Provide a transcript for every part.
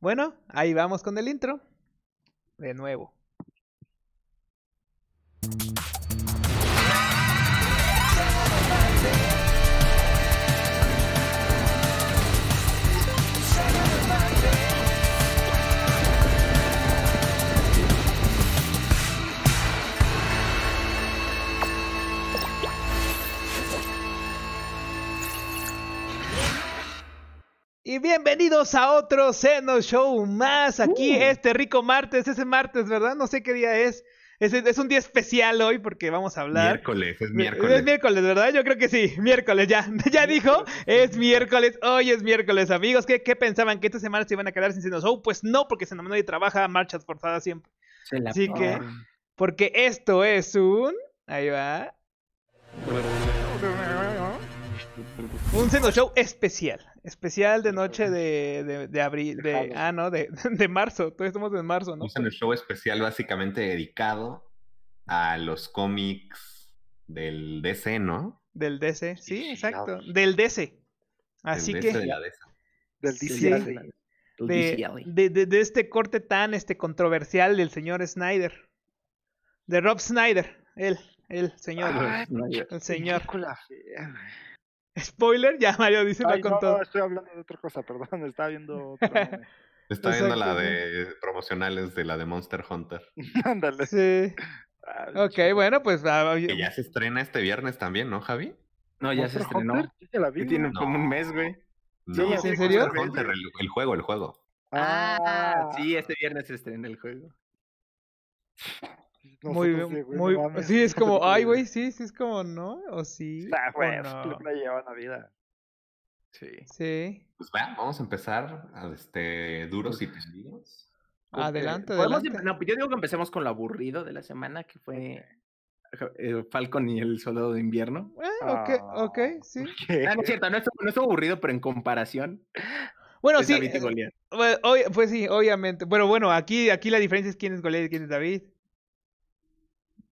Bueno, ahí vamos con el intro. De nuevo. Y bienvenidos a otro Seno Show más aquí Uh. este rico martes, ese martes, ¿verdad? No sé qué día es. Es, es un día especial hoy porque vamos a hablar. Miércoles, es Mi- miércoles. Es miércoles, ¿verdad? Yo creo que sí, miércoles, ya. Ya dijo, es miércoles, hoy es miércoles, amigos. ¿Qué, qué pensaban? ¿Que esta semana se iban a quedar sin Seno Show? Pues no, porque Seno nadie trabaja marchas forzadas siempre. Se la Así que, porque esto es un... Ahí va. Un Seno Show especial. Especial de noche de, de, de abril, de, ah, no, de, de marzo. Todavía estamos en marzo, ¿no? En el show especial básicamente dedicado a los cómics del DC, ¿no? Del DC, sí, Sí, exacto. Del DC. Del Así DC que de la DC. Del DC sí. De, de, de- de este corte tan este controversial del señor Snyder. De Rob Snyder, él, el señor. El señor. película. Spoiler, ya Mario dice va Ay, con no, todo. no, estoy hablando de otra cosa, perdón, estaba viendo otro mame. Está viendo la de promocionales de la de Monster Hunter. Sí. Ándale. Ah, Ok, bueno, pues ah, Que ya se estrena este viernes también, ¿no, Javi? No, ya se estrenó. Hunter, sí te la vi, tiene ¿no? como un mes, güey. No, ¿en serio? Monster Hunter, el, el juego, el juego. Ah, sí, este viernes se estrena el juego. muy güey, muy, no sí, es como, ay, güey, sí, sí, es como, ¿no? O sí, Ah, o güey, esa no. película lleva una vida. Sí. Sí, Pues va, vamos a empezar a este, duros y tendidos. adelante, adelante. no, yo digo que empecemos con lo aburrido de la semana, que fue eh, Falcon y el Soldado de Invierno. Eh, ok, ok, sí. ¿Qué? Ah, no es cierto, no estuvo, no aburrido, pero en comparación Bueno, sí, David y eh, Goliat. Obvia- pues sí, obviamente. Bueno, bueno, aquí, aquí la diferencia es quién es Goliath y quién es David.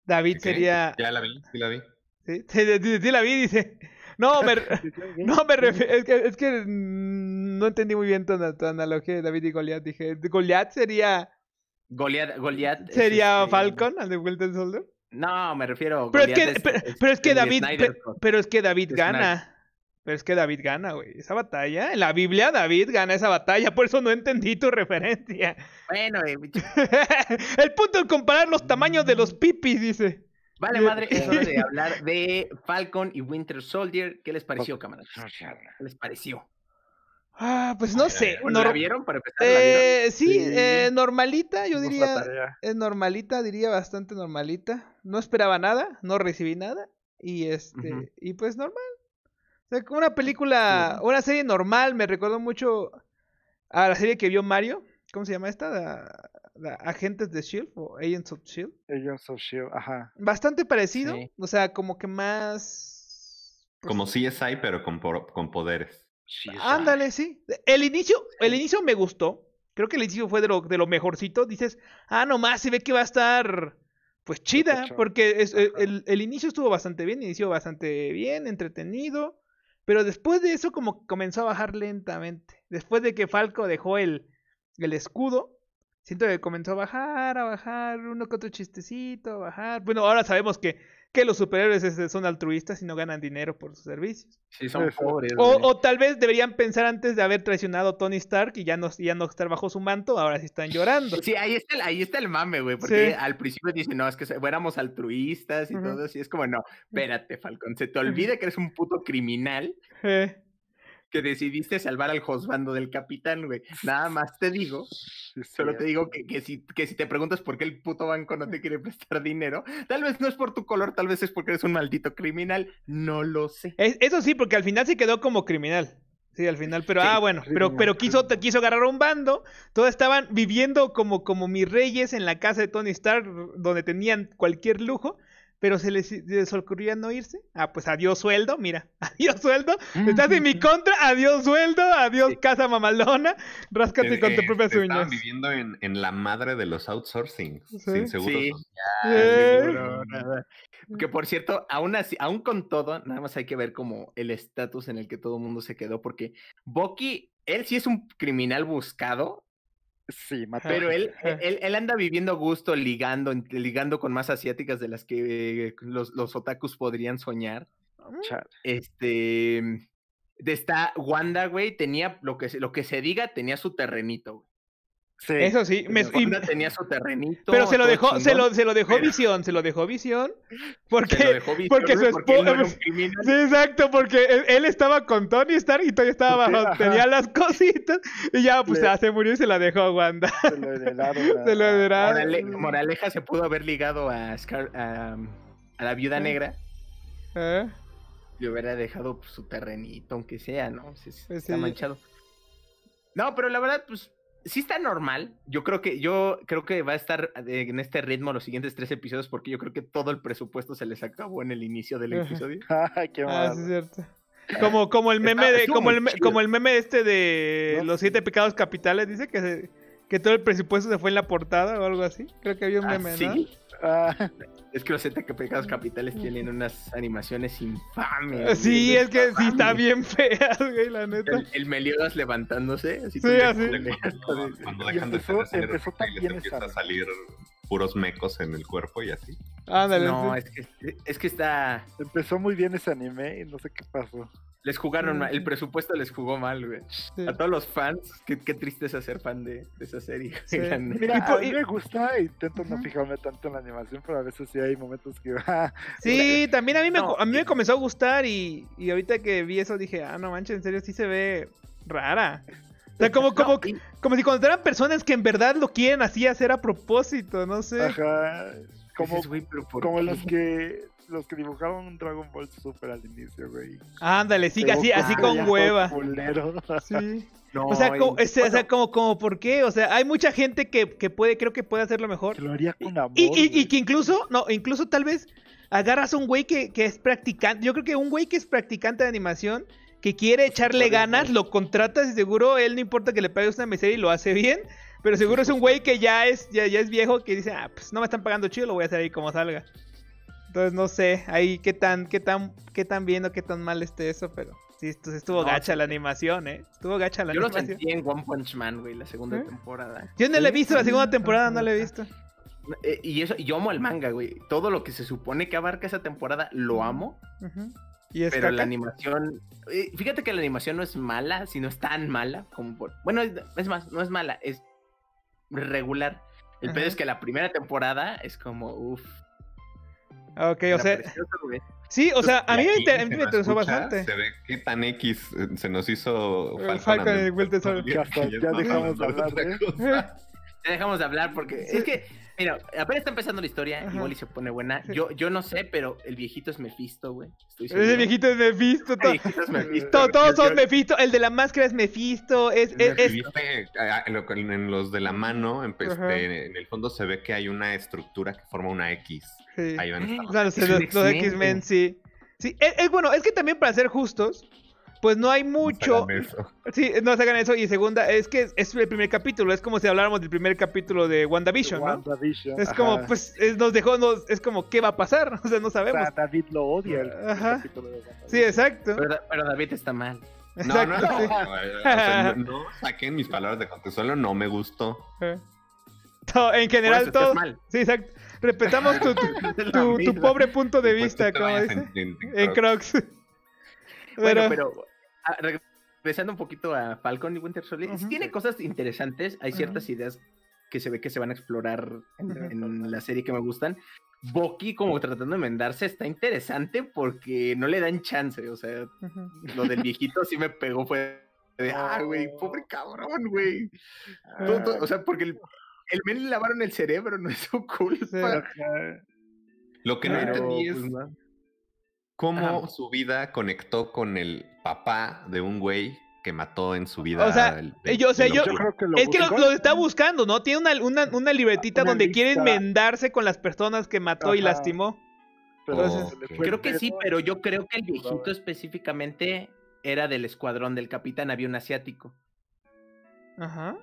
David sería. Ya la vi, sí la vi. ¿Sí? Sí, sí, sí, sí la vi, dice. No, me, no me refiero. Es que, es que mm, no entendí muy bien tu, tu analogía de David y Goliath. Dije, Goliath sería. Goliat, Goliat es, ¿Sería este, Falcon, al de Winter Soldier? No, me refiero. Pero es Goliat que, pero, es pero es que David. Snyder pero es que David Es gana. Pero es que David gana, güey. Esa batalla. En la Biblia, David gana esa batalla. Por eso no entendí tu referencia. Bueno, eh, El punto es comparar los tamaños de los pipis, dice. vale, madre, es hora de hablar de Falcon y Winter Soldier. ¿Qué les pareció, camaradas? ¿Qué les pareció? Ah, pues no Ay, sé. ¿La vieron para empezar? ¿La vieron? Eh, sí, Sí. eh, normalita, yo diría. Es normalita, diría bastante normalita. No esperaba nada, no recibí nada. Y este, y pues normal. O sea, como una película, una serie normal, me recordó mucho a la serie que vio Mario. ¿Cómo se llama esta? La- la Agentes de Shield o Agents of Shield. Agents of Shield, E ajá. Bastante parecido. Sí. O sea, como que más. pues, Como CSI, pero con, con poderes. Sí, Ándale, sí. El inicio, el inicio me gustó. Creo que el inicio fue de lo, de lo mejorcito. Dices, ah, nomás se ve que va a estar pues chida. Porque es- el, Ajá. el- el inicio estuvo bastante bien, inició bastante bien, entretenido. Pero después de eso, como comenzó a bajar lentamente. Después de que Falco dejó el, el escudo, siento que comenzó a bajar, a bajar, uno que otro chistecito, a bajar. Bueno, ahora sabemos que, que los superhéroes son altruistas y no ganan dinero por sus servicios. Sí, son Eso. pobres. O, o tal vez deberían pensar antes de haber traicionado a Tony Stark y ya no, ya no estar bajo su manto, ahora sí están llorando. Sí, ahí está, el, ahí está el mame, güey, porque Sí. al principio dicen, no, es que se- éramos altruistas y todo, así es como, no, espérate, Falcon, se te olvida que eres un puto criminal Eh, que decidiste salvar al josbando del capitán, güey. Nada más te digo, Sí, solo sí, te digo que, que, si, que si te preguntas por qué el puto banco no te quiere prestar dinero, tal vez no es por tu color, tal vez es porque eres un maldito criminal, no lo sé. es- eso sí, porque al final se quedó como criminal. Sí, al final, pero Sí, ah, bueno, pero, pero quiso, quiso agarrar un bando. Todos estaban viviendo como, como mis reyes en la casa de Tony Stark, donde tenían cualquier lujo, pero se les, les ocurría no irse. Ah, pues adiós sueldo, mira, adiós sueldo. Estás en mi contra, adiós sueldo, adiós Sí. casa mamalona, ráscate Eh, con tus eh, propias estaban uñas. viviendo en, en la madre de los outsourcing. Sí. Sin seguro Sí. social. Eh, Seguro, nada. Que por cierto, aún así, aún con todo, nada más hay que ver como el estatus en el que todo el mundo se quedó, porque Bucky, él sí es un criminal buscado, Sí, mató. Pero él, él, él anda viviendo a gusto, ligando, ligando con más asiáticas de las que los, los otakus podrían soñar. Chale. Este. De esta Wanda, güey, tenía lo que, lo que se diga, tenía su terrenito, güey. Sí. Eso sí, me- y- Wanda tenía su terrenito. pero se lo dejó, se lo, se lo dejó pero- visión, se lo dejó visión. se lo Porque, dejó visión, porque su porque esposa- sí, exacto, porque él, él estaba con Tony Stark y Tony estaba Sí, bajo, ajá. tenía las cositas y ya, pues Le- se murió y se la dejó a Wanda. Se lo heredaron. Se lo heredaron. Morale- Moraleja se pudo haber ligado a, Scar- a, a la viuda Sí. negra. ¿Eh? Le hubiera dejado pues, su terrenito, aunque sea, ¿no? Si Pues está sí. manchado. No, pero la verdad, pues, sí está normal. Yo creo que, yo creo que va a estar eh, en este ritmo los siguientes tres episodios, porque yo creo que todo el presupuesto se les acabó en el inicio del episodio. Ay, qué Ah, mal. sí, es cierto. Como, como el meme de, como el, como el meme este de No los siete pecados capitales, dice que se- que todo el presupuesto se fue en la portada o algo así. Creo que había un Ah, meme, sí. ¿no? Ah, Es que los pecados capitales tienen unas animaciones infames. Sí, güey, es que sí está infames. bien feas, güey, la neta. El, el Meliodas levantándose. Así Sí, así. Cuando, dejan de empezó- ser empezó también empieza esa- a salir puros mecos en el cuerpo y así. Ándale. No, sí. es que, es que está. empezó muy bien ese anime y no sé qué pasó. Les jugaron mal. El presupuesto les jugó mal, güey. Sí. A todos los fans, qué, qué triste es ser fan de, de esa serie. Sí. Mira, a mí me gusta, intento no fijarme tanto en la animación, pero a veces sí hay momentos que... Sí, también a mí, me, No, a mí me comenzó a gustar y, y ahorita que vi eso dije, ah, no manches, en serio sí se ve rara. O sea, como, como, No, y- como si contrataran personas que en verdad lo quieren así hacer a propósito, no sé. Ajá. Como, dices, güey, pero ¿por como los que los que dibujaron Dragon Ball Super al inicio, güey. Ándale, sí, así, así con hueva. culero. Sí. No, O sea, como, este, o sea, bueno, como, como, ¿por qué? O sea, hay mucha gente que, que puede, creo que puede hacerlo mejor. Que lo haría con amor. Y, y- que incluso, no, incluso tal vez agarras a un güey que, que es practicante. Yo creo que un güey que es practicante de animación, que quiere echarle podría ganas, lo contratas y seguro él no importa que le pagues una miseria y lo hace bien. Pero seguro es un güey que ya es, ya, ya es viejo que dice, ah, pues no me están pagando chido, lo voy a hacer ahí como salga. Entonces no sé, ahí qué tan, qué tan, qué tan bien o qué tan mal esté eso, pero sí, estuvo No, gacha sí. la animación, eh. Estuvo gacha la Yo lo animación. sentí en One Punch Man, güey, la segunda ¿Eh? temporada. Yo no la he visto, la segunda sí, temporada no la he sí. visto. Eh, y eso, yo amo el manga, güey. Todo lo que se supone que abarca esa temporada lo amo. Ujú. ¿Y es Pero la animación. eh, fíjate que la animación no es mala, si no es tan mala como por. Bueno, es, es más, no es mala, es regular. El pedo Ajá. es que la primera temporada es como, uff. Ok, o sea, sí, o sea, a mí me, inter- interesó bastante. Se ve que tan X eh, se nos hizo El Falcon, hasta que ya es dejamos de hablar de- cosa. Ya dejamos de hablar porque es que, mira, apenas está empezando la historia, y se pone buena. Yo, yo no sé, pero el viejito es Mephisto, güey. Ese viejito es Mephisto. El to- viejito es Mephisto. to- güey. todos son Mephisto. El de la máscara es Mephisto. Es, es, Y es- viste, en, lo- en los de la mano, en, pues, este, en el fondo se ve que hay una estructura que forma una X. sí. Ahí van a estar. O los, Es los- los X-Men, sí. Sí, es, es bueno, es que también para ser justos, pues no hay mucho. Hagan eso. Sí, no se hagan eso. Y segunda, es que es el primer capítulo. Es como si habláramos del primer capítulo de WandaVision, ¿no? WandaVision, Es ajá. como, pues, es- nos dejó, nos, es como, ¿qué va a pasar? O sea, no O sabemos. sea, David lo odia el Ajá. capítulo de. Sí, exacto. Pero, pero David está mal. No, no, Exacto, no, sí. o sea, no, no saquen mis palabras de contexto, solo no me gustó. Eh. En general, todo. mal. Sí, exacto. Respetamos tu, tu, tu- tu pobre punto de vista, como dice. en- en- en Crocs. Crocs. Bueno, Pero- pero ah, regresando un poquito a Falcon y Winter Soldier, sí Ujú. tiene cosas interesantes. Hay ciertas ideas que se ve que se van a explorar en, en la serie que me gustan. Bucky, como tratando de enmendarse, está interesante porque no le dan chance. O sea, lo del viejito sí me pegó. Fue de, ah, güey, pobre cabrón, güey. Ah. O sea, porque el, el men le lavaron el cerebro, no es su culpa. Lo que no Pero, entendí es pues, no. cómo Ajá. su vida conectó con el papá de un güey que mató en su vida. O sea, el- eh, yo- o sea, el yo- creo que lo Es que lo, está buscando, ¿no? Tiene una, una, una libretita Una donde quiere enmendarse con las personas que mató y lastimó. Oh, el Creo que sí, pero yo creo que el viejito específicamente era del escuadrón del capitán, había un asiático. Ajá.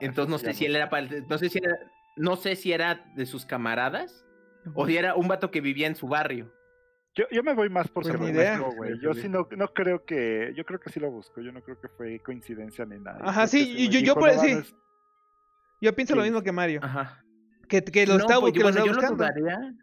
Entonces no sí sé si él era para- no sé si era, no sé si era de sus camaradas o si era un vato que vivía en su barrio. Yo, yo me voy más por Pues ser ni idea. güey. Yo sí no, no creo que. Yo creo que sí lo busco. Yo no creo que fue coincidencia ni nada. Ajá, sí, y güey yo- yo por- "No sí. Yo pienso lo Sí. mismo que Mario. Ajá. Que, que lo No, está, pues, que lo bueno, está yo lo buscando. dudaría.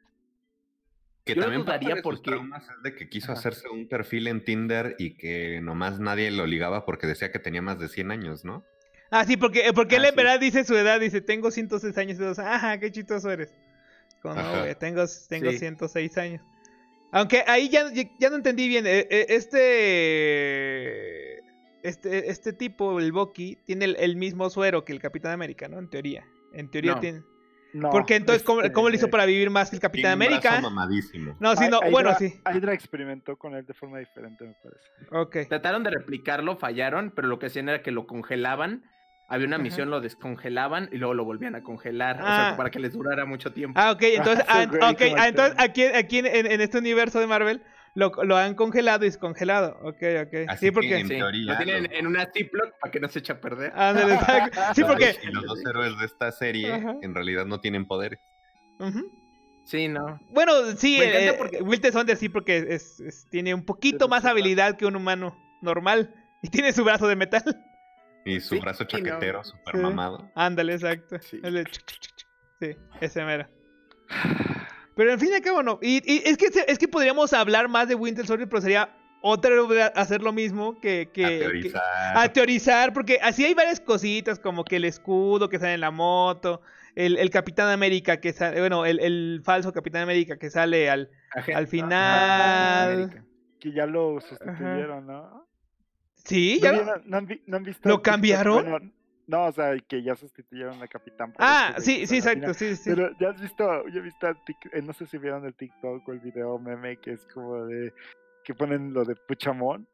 Que Yo lo también dudaría sus porque- es de que quiso Ajá. hacerse un perfil en Tinder y que nomás nadie lo ligaba porque decía que tenía más de 100 años, ¿no? Ah, sí, porque, porque Ah, él en sí. verdad dice su edad, dice, tengo 106 años. Y todos, ajá, qué chistoso eres. Como, no, Ajá. güey, tengo, tengo Sí. 106 años. Aunque ahí ya, ya- no entendí bien. eh, eh, Este... Este, este tipo, el Bucky, tiene el, el mismo suero que el Capitán América, ¿no? En teoría. En teoría No. tiene... No, Porque entonces, ¿cómo, este, cómo le hizo para vivir más que el Capitán América? mamadísimo. No, sí, no, bueno, sí. Hydra experimentó con él de forma diferente, me parece. Ok. Trataron de replicarlo, fallaron, pero lo que hacían era que lo congelaban. Había una Ajá. misión, lo descongelaban y luego lo volvían a congelar. O Ah. sea, para que les durara mucho tiempo. Ah, ok, entonces, ah, Ese güey, ok, ¿cómo ah, entonces aquí, aquí en, este universo de Marvel lo, lo han congelado y descongelado. Ok, ok. Así sí, que porque... en Sí, teoría, lo tienen en una Ziploc para que no se eche a perder. Sí, porque... y los dos héroes de esta serie Ajá. en realidad no tienen poderes. Sí, no. Bueno, sí, eh, porque- Wilter Saunders sí, porque es, es- tiene un poquito más habilidad que un humano normal. Y tiene su brazo de metal. Y su Sí, brazo no. chaquetero, súper Sí. mamado. Ándale, exacto. Sí. Ese mero. Pero en fin y al cabo no. Y, y es, que, es que podríamos hablar más de Winter Soldier, pero sería otra vez hacer lo mismo que... que a que- teorizar. a teorizar, porque así hay varias cositas, como que el escudo que sale en la moto, el, el Capitán América que sale, bueno, el, el falso Capitán América que sale al, al final. Que ya lo sustituyeron, ¿no? Sí, ¿No, ya. vieron- no han, no han visto? ¿Lo cambiaron? Bueno, no, o sea, que ya sustituyeron al capitán. por Ah, este sí, que sí, exacto, sí, sí. Pero ya has visto, yo he visto, eh, no sé si vieron el TikTok o el video meme que es como de que ponen lo de Puchamón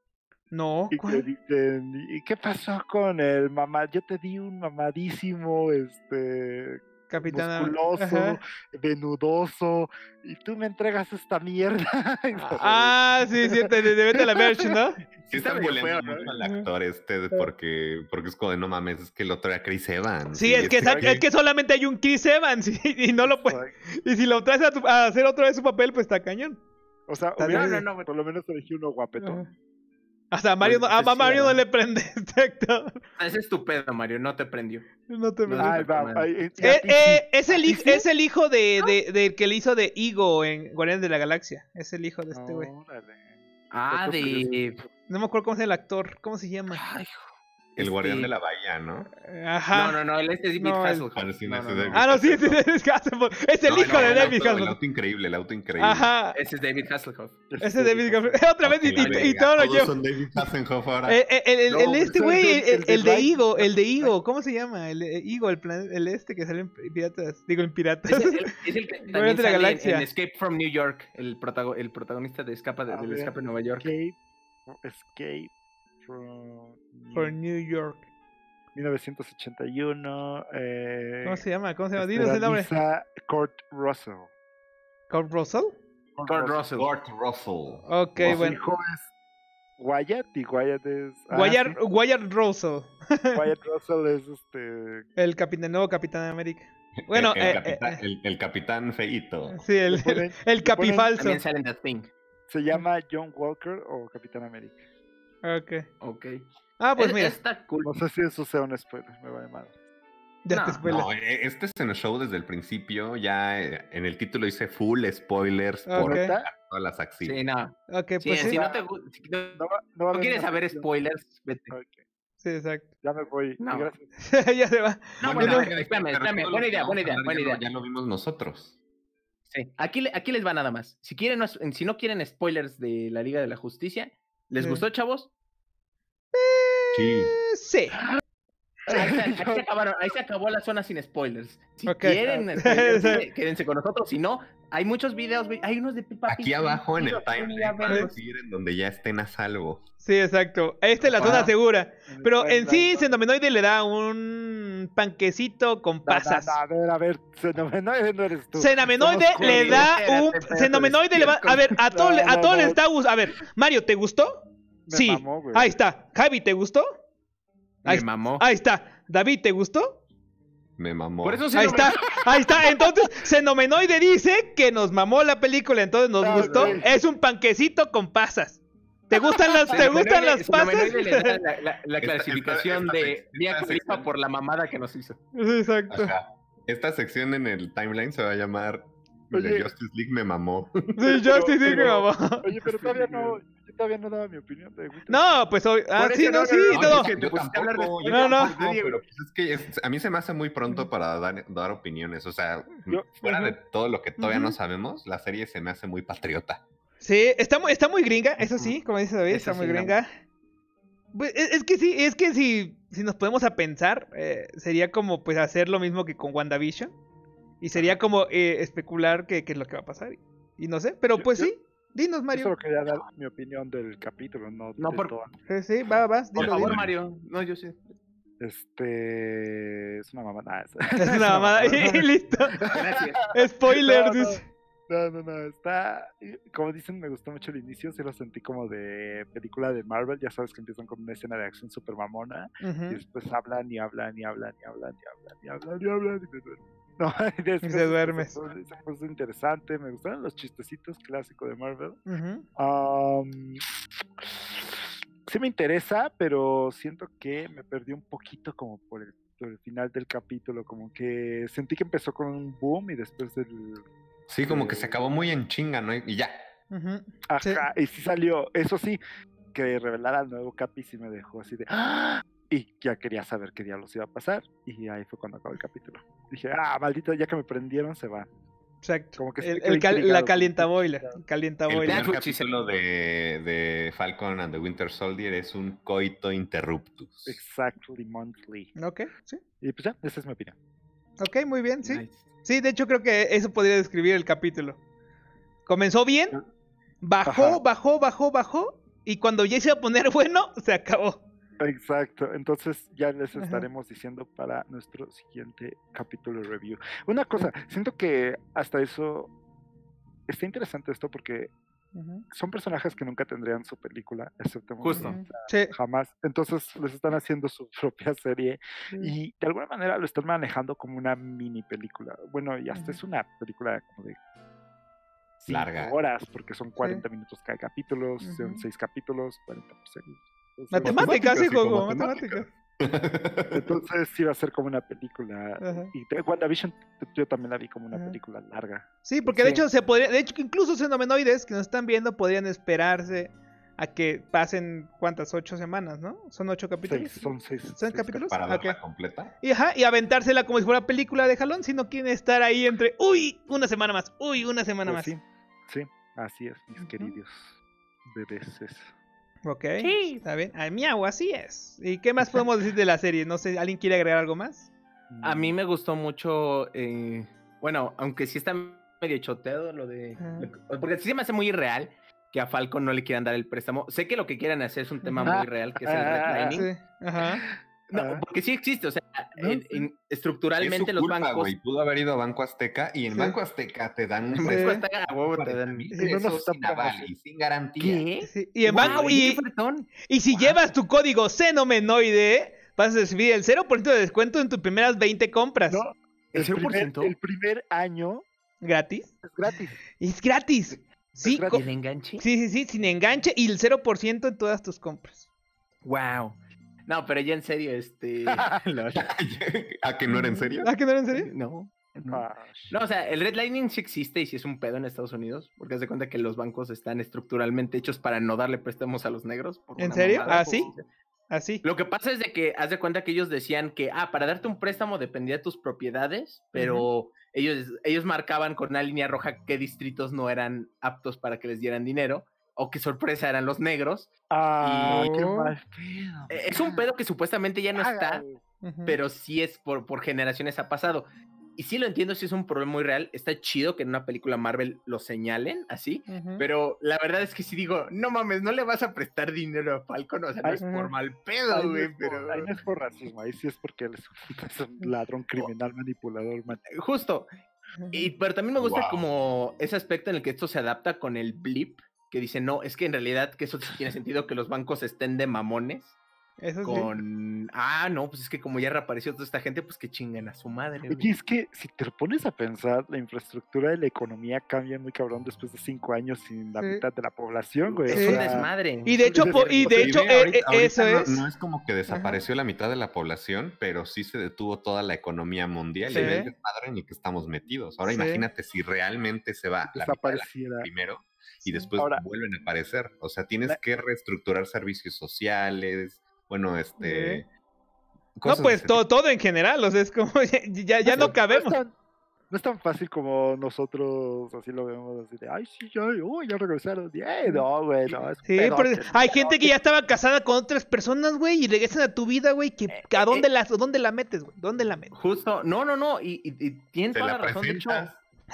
No, y que ¿cuál? dicen, ¿y qué pasó con el mamá? Yo te di un mamadísimo, este, Capitán musculoso, Ajá. venudoso, y tú me entregas esta mierda. De- Ah, sí, sí, de, de vete a la merch, ¿no? Sí Está ¿no? mucho al actor este porque, porque es como de no mames, es que el otro era Chris Evans. Sí, y es que, este es que solamente hay un Chris Evans y, y no lo puede. Y si lo traes a, tu- a hacer otra vez su papel, pues está cañón. O sea, hubiera- vez- no, no, por lo menos elegí uno guapetón. Ajá. Hasta Mario, no- a pues, Mario no le prende este actor. Ese es tu pedo, Mario, no te prendió. No te. Ay, va, ay, eh, Eh, es, el ¿A ti hijo, es el hijo de, de, del que le hizo de Igo en Guardianes de la Galaxia. Es el hijo de este güey. Ah, de. No me acuerdo cómo llama el actor. ¿Cómo se llama? Ay, El guardián este- de la bahía, ¿no? Ajá. No, no, no, él este es David No, el- Hasselhoff. Ah, No, no, es no. David Ah, no, sí, sí, Hasselhoff. es Hasselhoff. Es el No, hijo no, de el David auto- El Hasselhoff. auto increíble, el auto increíble. Ajá. Ese es David Hasselhoff. Ese es David Hasselhoff. Otra vez y, y- y todo lo todos llevo. son David Hasselhoff ahora. Eh, eh, el, el- No, el este güey, el- el, el de el de Blind- Igo, el de Igo, ¿cómo se llama? El de Igo, el, plan, el este que sale en Piratas. Digo, en Piratas. Es el, es el que también de la sale en- Galaxia. en Escape from New York, el, protago- el protagonista de Escapa del ver, Escape en Nueva York. Escape, Escape from For New York. 1981. Eh, ¿Cómo se llama? ¿Cómo se llama? este, Dinos el nombre. Kurt Russell. ¿Kurt Russell? Kurt Russell. Kurt Russell. Ok, Su bueno. hijo es Wyatt y Wyatt es. ah, Wyatt, sí, Wyatt Russell. Wyatt Russell es este. El, capitán, el nuevo Capitán de América. Bueno, el, el eh, capitán, eh, el, el capitán feíto. Sí, el, ponen- capifalso. También sale en The Thing. Se llama John Walker o Capitán América. Ok. Ok. Ah, pues Es- mira. Está cool. No sé si eso sea un spoiler, me va de mal. Ya no, te spoilé. No, eh, este es en el show desde el principio. Ya eh, en el título dice full spoilers por todas las Sí, acciones. no. Ok, Sí, pues sí. si no te si no, No, no va a no quieres saber spoilers, vete. Sí, exacto. ya me voy. No. Gracias. ya se va. No, Bueno, bueno, espérame, espérame. Buena idea, buena idea, buena ya lo- idea. Ya lo vimos nosotros. Sí, aquí, aquí les va nada más. Si quieren, no- si no quieren spoilers de la Liga de la Justicia, ¿les Sí. gustó, chavos? Sí. Eh, Sí. Ahí se, ahí se acabaron, ahí se acabó la zona sin spoilers. Si quieren spoilers, qué- quédense con nosotros. Si no, hay muchos videos. Hay unos de Peppa Aquí abajo en el timeline van a en donde ya estén a salvo. Sí, exacto. Esta es la zona segura. Pero en sí. Xenomenoide le da un panquecito con No, no, pasas. no, a ver, a ver, Xenomenoide no eres tú. Xenomenoide le da un. Xenomenoide le va. A ver, a le- a les no. está gustando. A ver, Mario, ¿te gustó? Me Sí. mamó. Ahí está. Javi, ¿te gustó? Ahí, Me mamó. ahí está. David, ¿te gustó? Me mamó. Por eso sí Ahí no me- está. Ahí está. Entonces, Xenomenoide dice que nos mamó la película, entonces nos Ah, gustó. Es un panquecito con pasas. ¿Te gustan las, te gustan las pasas? le da la, la- la Esta- clasificación esta- de esta- Mia Khalifa por la mamada que nos hizo. Exacto. Ajá. Esta sección en el timeline se va a llamar Oye. Justice League me mamó. Sí, sí dije, pero- mamá. Oye, pero todavía no, todavía no daba mi opinión de No, pues hoy. Ah, sí, no, no, sí, no, no, No, no. tampoco, pero pues es que es- a mí se me hace muy pronto para dar, dar opiniones. O sea, Yo- fuera de todo lo que todavía no sabemos, la serie se me hace muy patriota. Sí, está muy, está muy gringa, eso sí, como dice David, Eso está muy sí, no. gringa. Pues, es, es que sí, es que si, si nos podemos a pensar, eh, sería como pues hacer lo mismo que con WandaVision. Y sería como eh, especular qué es lo que va a pasar. Y no sé, pero Yo- pues yo- sí, dinos Yo Mario. solo quería dar mi opinión del capítulo, no, No, de por- todo. Sí, sí, va, vas, Por dilo, favor, dilo. Mario. No, yo sé. Este es una mamada. Es, Es una mamada. Y listo. Gracias. Spoiler, No, no. dice. No, no, no, está, como dicen, me gustó mucho el inicio, sí lo sentí como de película de Marvel, ya sabes que empiezan con una escena de acción super mamona, y Ujú. después hablan y hablan y hablan y hablan y hablan y hablan y hablan y duermo. No, y después se puso, se puso interesante, me gustaron los chistecitos clásicos de Marvel. Ujú. Am, sí me interesa, pero siento que me perdí un poquito como por el, por el final del capítulo, como que sentí que empezó con un boom y después del... Sí, como que se acabó muy en chinga, ¿no? Y ya. Ujú. Ajá, y sí salió, eso sí, que revelar al nuevo Capi sí me dejó así de... ¡Ah! Y ya quería saber qué diablos iba a pasar, y ahí fue cuando acabó el capítulo. Dije, ah, maldito, ya que me prendieron, se va. Exacto. Como que El- el cal- la calienta boiler. Calienta El boiler. primer capítulo de, de Falcon and the Winter Soldier es un coito interruptus. Exactly, monthly. Ok, sí. Y pues ya, esa es mi opinión. Ok, muy bien, sí. Nice. Sí, de hecho creo que eso podría describir el capítulo. Comenzó bien, bajó, Ajá. bajó, bajó, bajó, y cuando ya se iba a poner bueno, se acabó. Exacto, entonces ya les Ajá. estaremos diciendo para nuestro siguiente capítulo review. Una cosa, siento que hasta eso está interesante esto porque son personajes que nunca tendrían su película, excepto Justo. Sí. jamás. Entonces les están haciendo su propia serie y de alguna manera lo están manejando como una mini película. Bueno, y hasta es una película como de Larga. horas porque son 40 minutos cada capítulo, son Ujú. seis capítulos, 40 por. Entonces, Matemáticas, sí, hijo, como matemáticas. Entonces sí va a ser como una película. Ajá. Y WandaVision yo también la vi como una Ajá. película larga. Sí, porque de hecho se podría, de hecho que incluso fenomenoides que nos están viendo podrían esperarse a que pasen cuántas ocho semanas, ¿no? Son ocho capítulos. Seis, son seis. ¿Son seis capítulos? Para verla completa. Y, ajá, y aventársela como si fuera película de jalón, si no quieren estar ahí entre, uy, una semana más, uy, una semana Pues más. sí, sí, así es, mis queridos bebés. Ok, está bien. Ay, miau, así es. ¿Y qué más podemos decir de la serie? No sé, ¿alguien quiere agregar algo más? A mí me gustó mucho. eh, bueno, aunque sí está medio choteado lo de. Lo- porque sí se me hace muy irreal que a Falcon no le quieran dar el préstamo. Sé que lo que quieren hacer es un tema muy real, que es el Ah, redlining. Sí, ajá. No, porque sí existe, o sea, No, en- sí. en- Es su estructuralmente los culpa, bancos. güey. Pudo haber ido a Banco Azteca y en Sí. Banco Azteca te dan un Sí. préstamo Después te- a huevo te dan- 40,000 Y no nos sin aval promocionando. y sin garantía. ¿Qué? Sí, Y en banco, y, si llevas tu código Xenomenoide, vas a recibir el 0% de descuento en tus primeras 20 compras. No, ¿El el, primer, 0%? el primer año ¿Gratis? es gratis. Es gratis. Sí, ¿El enganche? sí, sí, sí, sin enganche y el 0% en todas tus compras. Wow. No, pero ya en serio, este. ¿A que no era en serio? ¿Ah, que no era en serio? No. No. Ah, No, o sea, el redlining sí existe y sí es un pedo en Estados Unidos, porque haz de cuenta que los bancos están estructuralmente hechos para no darle préstamos a los negros. por ¿En serio? mamada. ¿Ah, sí? Así. Lo que pasa es de que haz de cuenta que ellos decían que, ah, para darte un préstamo dependía de tus propiedades, pero ellos, ellos marcaban con una línea roja qué distritos no eran aptos para que les dieran dinero, o qué sorpresa eran los negros. Ah, Y- qué mal pedo. Eh, Es un pedo que supuestamente ya no está, pero sí es por, por generaciones ha pasado. Y sí lo entiendo, sí es un problema muy real. Está chido que en una película Marvel lo señalen así, Ujú. pero la verdad es que sí digo, no mames, no le vas a prestar dinero a Falcon, o sea, no Ay, es por mal pedo, no, güey, pero... ahí no es por racismo, ahí sí es porque él es un, ladrón criminal, manipulador. man- Justo. Y, pero también me gusta Wow. como ese aspecto en el que esto se adapta con el blip, que dice, no, es que en realidad que eso sí tiene sentido que los bancos estén de mamones. Eso sí. con... Ah, no, pues es que como ya reapareció toda esta gente, pues que chinguen a su madre. Oye, es que si te lo pones a pensar, la infraestructura de la economía cambia muy cabrón después de cinco años sin la Sí. mitad de la población, güey. Es un desmadre. Y de hecho, y de hecho, eh, ahorita- eh, ahorita eso no, es. No es como que desapareció la mitad de la población, pero sí se detuvo toda la economía mundial Sí. y el desmadre en el que estamos metidos. Ahora Sí. imagínate si realmente se va la mitad de la primero y después Ahora- vuelven a aparecer. O sea, tienes La- que reestructurar servicios sociales, bueno, este... No, pues todo, todo en general, o sea, es como ya, ya, no es cabemos. tan- no es tan fácil como nosotros así lo vemos, así de, ay, sí, ya, uy, ya regresaron. Yeah, no, güey, no. es Sí, pedote, un hay gente que ya estaba casada con otras personas, güey, y regresan a tu vida, güey, que Eh, ¿a dónde eh. la, dónde la metes, güey? ¿Dónde la metes? Justo, no, no, no, y, y, Te toda la la razón. De hecho,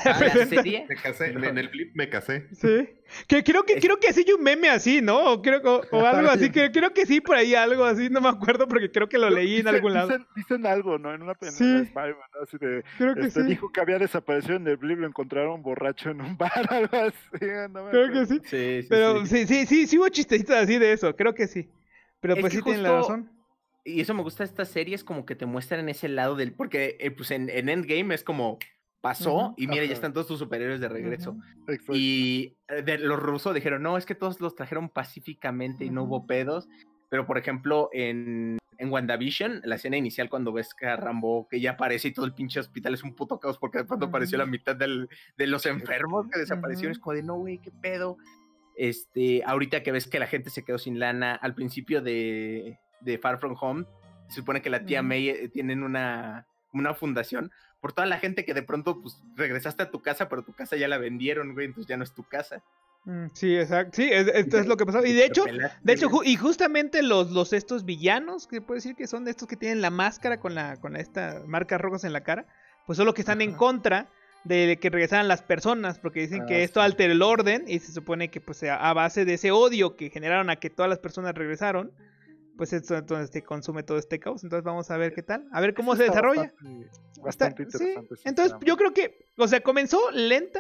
presentas. la Presenta- serie... Me casé, en el flip me casé. Sí. Que creo que Es- creo que sí hay un meme así, ¿no? O creo o, o algo así, que creo que sí por ahí algo así, no me acuerdo porque creo que lo leí en algún lado. Dicen, dicen algo, ¿no? En una Sí. pendeja Spider-Man, ¿no? Así de, Creo que este, sí. dijo que había desaparecido en el blip, lo encontraron borracho en un bar, algo así. No me Creo que sí. Sí, sí, Pero sí. sí, sí, sí, sí hubo chistecitos así de eso, creo que sí. Pero Es pues sí tienen la justo- razón. Y eso me gusta de estas series, como que te muestran ese lado del. Porque eh, pues en, en Endgame es como pasó Ujú. y mira, ya están todos tus superiores de regreso. Ujú. Exacto. Y eh, de, los rusos dijeron, no, es que todos los trajeron pacíficamente y no hubo pedos. Pero, por ejemplo, en, en WandaVision, la escena inicial cuando ves que a Rambo, que ya aparece y todo el pinche hospital es un puto caos porque de pronto apareció la mitad del- de los enfermos que desaparecieron. Es como de, no, güey, qué pedo. Este, ahorita que ves que la gente se quedó sin lana, al principio de, de Far From Home, se supone que la tía. May eh, tienen una, una fundación por toda la gente que de pronto pues regresaste a tu casa, pero tu casa ya la vendieron, güey, entonces ya no es tu casa. Mm, Sí, exacto. Sí, es- esto es lo que pasó. Y de hecho, de hecho, y justamente los, los estos villanos, que puedo decir que son estos que tienen la máscara con la, con esta marcas rojas en la cara, pues son los que están en contra de que regresaran las personas, porque dicen que Ah, esto sí. altera el orden y se supone que pues a base de ese odio que generaron a que todas las personas regresaron, pues esto entonces se consume todo este caos. Entonces vamos a ver qué tal, a ver cómo Eso se está desarrolla. Bastante, Está- sí, interesante. Entonces yo creo que, o sea, comenzó lenta,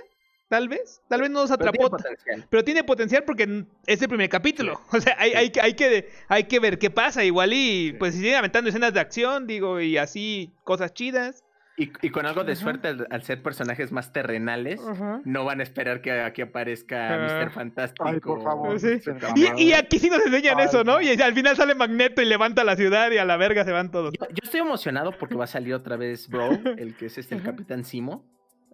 tal vez, tal vez no nos Pero tiene atrapó, potencial. pero tiene potencial porque es el primer capítulo. O sea, hay, hay, que- hay, que, hay que ver qué pasa. Igual y pues si siguen aventando escenas de acción, digo, y así cosas chidas. Y, y con algo de suerte, al, al ser personajes más terrenales, no van a esperar que aquí aparezca Ah. Mr. Fantástico. Ay, por favor. Sí. Y, aquí sí nos enseñan Ay, eso, ¿no? Y al final sale Magneto y levanta la ciudad y a la verga se van todos. Yo, yo estoy emocionado porque va a salir otra vez Bro, el que es este, el. Capitán Simo.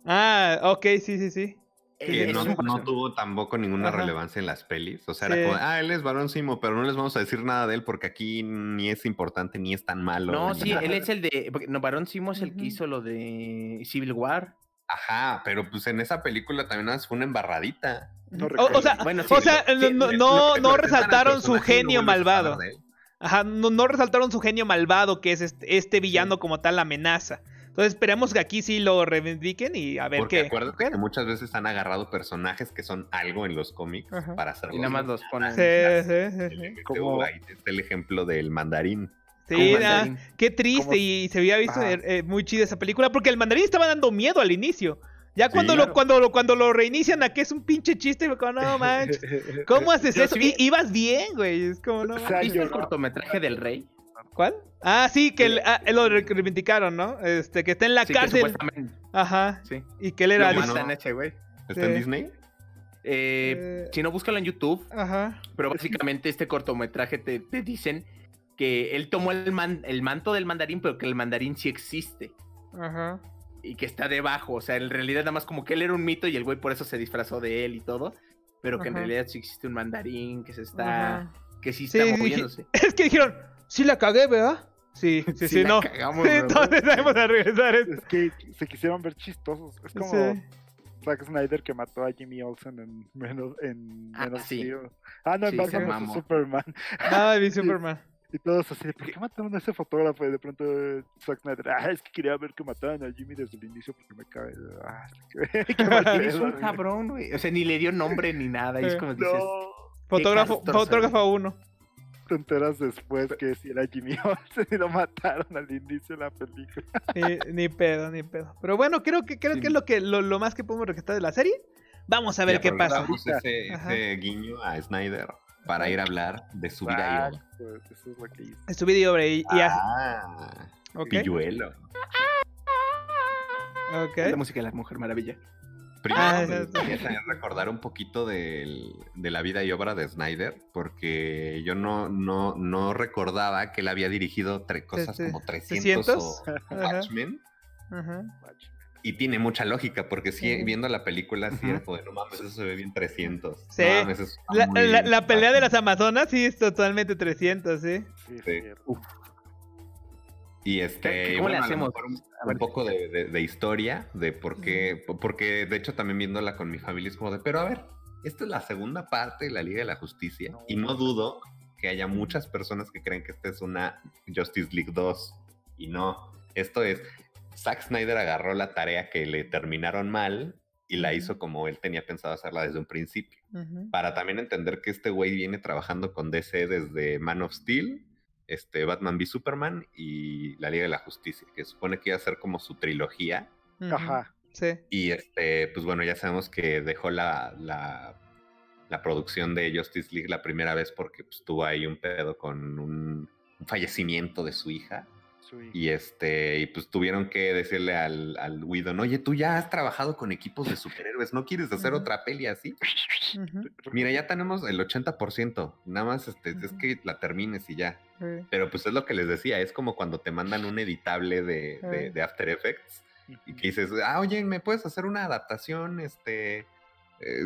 Ah, ok, sí, sí, sí. Que Es no, tuvo tampoco ninguna Ajá. relevancia en las pelis. O sea, Sí. era como, ah, él es varón Simo, pero no les vamos a decir nada de él porque aquí ni es importante ni es tan malo. No, sí, nada. él es el de. porque- No, Barón Simo es el que hizo lo de Civil War. Ajá, pero pues en esa película también fue una embarradita. No O, sea, Bueno, sí, o sea, sí, no, no, que resaltaron su genio malvado. Ajá, no, no resaltaron su genio malvado, que es este, este villano como tal, la amenaza. Entonces esperemos que aquí sí lo reivindiquen y a ver Porque qué. acuérdate que muchas veces han agarrado personajes que son algo en los cómics Ajá. para hacerlos. Y nada más los ponen. Sí, las- sí, sí, sí. Como- ahí está el ejemplo del mandarín. Sí, qué triste y se había visto Ajá. eh, eh, muy chida esa película porque el mandarín estaba dando miedo al inicio. Ya cuando Sí. lo cuando lo cuando lo reinician a que es un pinche chiste, fue como, no manches, ¿cómo haces Yo eso? sí- I- ibas bien, güey, es como no. O sea, ¿Viste el cortometraje del rey? ¿Cuál? Ah, sí, que el- ah, lo reivindicaron, ¿no? Este, que está en la Sí, que cárcel. supuestamente. Ajá. Sí. Y que él era matan a ese güey. ¿Está Sí. en Disney? Eh, Eh, si no, búscalo en YouTube. Ajá. Pero básicamente este cortometraje te, te dicen que él tomó el, man- el manto del mandarín, pero que el mandarín sí existe. Ajá. Y que está debajo. O sea, en realidad nada más como que él era un mito y el güey por eso se disfrazó de él y todo. Pero que en realidad sí existe un mandarín, que se está. Ajá. que sí Sí, está dije- moviéndose. Es que dijeron, sí la cagué, ¿verdad? Sí, sí, sí, la no. cagamos. Entonces vamos a regresar esto. Es que se quisieron ver chistosos. Es como Sí. Zack Snyder que mató a Jimmy Olsen en menos en Ah, menos sí. Steel. Ah, no, en Sí, Batman. Superman. Ah, vi Superman. Y todos así, de, ¿por qué mataron a ese fotógrafo? Y de pronto eh, Zack Snyder, ah, es que quería ver que mataran a Jimmy desde el inicio porque me cae. Ah, qué, qué mal Es un cabrón, güey. O sea, ni le dio nombre ni nada. Y es como dices. No, Fotógrafo, castroso, fotógrafo uno. Te enteras después que si era Jimmy Olsen y lo mataron al inicio de la película. Ni, ni pedo, ni pedo. Pero bueno, creo que creo Sí. que es lo que lo, lo más que podemos rescatar de la serie. Vamos a ver Ya qué pasa. Ese, ese guiño a Snyder. para ir a hablar de su vida y obra. Eso es lo que hice. Es tu video y obra y, y hace- Ah, pilluelo. La música de la Mujer Maravilla. Primero Ah, me gustaría también recordar un poquito del- de la vida y obra de Snyder, porque yo no, no, no recordaba que él había dirigido tre- cosas como 300 o 300? Ajá. Watchmen. Ajá. Y tiene mucha lógica, porque sí, Sí. viendo la película, sí, de, no mames, eso se ve bien 300. Sí. No mames, La, pelea de Watchmen". las Amazonas sí es totalmente 300, ¿sí? Sí. Y ¿Qué- este, bueno, a lo hacemos? mejor un, A un ver. poco de, de- de historia, de por qué, porque de hecho también viéndola con mi familia es como de, pero a ver, esta es la segunda parte de la Liga de la Justicia No. y no dudo que haya muchas personas que creen que esta es una Justice League 2 y no, esto es, Zack Snyder agarró la tarea que le terminaron mal y la hizo como él tenía pensado hacerla desde un principio para también entender que este güey viene trabajando con DC desde Man of Steel, este Batman v Superman y la Liga de la Justicia, que supone que iba a ser como su trilogía. Ajá. Sí. Y este, pues bueno, ya sabemos que dejó la, la, la producción de Justice League la primera vez porque pues, tuvo ahí un pedo con un, un fallecimiento de su hija. Y este, y pues tuvieron que decirle al, al Whedon, oye, tú ya has trabajado con equipos de superhéroes, ¿no quieres hacer otra peli así? Mira, ya tenemos el 80%. Nada más este, es que la termines y ya. Pero pues es lo que les decía, es como cuando te mandan un editable de, de- Eh. de After Effects y que dices, ah, oye, ¿me puedes hacer una adaptación, este, eh,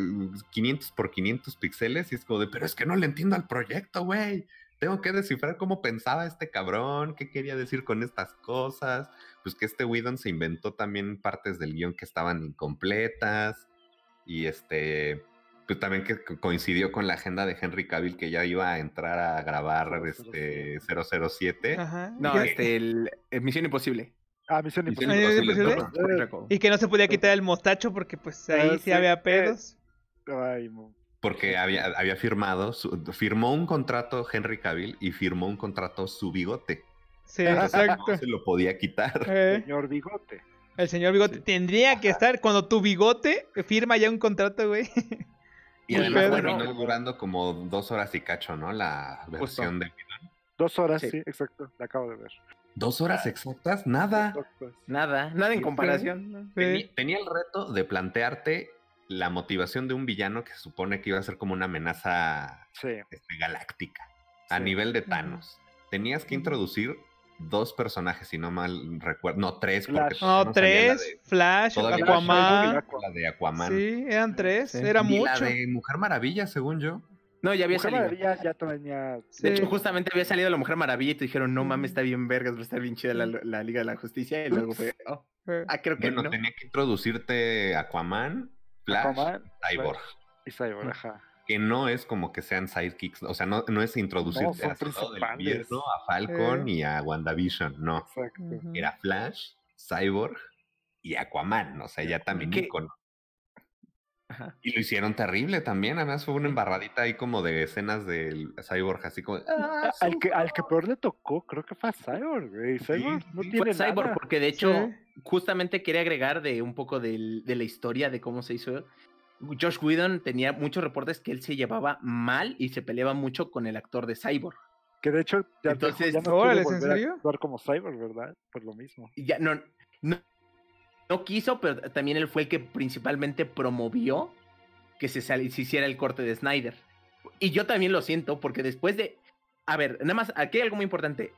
500 por 500 píxeles? Y es como de, pero es que no le entiendo al proyecto, güey. Tengo que descifrar cómo pensaba este cabrón, qué quería decir con estas cosas. Pues que este Whedon se inventó también partes del guion que estaban incompletas. Y este, pues también que co- coincidió con la agenda de Henry Cavill que ya iba a entrar a grabar este 007. Ajá. No, este, el, el Misión Imposible. Ah, Misión Misión Imposible. Eh, Y que no se podía quitar el mostacho porque pues ahí Ah, sí sí, había eh. pedos. Ay, mo- Porque había, había firmado, su- firmó un contrato Henry Cavill y firmó un contrato su bigote. Sí, Entonces, exacto. No se lo podía quitar. Eh, Señor Bigote. el señor Bigote tendría que estar cuando tu bigote firma ya un contrato, güey. Y además terminó durando como dos horas y cacho, ¿no? La versión de... Dos horas, Sí. sí. exacto. La acabo de ver. ¿Dos horas exactas? Nada. Nada, nada en comparación. ¿no? Sí. Tenía, tenía el reto de plantearte la motivación de un villano que se supone que iba a ser como una amenaza Sí. este, galáctica a Sí. nivel de. Thanos. Tenías que introducir dos personajes, si no mal recuerdo. No, tres, Flash. No, la tres, de- Flash, Aquaman. la de Aquaman. Sí, eran tres, Sí. era Ni la de Mujer Maravilla, según yo. No, ya había Mujer salido. Maravilla ya tenía. Sí. De hecho, justamente había salido la Mujer Maravilla y te dijeron, no mames, está bien vergas, va a estar bien chida la, la Liga de la Justicia. Y luego fue, oh, ah, creo que Bueno, no. tenía que introducirte Aquaman, Flash, Aquaman, Cyborg. Y Cyborg, ajá. Que no es como que sean sidekicks, o sea, no, no es introducirte No, a del a Falcon Eh. y a WandaVision, no. Exacto. Era Flash, Cyborg y Aquaman, o sea, ya también ¿Qué? Ajá. Y lo hicieron terrible también, además fue una embarradita ahí como de escenas del Cyborg, así como... "Ah, Al que, al que peor le tocó, creo que fue a Cyborg, güey. Cyborg no sí, tiene Fue Cyborg, porque de hecho, Sí. justamente quería agregar de un poco del- de la historia de cómo se hizo. Josh Whedon tenía muchos reportes que él se llevaba mal y se peleaba mucho con el actor de Cyborg. Que de hecho ya, dejó- Entonces- ya no Órale, ¿en serio? a actuar como Cyborg, ¿verdad? Por lo mismo. Ya no, no, no quiso, pero también él fue el que principalmente promovió que se, sal- se hiciera el corte de Snyder. Y yo también lo siento, porque después de. A ver, nada más, aquí hay algo muy importante.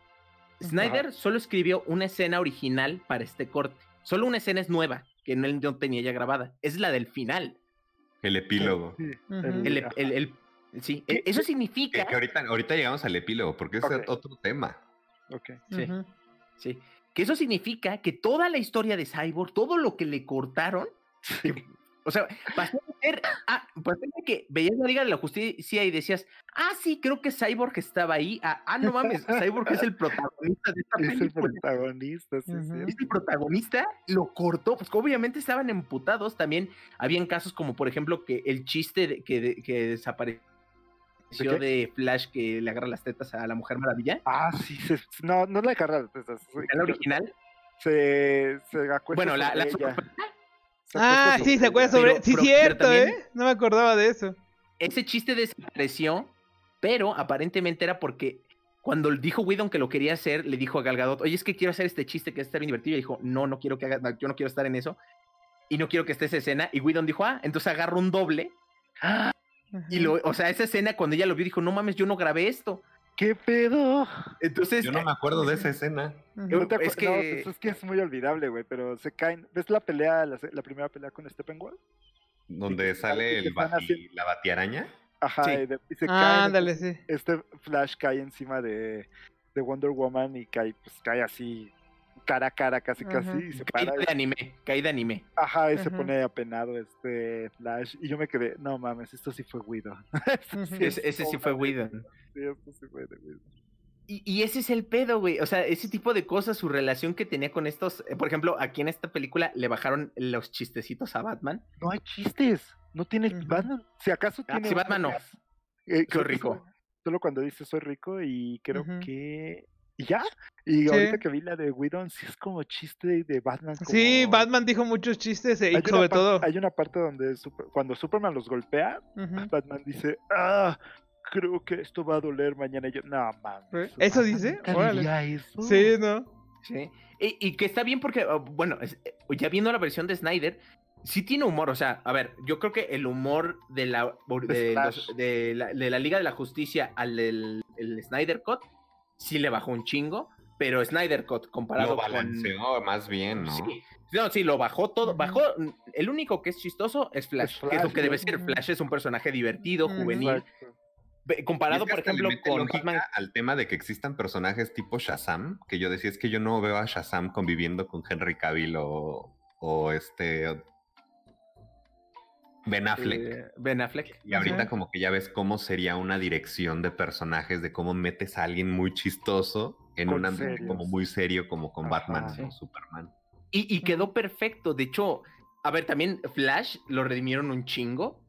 Snyder solo escribió una escena original para este corte. Solo una escena es nueva, que no, él no tenía ya grabada. Es la del final. El epílogo. El- El, ajá. el- el- sí, ¿Qué- eso significa. que ahorita, ahorita llegamos al epílogo, porque es otro tema. Ok. Sí. Sí. Que eso significa que toda la historia de Cyborg, todo lo que le cortaron, que- o sea, pasó de ser, ah, pasó que veías la Liga de la Justicia y decías, ah, sí, creo que Cyborg estaba ahí. Ah, ah, no mames, Cyborg es el protagonista de esta Es el película. protagonista, sí, sí. Este protagonista lo cortó, pues obviamente estaban emputados. También habían casos como, por ejemplo, que el chiste de- que, de- que desapareció qué? de Flash que le agarra las tetas a la Mujer Maravilla. Ah, sí, se- no, no la carrera. pues, se- ¿En la original? Se, se acuesta Bueno, la, la ella. Ah, sí, se acuerda sobre. Pero- sí, pero- pero cierto, también- ¿eh? No me acordaba de eso. ese chiste desapareció pero aparentemente era porque cuando dijo Whedon que lo quería hacer, le dijo a Gal Gadot, oye, es que quiero hacer este chiste que está bien divertido. Y dijo, no, no quiero que haga, yo no quiero estar en eso. Y no quiero que esté esa escena. Y Whedon dijo, ah, entonces agarro un doble. Y lo, o sea, esa escena cuando ella lo vio, dijo, no mames, yo no grabé esto. ¿Qué pedo? Entonces, Yo no me acuerdo de esa escena. No te Es no, que- pues es que es muy olvidable, güey, pero se caen. ¿Ves la pelea, la, primera pelea con Steppenwolf? Donde sale el bati- la batiaraña. Ajá, Sí. y, de- y se Ah, sí. Este Flash cae encima de, de Wonder Woman y cae, pues cae así, cara a cara, casi Ajá. casi, y se caída para. de anime, caída de anime. Ajá, y se pone apenado este Flash. Y yo me quedé, no mames, esto sí fue Guido. Sí Ese, ese sí fue Whedon. Sí, esto sí fue de Guido. Y, y ese es el pedo, güey. O sea, ese tipo de cosas, su relación que tenía con estos. eh, por ejemplo, aquí en esta película le bajaron los chistecitos a Batman. No hay chistes. No tiene Ujú. Batman. Si acaso Ah, tiene. sí, uno Batman no. eh, que rico. solo- Solo cuando dice soy rico y creo que. ¿Y ya? Y Sí. ahorita que vi la de Whedon, sí es como chiste de Batman. Sí, como- Batman dijo muchos chistes eh, sobre todo. Hay una parte donde Super- cuando Superman los golpea. Batman dice, ah, creo que esto va a doler mañana. Y yo, no mames. ¿Eso Batman dice? Órale. eso". Sí, ¿no? Sí. Y, y que está bien porque, oh, bueno, eh, ya viendo la versión de Snyder, sí tiene humor. O sea, a ver, yo creo que el humor de la, de, Flash. los- de la, de la Liga de la Justicia al del el Snyder Cut, sí le bajó un chingo. Pero Snyder Cut comparado Lo con. balanceó más bien, ¿no? Sí. No, sí, lo bajó todo. Bajó. El único que es chistoso es Flash, Es que es lo Flash, que debe ser. Flash es un personaje divertido, juvenil. Comparado, es que por ejemplo, con Hitman. al tema de que existan personajes tipo Shazam, que yo decía es que yo no veo a Shazam conviviendo con Henry Cavill o, o este Ben Affleck. eh, Ben Affleck. Y ahorita como que ya ves cómo sería una dirección de personajes, de cómo metes a alguien muy chistoso en Con un ambiente serios. como muy serio, como con Ajá. Batman o. Superman. Y, y quedó perfecto. De hecho, a ver, también Flash lo redimieron un chingo.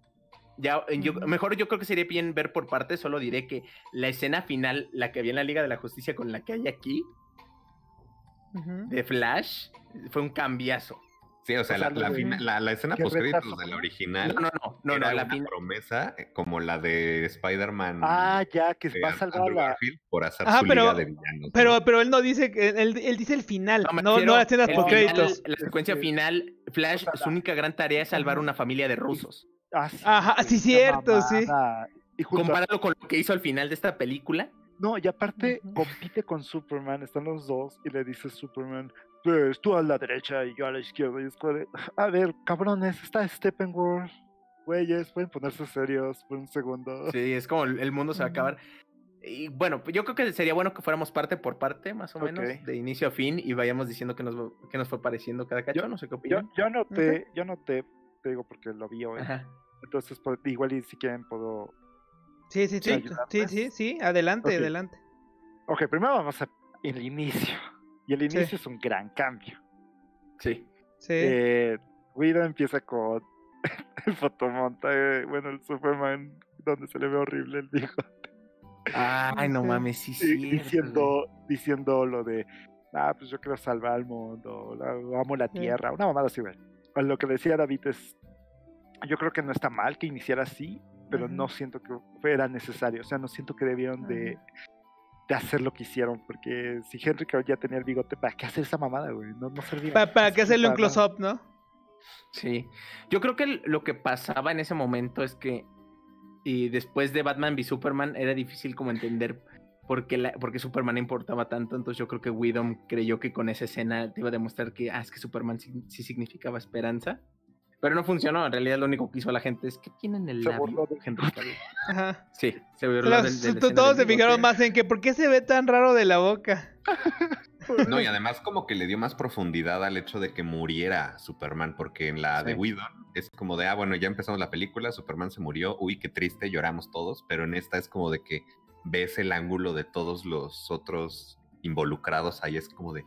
Ya, eh, yo, mejor yo creo que sería bien ver por partes. Solo diré que la escena final, la que había en la Liga de la Justicia con la que hay aquí, de Flash, fue un cambiazo. Sí, o sea, la, la fina- la- la escena que post créditos reta de la original No, no, no, no, era no, la una promesa eh, como la de Spider-Man Ah, ya, que va a salvar la. Por hacer Ajá, su pero- liga de villanos. ¿no? Pero, pero él no dice, que- él, él dice el final, no, no, refiero, las escenas el por final, créditos. La secuencia final, Flash, su única gran tarea es salvar una familia de rusos. Ah, sí, Ajá, sí, cierto, sí. Y justo- Compáralo con lo que hizo al final de esta película. No, y aparte compite con Superman, están los dos, y le dice Superman, pues tú a la derecha y yo a la izquierda, y es como de, a ver, cabrones, está Steppenwolf, güeyes, pueden ponerse serios por un segundo. Sí, es como el mundo se va a acabar. Y bueno, pues yo creo que sería bueno que fuéramos parte por parte, más o menos, Ok. de inicio a fin, y vayamos diciendo qué nos, va- qué nos fue pareciendo cada cacho. Yo- no sé qué Yo, opinan. yo noté, yo noté, te digo porque lo vi hoy, Ajá. entonces pues, igual y si quieren puedo... Sí, sí, sí, sí, sí, sí, adelante, adelante. Ok, primero vamos a el inicio, y el Sí. inicio es un gran cambio. Sí. Sí. Eh, Guido empieza con el fotomontaje, bueno, el Superman, donde se le ve horrible el viejo. Ay, no mames, sí, sí. diciendo, diciendo lo de, ah, pues yo quiero salvar al mundo, amo la Sí. tierra, una mamada así, güey. Lo que decía David es, yo creo que no está mal que iniciara así, pero no siento que fuera necesario, o sea, no siento que debieron de, de hacer lo que hicieron, porque si Henry Cavill ya tenía el bigote, ¿para qué hacer esa mamada, güey? No, no servía. Pa- ¿Para qué hacerle un para close-up, no? Sí. Yo creo que lo que pasaba en ese momento es que y después de Batman v Superman era difícil como entender por qué, la, por qué Superman importaba tanto. Entonces yo creo que Widom creyó que con esa escena te iba a demostrar que, ah, es que Superman sí, sí significaba esperanza. Pero no funcionó. En realidad lo único que hizo la gente es que tienen el Se labio, burló de- Henry Cavill. Ajá. Sí, se burló Claro, del- de la su- escena todos del se fijaron más en que, ¿por qué se ve tan raro de la boca? No, y además como que le dio más profundidad al hecho de que muriera Superman, porque en la de. Whedon es como de, ah, bueno, ya empezamos la película, Superman se murió, uy, qué triste, lloramos todos, pero en esta es como de que ves el ángulo de todos los otros involucrados ahí, es como de,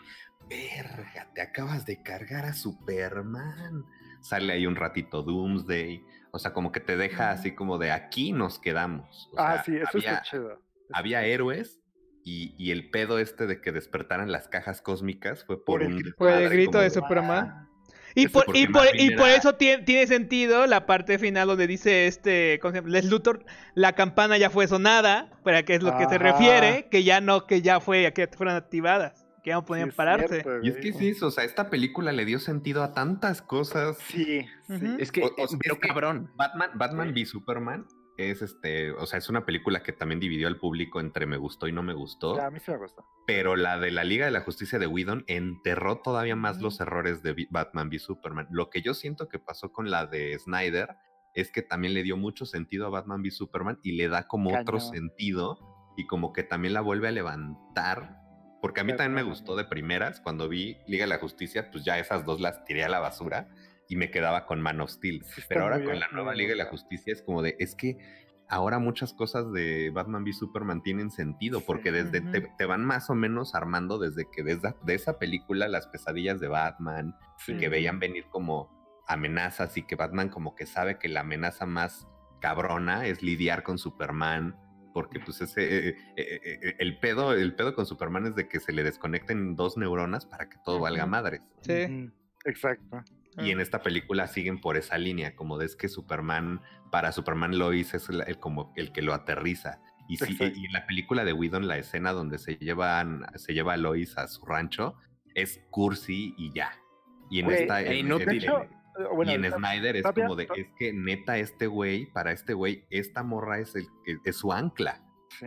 verga, te acabas de cargar a Superman. Sale ahí un ratito Doomsday, o sea, como que te deja así como de, aquí nos quedamos. O Ah, sea, sí, eso había- está chido. había héroes y, y el pedo este de que despertaran las cajas cósmicas fue por, Por un grito Fue el grito como de Superman. Ajá. Y por, y por, y por eso tiene, tiene sentido la parte final donde dice este, ¿cómo se llama? Les Luthor, la campana ya fue sonada, para que es lo que se refiere, que ya no, que ya fue, que fueron activadas, que ya no podían Sí, es pararse. cierto, Y es que sí, o sea, esta película le dio sentido a tantas cosas. Sí, sí. Ujú. Es que, O- o sea, pero es que- cabrón. Batman, Batman v Superman es este, o sea, es una película que también dividió al público entre me gustó y no me gustó. A mí sí me gustó. Pero la de la Liga de la Justicia de Whedon enterró todavía más los errores de Batman v Superman. Lo que yo siento que pasó con la de Snyder es que también le dio mucho sentido a Batman v Superman y le da como otro sentido y como que también la vuelve a levantar. Porque a mí también me gustó de primeras. Cuando vi Liga de la Justicia, pues ya esas dos las tiré a la basura y me quedaba con Man of Steel. Pero ahora con la nueva Liga de la. Justicia es como de, es que ahora muchas cosas de Batman v Superman tienen sentido, porque desde te, van más o menos armando desde que desde de esa película las pesadillas de Batman y que veían venir como amenazas y que Batman como que sabe que la amenaza más cabrona es lidiar con Superman. Porque pues ese eh, eh, eh, el pedo, el pedo con Superman es de que se le desconecten dos neuronas para que todo valga madres. Sí. Exacto. Y en esta película siguen por esa línea, como de es que Superman, para Superman Lois es el, el como el que lo aterriza. Y, sí, y en la película de Whedon, la escena donde se llevan, se lleva a Lois a su rancho, es cursi y ya. Y en esta en- inútil. en- De hecho, en- bueno, y en Snyder es como de, es que neta este güey, para este güey, esta morra es el que es su ancla. sí.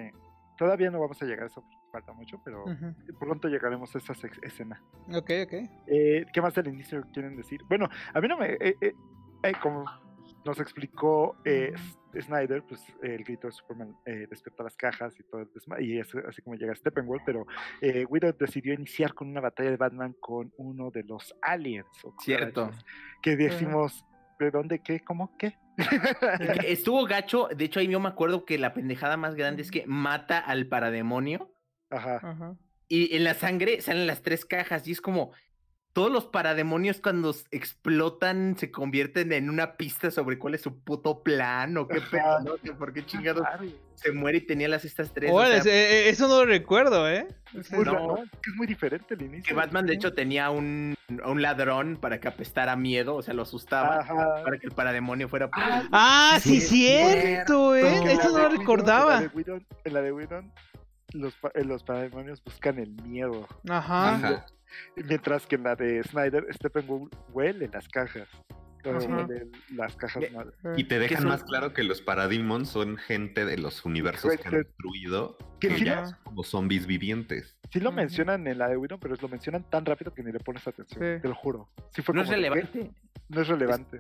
Todavía no vamos a llegar a eso, falta mucho, pero Ujú. pronto llegaremos a esa escena. Ok, ok. Eh, ¿Qué más del inicio quieren decir? Bueno, a mí no me... eh, eh, eh, como nos explicó eh, Snyder, pues el grito de Superman eh, despierta las cajas y todo y es así como llega Steppenwolf, pero eh, Widow decidió iniciar con una batalla de Batman con uno de los aliens. o Cierto. Que decimos, ¿de dónde qué? ¿Cómo qué? Estuvo gacho. De hecho, ahí yo me acuerdo que la pendejada más grande es que mata al parademonio. Ajá. Ajá. Y en la sangre salen las tres cajas. Y es como. Todos los parademonios cuando explotan se convierten en una pista sobre cuál es su puto plan o qué pedo, ¿no? ¿Por qué chingados Claro, se muere y tenía las estas tres? o Órale, sea, eh, eh, eso no lo recuerdo, ¿eh? Es muy No. raro, es muy diferente el inicio. que Batman de hecho tenía un, a un ladrón para que apestara miedo, o sea, lo asustaba Ajá. para que el parademonio fuera... Ah, sí, Sí, cierto, ¿eh? Eso no lo recordaba. En la de Whedon, los, pa- eh, los parademonios buscan el miedo. Ajá. Ajá. Mientras que en la de Snyder, Steppenwolf huele las cajas. Las cajas. Y te dejan más claro que los Parademons son gente de los universos que han destruido, Que que sí ya lo- son como zombies vivientes. Sí lo mencionan en la de Whedon, pero lo mencionan tan rápido que ni le pones atención. Sí. Te lo juro. Sí fue No es de, ¿qué? relevante. No es relevante.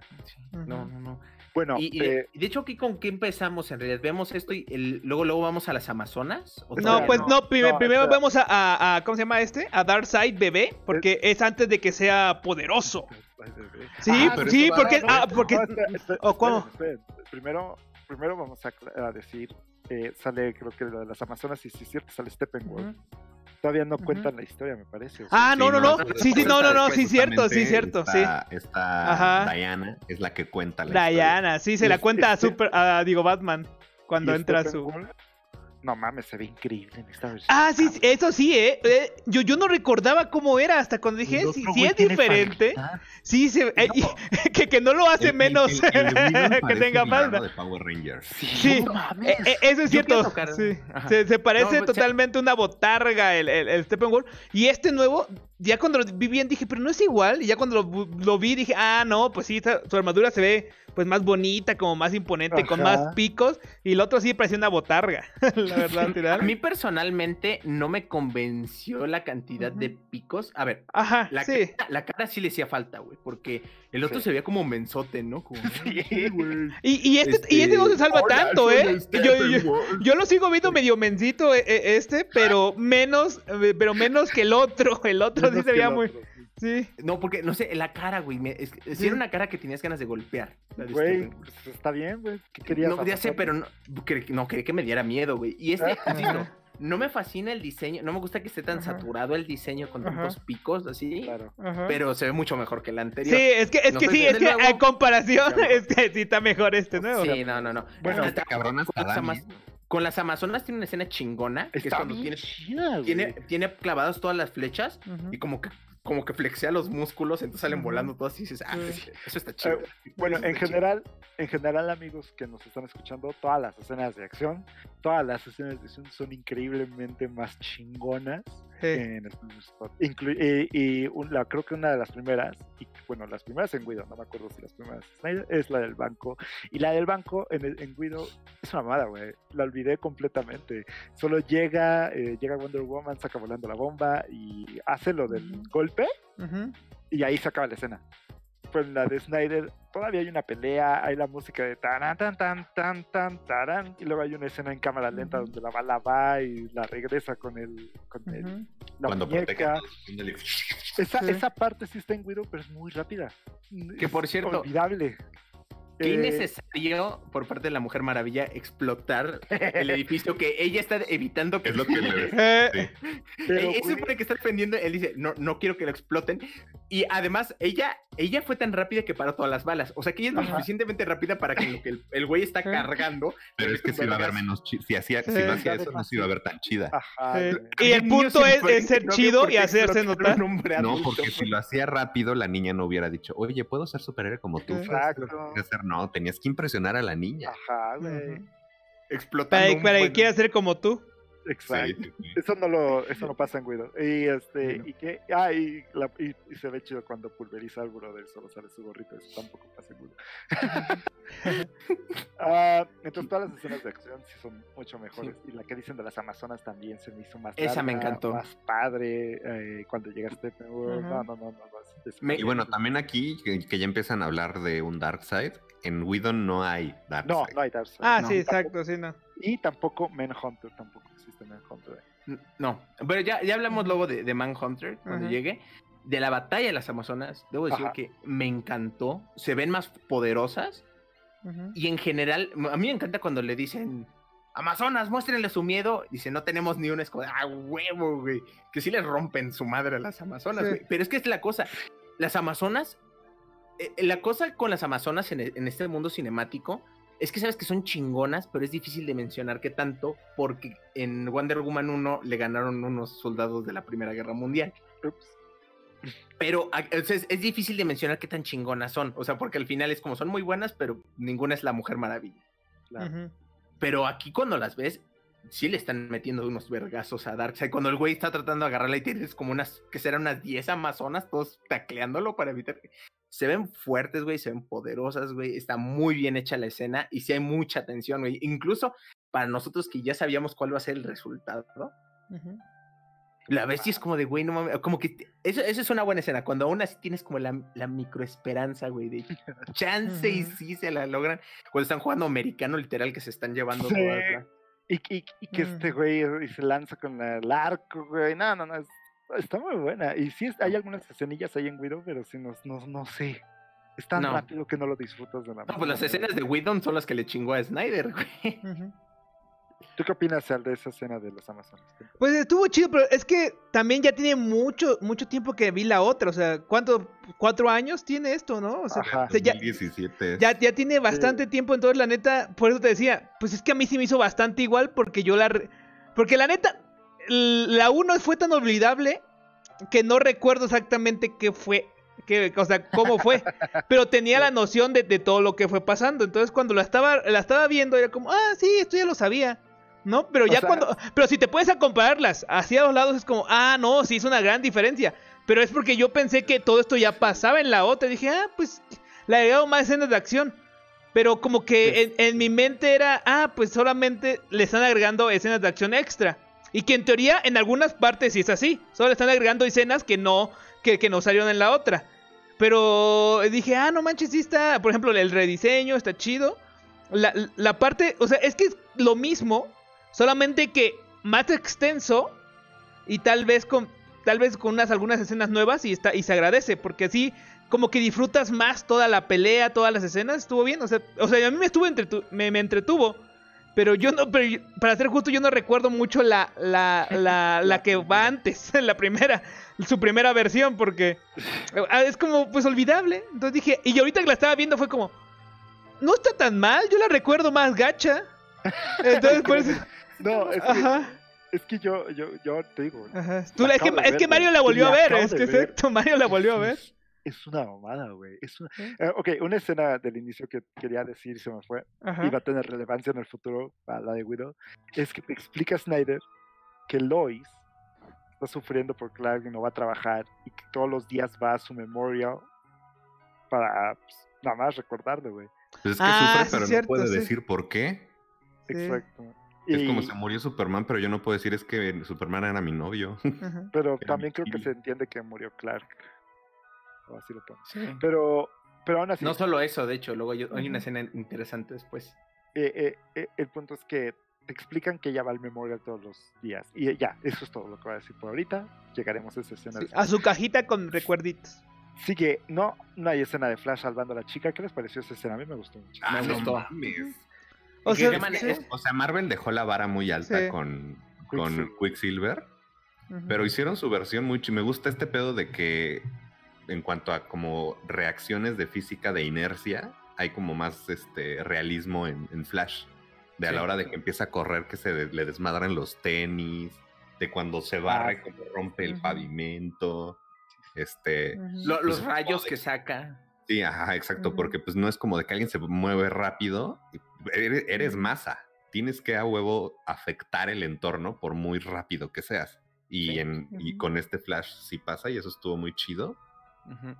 No, no, no. Bueno, Y, eh, y de hecho, aquí con qué empezamos en realidad? ¿Vemos esto y el- luego, luego vamos a las Amazonas? ¿O No, pues no, prime- no, primero espera. vamos a, a- a- ¿cómo se llama este? A Darkseid bebé, porque es antes de que sea poderoso. Sí, Ah, pero sí, porque, ah, porque, No, espera, espera, ¿o cómo? Primero, primero vamos a, decir, eh, sale creo que lo de las Amazonas y si es cierto sale Steppenwolf. Todavía no cuentan la historia, me parece. Ah, no, Sí, no, no, sí, sí, no, no, no, sí, cierto, sí, cierto, sí. esta-. Diana es la que cuenta la historia. Diana, sí, se la cuenta a Super, a, digo, Batman, cuando entra su... Steppenwolf, No mames, se ve increíble en esta versión. Ah, sí, eso sí, ¿eh? Eh, yo, yo no recordaba cómo era hasta cuando dije, sí, sí güey es diferente. Sí, se, eh, y- que, que no lo hace El- menos el- el que tenga falda. de Power Rangers. Sí, no mames. Eh, eh, eso es Yo cierto. sí. Se, se parece No, pues, totalmente a una botarga el, el, el Steppenwolf. Y este nuevo, ya cuando lo vi bien dije, pero no es igual. Y ya cuando lo, lo vi dije, ah, no, pues sí, esta- su armadura se ve pues más bonita, como más imponente, con más picos. Y el otro sí parecía una botarga, la verdad. A mí personalmente no me convenció la cantidad de picos. A ver, Ajá, la, sí. cara, la cara sí le hacía falta, güey, porque el otro Sí. se veía como mensote, ¿no? Como, Sí. "Ay, güey". Y, y este, y este no se salva Hola, tanto, ¿eh? Yo, yo, lo sigo viendo medio mencito eh, eh, este, pero menos, eh, pero menos que el otro. El otro sí se veía muy. otro, sí. Sí. No, porque, no sé, la cara, güey. me- es, sí Sí. era una cara que tenías ganas de golpear. la de Güey, pues está bien, güey. ¿Qué querías? No, ya sé, pero no, cre- no quería que me diera miedo, güey. Y este, insisto, no me fascina el diseño, no me gusta que esté tan Ajá. saturado el diseño con Ajá. tantos picos, así. Claro. Ajá. Pero se ve mucho mejor que el Sí, anterior. es que, es No que sí, es que nuevo. en comparación, Ya, es que sí está mejor este nuevo. Sí, no, no, no. Bueno, con, hasta las Dani. Amaz- con las Amazonas tiene una escena chingona, que es Está cuando bien tiene, chida, tiene, tiene clavadas todas las flechas y como que como que flexea los músculos, entonces salen volando todos y dices, ah, eso está chido. Bueno, Eso en chido. general, en general, amigos que nos están escuchando, todas las escenas de acción, todas las escenas de acción son increíblemente más chingonas Sí. en el. Inclu- y y un- la, creo que una de las primeras, y bueno, las primeras en Guido, no me acuerdo si las primeras Snyder, es la del banco. Y la del banco en, el- en Guido es una mamada, güey. La olvidé completamente. Solo llega, eh, llega Wonder Woman, saca volando la bomba y hace lo del Ujú. Golpe Ujú. y ahí se acaba la escena. Pues en la de Snyder todavía hay una pelea, hay la música de tan tan tan tan tan tarán y luego hay una escena en cámara lenta donde la bala va y la regresa con el con el- Ujú. la Cuando muñeca. Esa, Sí. esa parte sí está en Widow, pero es muy rápida. Que Es por cierto, olvidable. Qué Eh, innecesario por parte de la Mujer Maravilla explotar el edificio que ella está evitando que Es lo que le sí. pero, se güey, supone que está defendiendo, él dice, no, no quiero que lo exploten. Y además, ella, ella fue tan rápida que paró todas las balas. O sea que ella es lo Ajá. suficientemente rápida para que lo que el, el güey está cargando. Pero es que si iba a haber menos si hacía, si Sí. no hacía eso, no se iba a ver tan chida. Ajá, Sí. Y el punto es, ser no chido y hacerse notar. un No, porque si lo hacía rápido, la niña no hubiera dicho, oye, ¿puedo ser superhéroe como tú? Exacto. No, tenías que impresionar a la niña. Ajá, güey. Explotando Para, para que quiera ser como tú. Exacto. Sí, sí, sí. Eso no lo, eso no pasa en Guido. Y este, No. y que, ah, y, la- y- y se ve chido cuando pulveriza al brother, solo sale su gorrito, eso tampoco pasa en Guido. Ah, entonces todas las escenas de acción sí son mucho mejores. Y la que dicen de las Amazonas también se me hizo más Esa me encantó. Más padre, eh, cuando llega Steppenwolf. Ujú. No, no, no, no. no, es- es- Me- Y bueno, también aquí, que, que ya empiezan a hablar de un Darkseid, en Whedon no hay Darkseid. No, no hay Darkseid. Ah, No, sí, tampoco. exacto, sí, no. Y tampoco Manhunter, tampoco Manhunter. No, pero ya, ya hablamos luego de, de Manhunter cuando Ajá. llegue. De la batalla de las Amazonas, debo decir Ajá. que me encantó. Se ven más poderosas. Y en general, a mí me encanta cuando le dicen, Amazonas, muéstrenle su miedo. Dice, no tenemos ni un escudo. Ah, huevo, güey. Que sí les rompen su madre a las Amazonas, Sí. güey. Pero es que es la cosa. Las Amazonas, eh, la cosa con las Amazonas en, en este mundo cinemático es que sabes que son chingonas, pero es difícil de mencionar qué tanto, porque en Wonder Woman 1 le ganaron unos soldados de la Primera Guerra Mundial. Ups. Pero es, es difícil de mencionar qué tan chingonas son. O sea, porque al final es como son muy buenas, pero ninguna es la Mujer Maravilla. Claro. Pero aquí cuando las ves, sí le están metiendo unos vergazos a Darkseid. Cuando el güey está tratando de agarrarla y tienes como unas, que serán unas 10 amazonas, todos tacleándolo para evitar. Se ven fuertes, güey, se ven poderosas, güey. Está muy bien hecha la escena y sí hay mucha tensión, güey. Incluso para nosotros que ya sabíamos cuál va a ser el resultado. La ves y es como de, güey, no mames. Como que eso, eso es una buena escena. Cuando aún así tienes como la, la microesperanza, güey, de chance y sí se la logran. Cuando están jugando americano, literal, que se están llevando Sí. todas Y, y- y que este Mm. güey y se lanza con el arco, güey. No, no, no. es- está muy buena. Y sí, hay algunas escenillas ahí en Widow, pero sí, no, no, no sé. Es tan No. rápido que no lo disfrutas de la No, pues las escenas de Whedon son las que le chingó a Snyder, güey. ¿Tú qué opinas, Al, de esa escena de los Amazonas? Pues estuvo chido, pero es que también ya tiene mucho, mucho tiempo que vi la otra. O sea, ¿cuánto? ¿Cuatro años tiene esto, no? O sea, Ajá. o sea, ya, 2017. ya, ya tiene bastante tiempo, entonces la neta, por eso te decía, pues es que a mí sí me hizo bastante igual porque yo la... re- Porque la neta, la 1 fue tan olvidable que no recuerdo exactamente qué fue, qué, o sea, cómo fue, pero tenía la noción de, de todo lo que fue pasando, entonces cuando la estaba, la estaba viendo era como, ah, sí, esto ya lo sabía. ¿No? Pero O ya sea- cuando. Pero si te puedes a compararlas hacia los lados, es como, ah, no, sí es una gran diferencia. Pero es porque yo pensé que todo esto ya pasaba en la otra. Y dije, ah, pues le agregado más escenas de acción. Pero como que en, en mi mente era, ah, pues solamente le están agregando escenas de acción extra. Y que en teoría en algunas partes sí es así. Solo están agregando escenas que no, que, que no salieron en la otra. Pero dije, ah, no manches, sí está. Por ejemplo, el rediseño está chido. La, la parte, o sea, es que es lo mismo, solamente que más extenso y tal vez con tal vez con unas algunas escenas nuevas y está y se agradece porque así como que disfrutas más toda la pelea, todas las escenas, estuvo bien, o sea, o sea, a mí me estuvo entretu- me, me entretuvo, pero yo no pero para ser justo yo no recuerdo mucho la la, la, la que va antes, la primera, su primera versión porque ah, es como pues olvidable, entonces dije, y ahorita que la estaba viendo fue como no está tan mal, yo la recuerdo más gacha. Entonces por eso No, es que Ajá. Es que yo, yo, yo te digo. Ajá. Tú, La es, que, es que Mario la volvió a ver, es que ver. exacto, Mario la volvió a ver. Es, una mamada, güey. Es una... Eh, ok, una escena del inicio que quería decir y se me fue. Ajá. y va a tener relevancia en el futuro a la de Widow, es que te explica Snyder que Lois está sufriendo porque Clark no va a trabajar y que todos los días va a su memorial para pues, nada más recordarle, güey. Pues es que Ah, sufre, pero cierto, no puede sí. decir por qué. Sí. Exacto. Es como Y- se murió Superman, pero yo no puedo decir es que Superman era mi novio. Pero Era también creo que se entiende que murió Clark. O así lo pongo. Sí. Pero, pero aún así, No solo eso, de hecho, luego hay, una escena interesante después. eh, eh, eh, el punto es que te explican que ella va al memorial todos los días. Y ya, eso es todo lo que voy a decir por ahorita. Llegaremos a esa escena. Sí. A su cajita con recuerditos. Sigue, no, no hay escena de Flash salvando a la chica. ¿Qué les pareció esa escena? A mí me gustó mucho. Ah, Me no gustó. mames. O ¿De sea, sí. O Marvel dejó la vara muy alta Sí. con, con Quicksilver. Quicksilver, pero hicieron su versión muy Me gusta este pedo de que en cuanto a como reacciones de física de inercia, hay como más este realismo en, en Flash. De a la hora de que empieza a correr, que se de- le desmadran los tenis, de cuando se barre, sí. como rompe el pavimento. Este. Lo- los Pues, rayos que saca. Sí, ajá, exacto, porque pues no es como de que alguien se mueve rápido, eres, masa, tienes que a huevo afectar el entorno por muy rápido que seas. Y, Sí. en, y con este flash sí pasa y eso estuvo muy chido.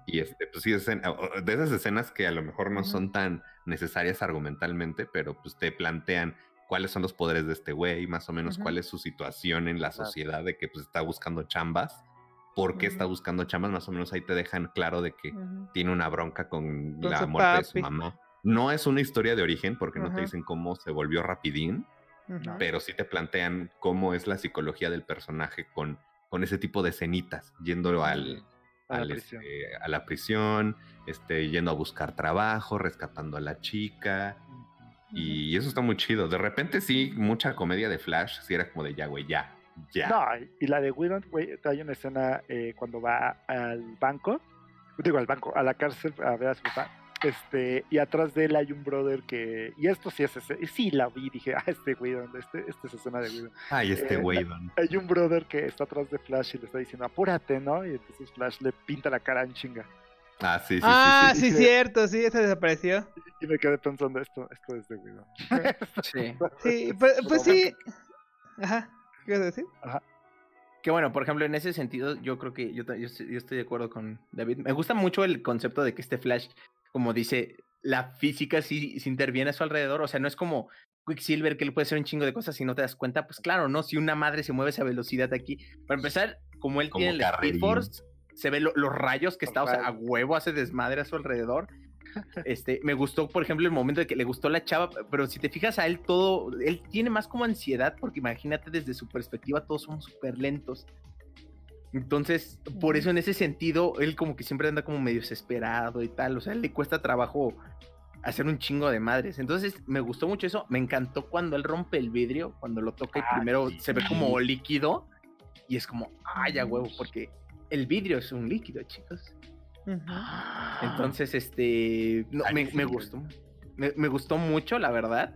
Y este, pues sí, escena- de esas escenas que a lo mejor no son tan necesarias argumentalmente, pero pues te plantean cuáles son los poderes de este güey, más o menos cuál es su situación en la Claro. sociedad de que pues está buscando chambas. ¿Por qué está buscando chambas? Más o menos ahí te dejan claro de que tiene una bronca con, Con la muerte de su mamá. No es una historia de origen porque no te dicen cómo se volvió rapidín, pero sí te plantean cómo es la psicología del personaje con, con ese tipo de escenitas, yendo al, A la al, prisión. este, a la prisión, este, yendo a buscar trabajo, rescatando a la chica. Y eso está muy chido. De repente sí, mucha comedia de Flash, sí era como de ya, güey, ya, ya. No, y la de Widow, güey, hay una escena eh, cuando va al banco, digo al banco, a la cárcel a ver a su papá, este, y atrás de él hay un brother que, y esto sí es, ese- sí la vi, dije, ah, este Widow, este, esta es escena de Widow. Ay, este Eh. Hay un brother que está atrás de Flash y le está diciendo, apúrate, ¿no? Y entonces Flash le pinta la cara en chinga. Ah, sí, sí, ah, sí, sí, sí. sí. cierto, sí, esa desapareció. Y me quedé pensando, esto, esto es de Widow. Sí. Sí, pues, pues sí. Ajá. ¿Qué ibas a decir? Que bueno, por ejemplo, en ese sentido, yo creo que yo, yo estoy de acuerdo con David. Me gusta mucho el concepto de que este Flash, como dice, la física sí, sí interviene a su alrededor. O sea, no es como Quicksilver que le puede hacer un chingo de cosas si no te das cuenta. Pues claro, ¿no? Si una madre se mueve a esa velocidad aquí. Para empezar, como él Como tiene el Speed. Force, se ve lo- los rayos que está, o sea, a huevo hace desmadre a su alrededor. Este, me gustó, por ejemplo, el momento de que le gustó la chava, pero si te fijas a él todo, él tiene más como ansiedad, porque imagínate desde su perspectiva, todos somos súper lentos. Entonces, por eso en ese sentido, él como que siempre anda como medio desesperado y tal, o sea, le cuesta trabajo hacer un chingo de madres. Entonces, me gustó mucho eso, me encantó cuando él rompe el vidrio, cuando lo toca y Ah, primero sí. se ve como líquido y es como, ay, ya huevo, porque el vidrio es un líquido, chicos. Entonces, este, no, me, gustó. Me, me gustó mucho, la verdad.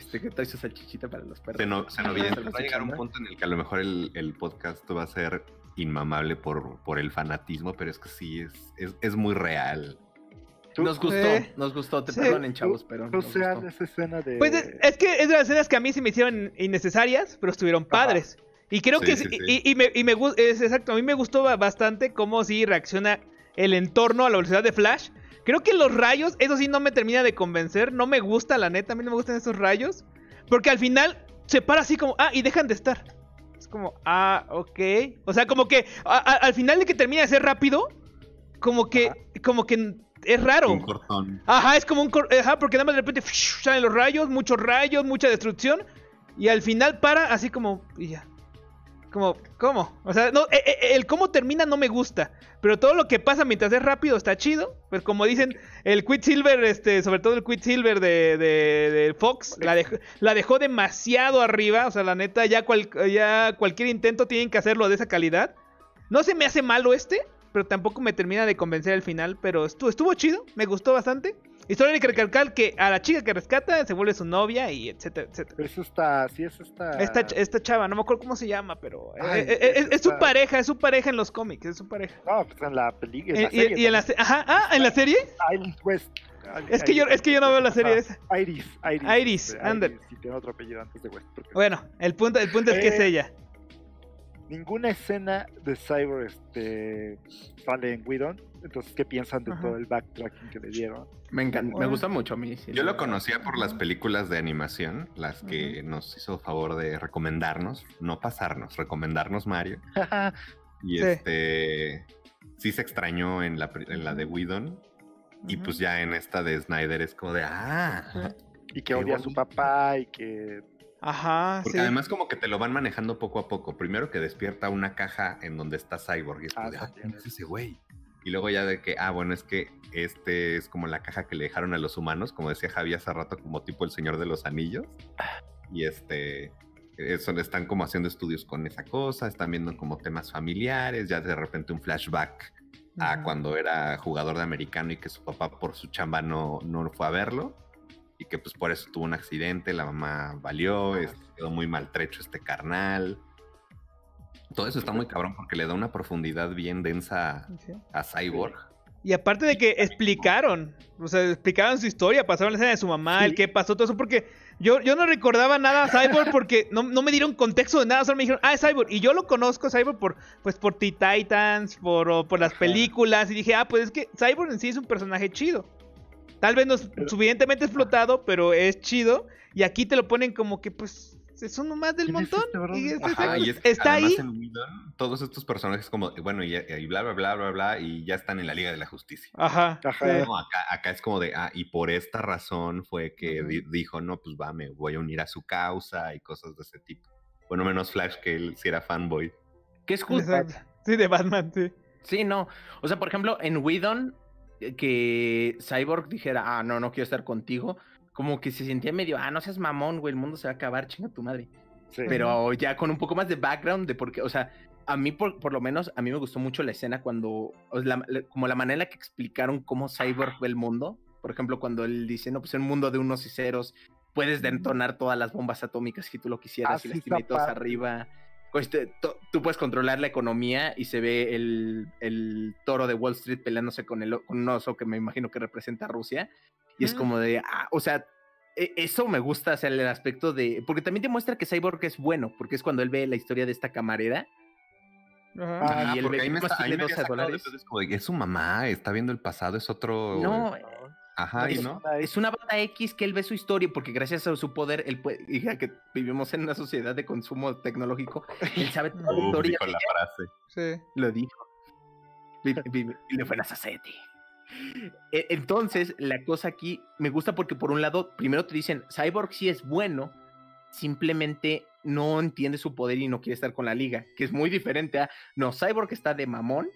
Este, que trae su salchichita para los perros. Se, no, se Va a llegar un punto en el que a lo mejor el, el podcast va a ser inmamable por, por el fanatismo, pero es que sí, es, es, es muy real. Nos gustó, Sí. nos gustó, te Sí. perdonen, chavos, pero O nos sea, gustó. esa escena de... Pues es, es que es de las escenas que a mí se me hicieron innecesarias, pero estuvieron padres. Y creo Sí, que sí. Y, y me, y me es exacto, a mí me gustó ba- bastante cómo sí reacciona el entorno a la velocidad de Flash. Creo que los rayos, eso sí no me termina de convencer, no me gusta la neta, a mí no me gustan esos rayos, porque al final se para así como, ah, y dejan de estar. Es como, ah, ok. O sea, como que a- a- al final de que termina de ser rápido, como que, como que es raro. Un cortón. Ajá, es como un... cor- Ajá, porque nada más de repente salen los rayos, muchos rayos, mucha destrucción. Y al final para así como... Y ya. Como, ¿cómo? O sea, no, eh, eh, el cómo termina no me gusta. Pero todo lo que pasa mientras es rápido está chido. Pues como dicen, el Quicksilver, este, sobre todo el Quicksilver de, de, de Fox, la dejó, la dejó demasiado arriba. O sea, la neta, ya, cual- ya cualquier intento tienen que hacerlo de esa calidad. No se me hace malo este, pero tampoco me termina de convencer al final. Pero estuvo, estuvo chido, me gustó bastante. Historia de recalcar que a la chica que rescata se vuelve su novia y etcétera, etcétera. Pero es esta, sí es esta. Esta, esta chava, no me acuerdo cómo se llama, pero eh, Ay, eh, eh, es, es su pareja, es su pareja en los cómics, es su pareja. No, pues en la película. Y, y en la ajá, ah, en la serie. Iris West. Es que yo, es que yo no veo la serie esa. Iris, Iris. Iris, este. Iris, Y tiene otro apellido antes de West. Bueno, el punto, el punto es que es ella. Ninguna escena de Cyber este, sale en Whedon. Entonces, ¿qué piensan de Ajá. todo el backtracking que le dieron? Me encanta, me gusta mucho a mí. sí, Yo lo conocía por las películas de animación, las que nos hizo favor de recomendarnos, no pasarnos, recomendarnos Mario. Y Sí. este sí se extrañó en la, pri- en la de Whedon. Y pues ya en esta de Snyder es como de ah. y que odia a su papá y que. Ajá, Porque sí. además como que te lo van manejando poco a poco. Primero que despierta una caja en donde está Cyborg y es Ah, de, ah, ¿quién es ese güey? Y luego ya de que, ah, bueno, es que este es como la caja que le dejaron a los humanos, como decía Javi hace rato, como tipo el Señor de los Anillos. Y este, eso, están como haciendo estudios con esa cosa, están viendo como temas familiares, ya de repente un flashback a cuando era jugador de americano y que su papá por su chamba no, no fue a verlo. Y que pues por eso tuvo un accidente, la mamá valió, este, quedó muy maltrecho este carnal. Todo eso está muy cabrón porque le da una profundidad bien densa Sí. a Cyborg. Y aparte de que explicaron, o sea, explicaron su historia, pasaron la escena de su mamá, el qué pasó, todo eso, porque yo, yo no recordaba nada a Cyborg porque no, no me dieron contexto de nada, solo me dijeron, ah, es Cyborg, y yo lo conozco Cyborg por, pues, por Teen Titans, por, por las películas, y dije, ah, pues es que Cyborg en sí es un personaje chido. Tal vez no es suficientemente explotado, pero es chido, y aquí te lo ponen como que, pues, es uno más del ¿Quién es montón. y Ajá, y es que está ahí. Whedon, todos estos personajes como, bueno, y, y bla, bla, bla, bla, bla, y ya están en la Liga de la Justicia. Ajá. Ajá. No, acá, acá es como de, ah, y por esta razón fue que di- dijo, no, pues va, me voy a unir a su causa y cosas de ese tipo. Bueno, menos Flash que él sí era fanboy. Que es justo. Sí, de Batman, sí. Sí, no. O sea, por ejemplo, en Whedon, que Cyborg dijera, ah, no, no quiero estar contigo, como que se sentía medio, ah, no seas mamón, güey, el mundo se va a acabar, chinga tu madre. Sí. Pero ya con un poco más de background de por qué, o sea, a mí por, por lo menos, a mí me gustó mucho la escena cuando, o la- como la manera en la que explicaron cómo Cyborg ve el mundo. Por ejemplo, cuando él dice, no, pues en un mundo de unos y ceros, puedes detonar todas las bombas atómicas si tú lo quisieras Ah, y las está tiene todas arriba. Pues te- to- tú puedes controlar la economía y se ve el, el toro de Wall Street peleándose con, el, o- con un oso que me imagino que representa a Rusia. Y es como de, ah, o sea, e- eso me gusta, o sea, el aspecto de. Porque también demuestra que Cyborg es bueno, porque es cuando él ve la historia de esta camarera. Ajá. Ah, y él porque ve ahí que me, está- ahí tiene me había 12 sacado de dólares. pedo, es como de, es su mamá, está viendo el pasado, es otro... No, Ajá, es- no. es una bata X que él ve su historia, porque gracias a su poder, él puede, y ya que vivimos en una sociedad de consumo tecnológico, él sabe toda la Uf, historia. dijo la frase. Sí. Lo dijo. Y le fue a Sassetti. E- Entonces, la cosa aquí me gusta porque por un lado, primero te dicen, Cyborg sí es bueno, simplemente no entiende su poder y no quiere estar con la liga, que es muy diferente a, no, Cyborg está de mamón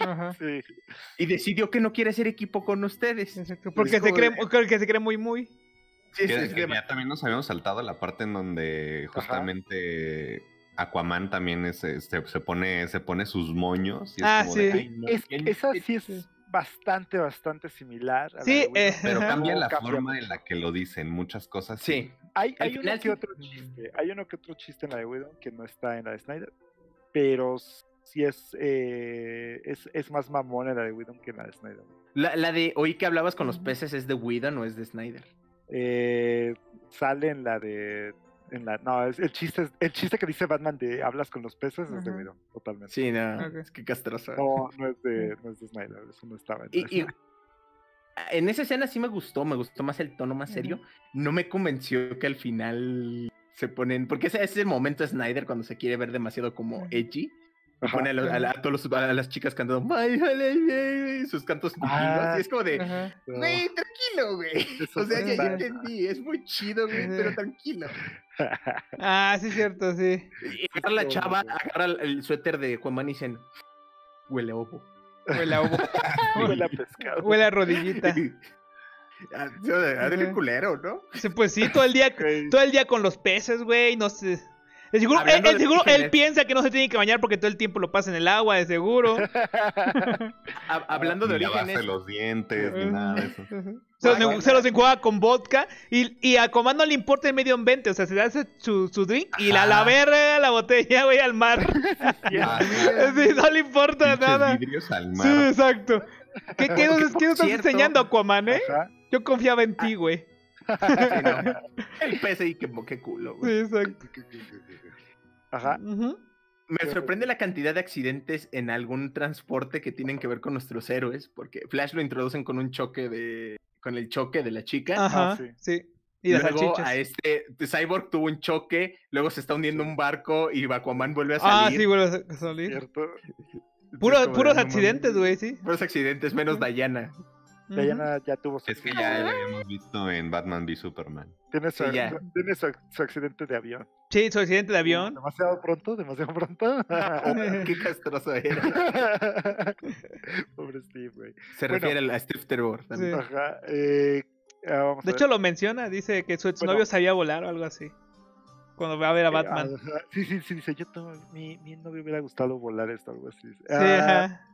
Ajá. Sí. y decidió que no quiere hacer equipo con ustedes. Exacto, Porque se cree, de- porque se cree muy muy. Sí, Que- sí, es que de- ya también nos habíamos saltado la parte en donde justamente Aquaman también es, este, se pone se pone sus moños. y es Ah, como sí. de, "Ay, no, Es, ¿quién- esa sí es bastante, bastante similar. a la de eh, Pero cambia la cambia forma mucho. en la que lo dicen, muchas cosas. Sí, Hay, hay uno que sí- otro chiste. Hay uno que otro chiste en la de Whedon que no está en la de Snyder. Pero sí es, eh, es, es más mamón en la de Whedon que en la de Snyder. La, la de oí que hablabas con los peces es de Whedon o es de Snyder. Eh, sale en la de. En la, no, es el chiste es- el chiste que dice Batman de hablas con los peces es de. Whedon, totalmente. Sí, no, Ok. es que castroso. No, no es de, no es de Snyder, eso no estaba en Y, y en esa escena sí me gustó, me gustó más el tono más serio. No me convenció que al final se ponen. Porque ese es el momento de Snyder cuando se quiere ver demasiado como edgy. Ajá. pone a, los- a la- a todos los- a las chicas cantando My Holiday", sus cantos Ah, y es como de. Güey, tranquilo, güey. O sea, ya, ya entendí, es muy chido, güey, pero tranquilo. Ah, sí, cierto, sí. Y agarra la chava, agarra el, el suéter de Juan Man y dicen, huele a. Huele a. Huele a pescado. Huele a rodillita. Ah, ha de Ujú. culero, ¿no? Sí, pues sí, todo el día, todo el día con los peces, güey, no sé. De seguro, él, de seguro él piensa que no se tiene que bañar porque todo el tiempo lo pasa en el agua, de seguro. Ha- hablando de Ni lavarse orígenes, los dientes, ni nada de eso. Se los, Ay, se los enjuaga con vodka y, y a no le importa el medio ambiente, o sea, se le hace su, su drink y la, la Ajá. verga la botella, güey, al mar. Ajá. Sí, no le importa Pinches nada. al Sí, mar. exacto. ¿Qué, qué, nos, qué nos estás enseñando, Aquaman, eh? Ajá. Yo confiaba en ti, güey. no. el ahí, que, qué culo, Sí, güey. exacto. Ajá. Me sorprende la cantidad de accidentes en algún transporte que tienen que ver con nuestros héroes, porque Flash lo introducen con un choque de. con el choque de la chica. Ajá, sí. sí. Y luego salchichas. a este Cyborg tuvo un choque, luego se está hundiendo un barco y Aquaman vuelve a Ah, salir. sí, vuelve a salir. Puro- puros accidentes, güey, sí. Puros accidentes, menos Diana. Ujú. Diana ya tuvo su Es que ya lo habíamos visto en Batman v Superman. Tiene su, Sí, ya. tiene su, su accidente de avión. Sí, su accidente de avión. Demasiado pronto, demasiado pronto. Qué castroso era. Pobre Steve, güey. Se Bueno. refiere a Steve Trevor también. Sí. Ajá. Eh, ah, vamos De a hecho, ver. lo menciona, dice que su exnovio Bueno. sabía volar o algo así. Cuando va a ver a Eh, Batman. ajá. Sí, sí, sí, dice, yo mi, mi novio hubiera gustado volar esto, algo así. Sí, Ah, ajá.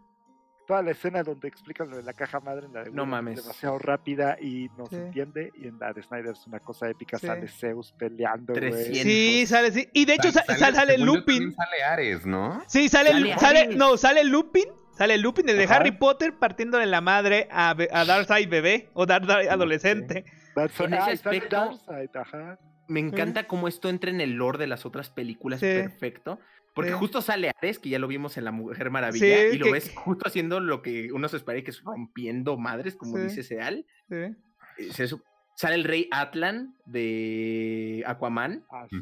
Toda la escena donde explican lo de la caja madre en la de No mames. es demasiado rápida y no Sí. se entiende y en la de Snyder es una cosa épica Sí. sale Zeus peleando güey. 300. Sí, sale, sí. Y de hecho sa- Sale- sale, sale Lupin. sale Ares, ¿no? Sí, sale, Sale sale, no, sale Lupin. Sale Lupin, el de Ajá. Harry Potter, partiéndole la madre a, a Darkseid bebé o Darkseid adolescente. That's- En ese ah, aspecto- Darkseid, ajá. Me encanta cómo esto entra en el lore de las otras películas Sí. perfecto. Porque Sí. justo sale Ares, que ya lo vimos en La Mujer Maravilla, Sí, y lo que- ves justo haciendo lo que uno se esperaría que es rompiendo madres, como Sí. dice Seal. Sí. Eh, Sale el rey Atlan de Aquaman. Ah, sí.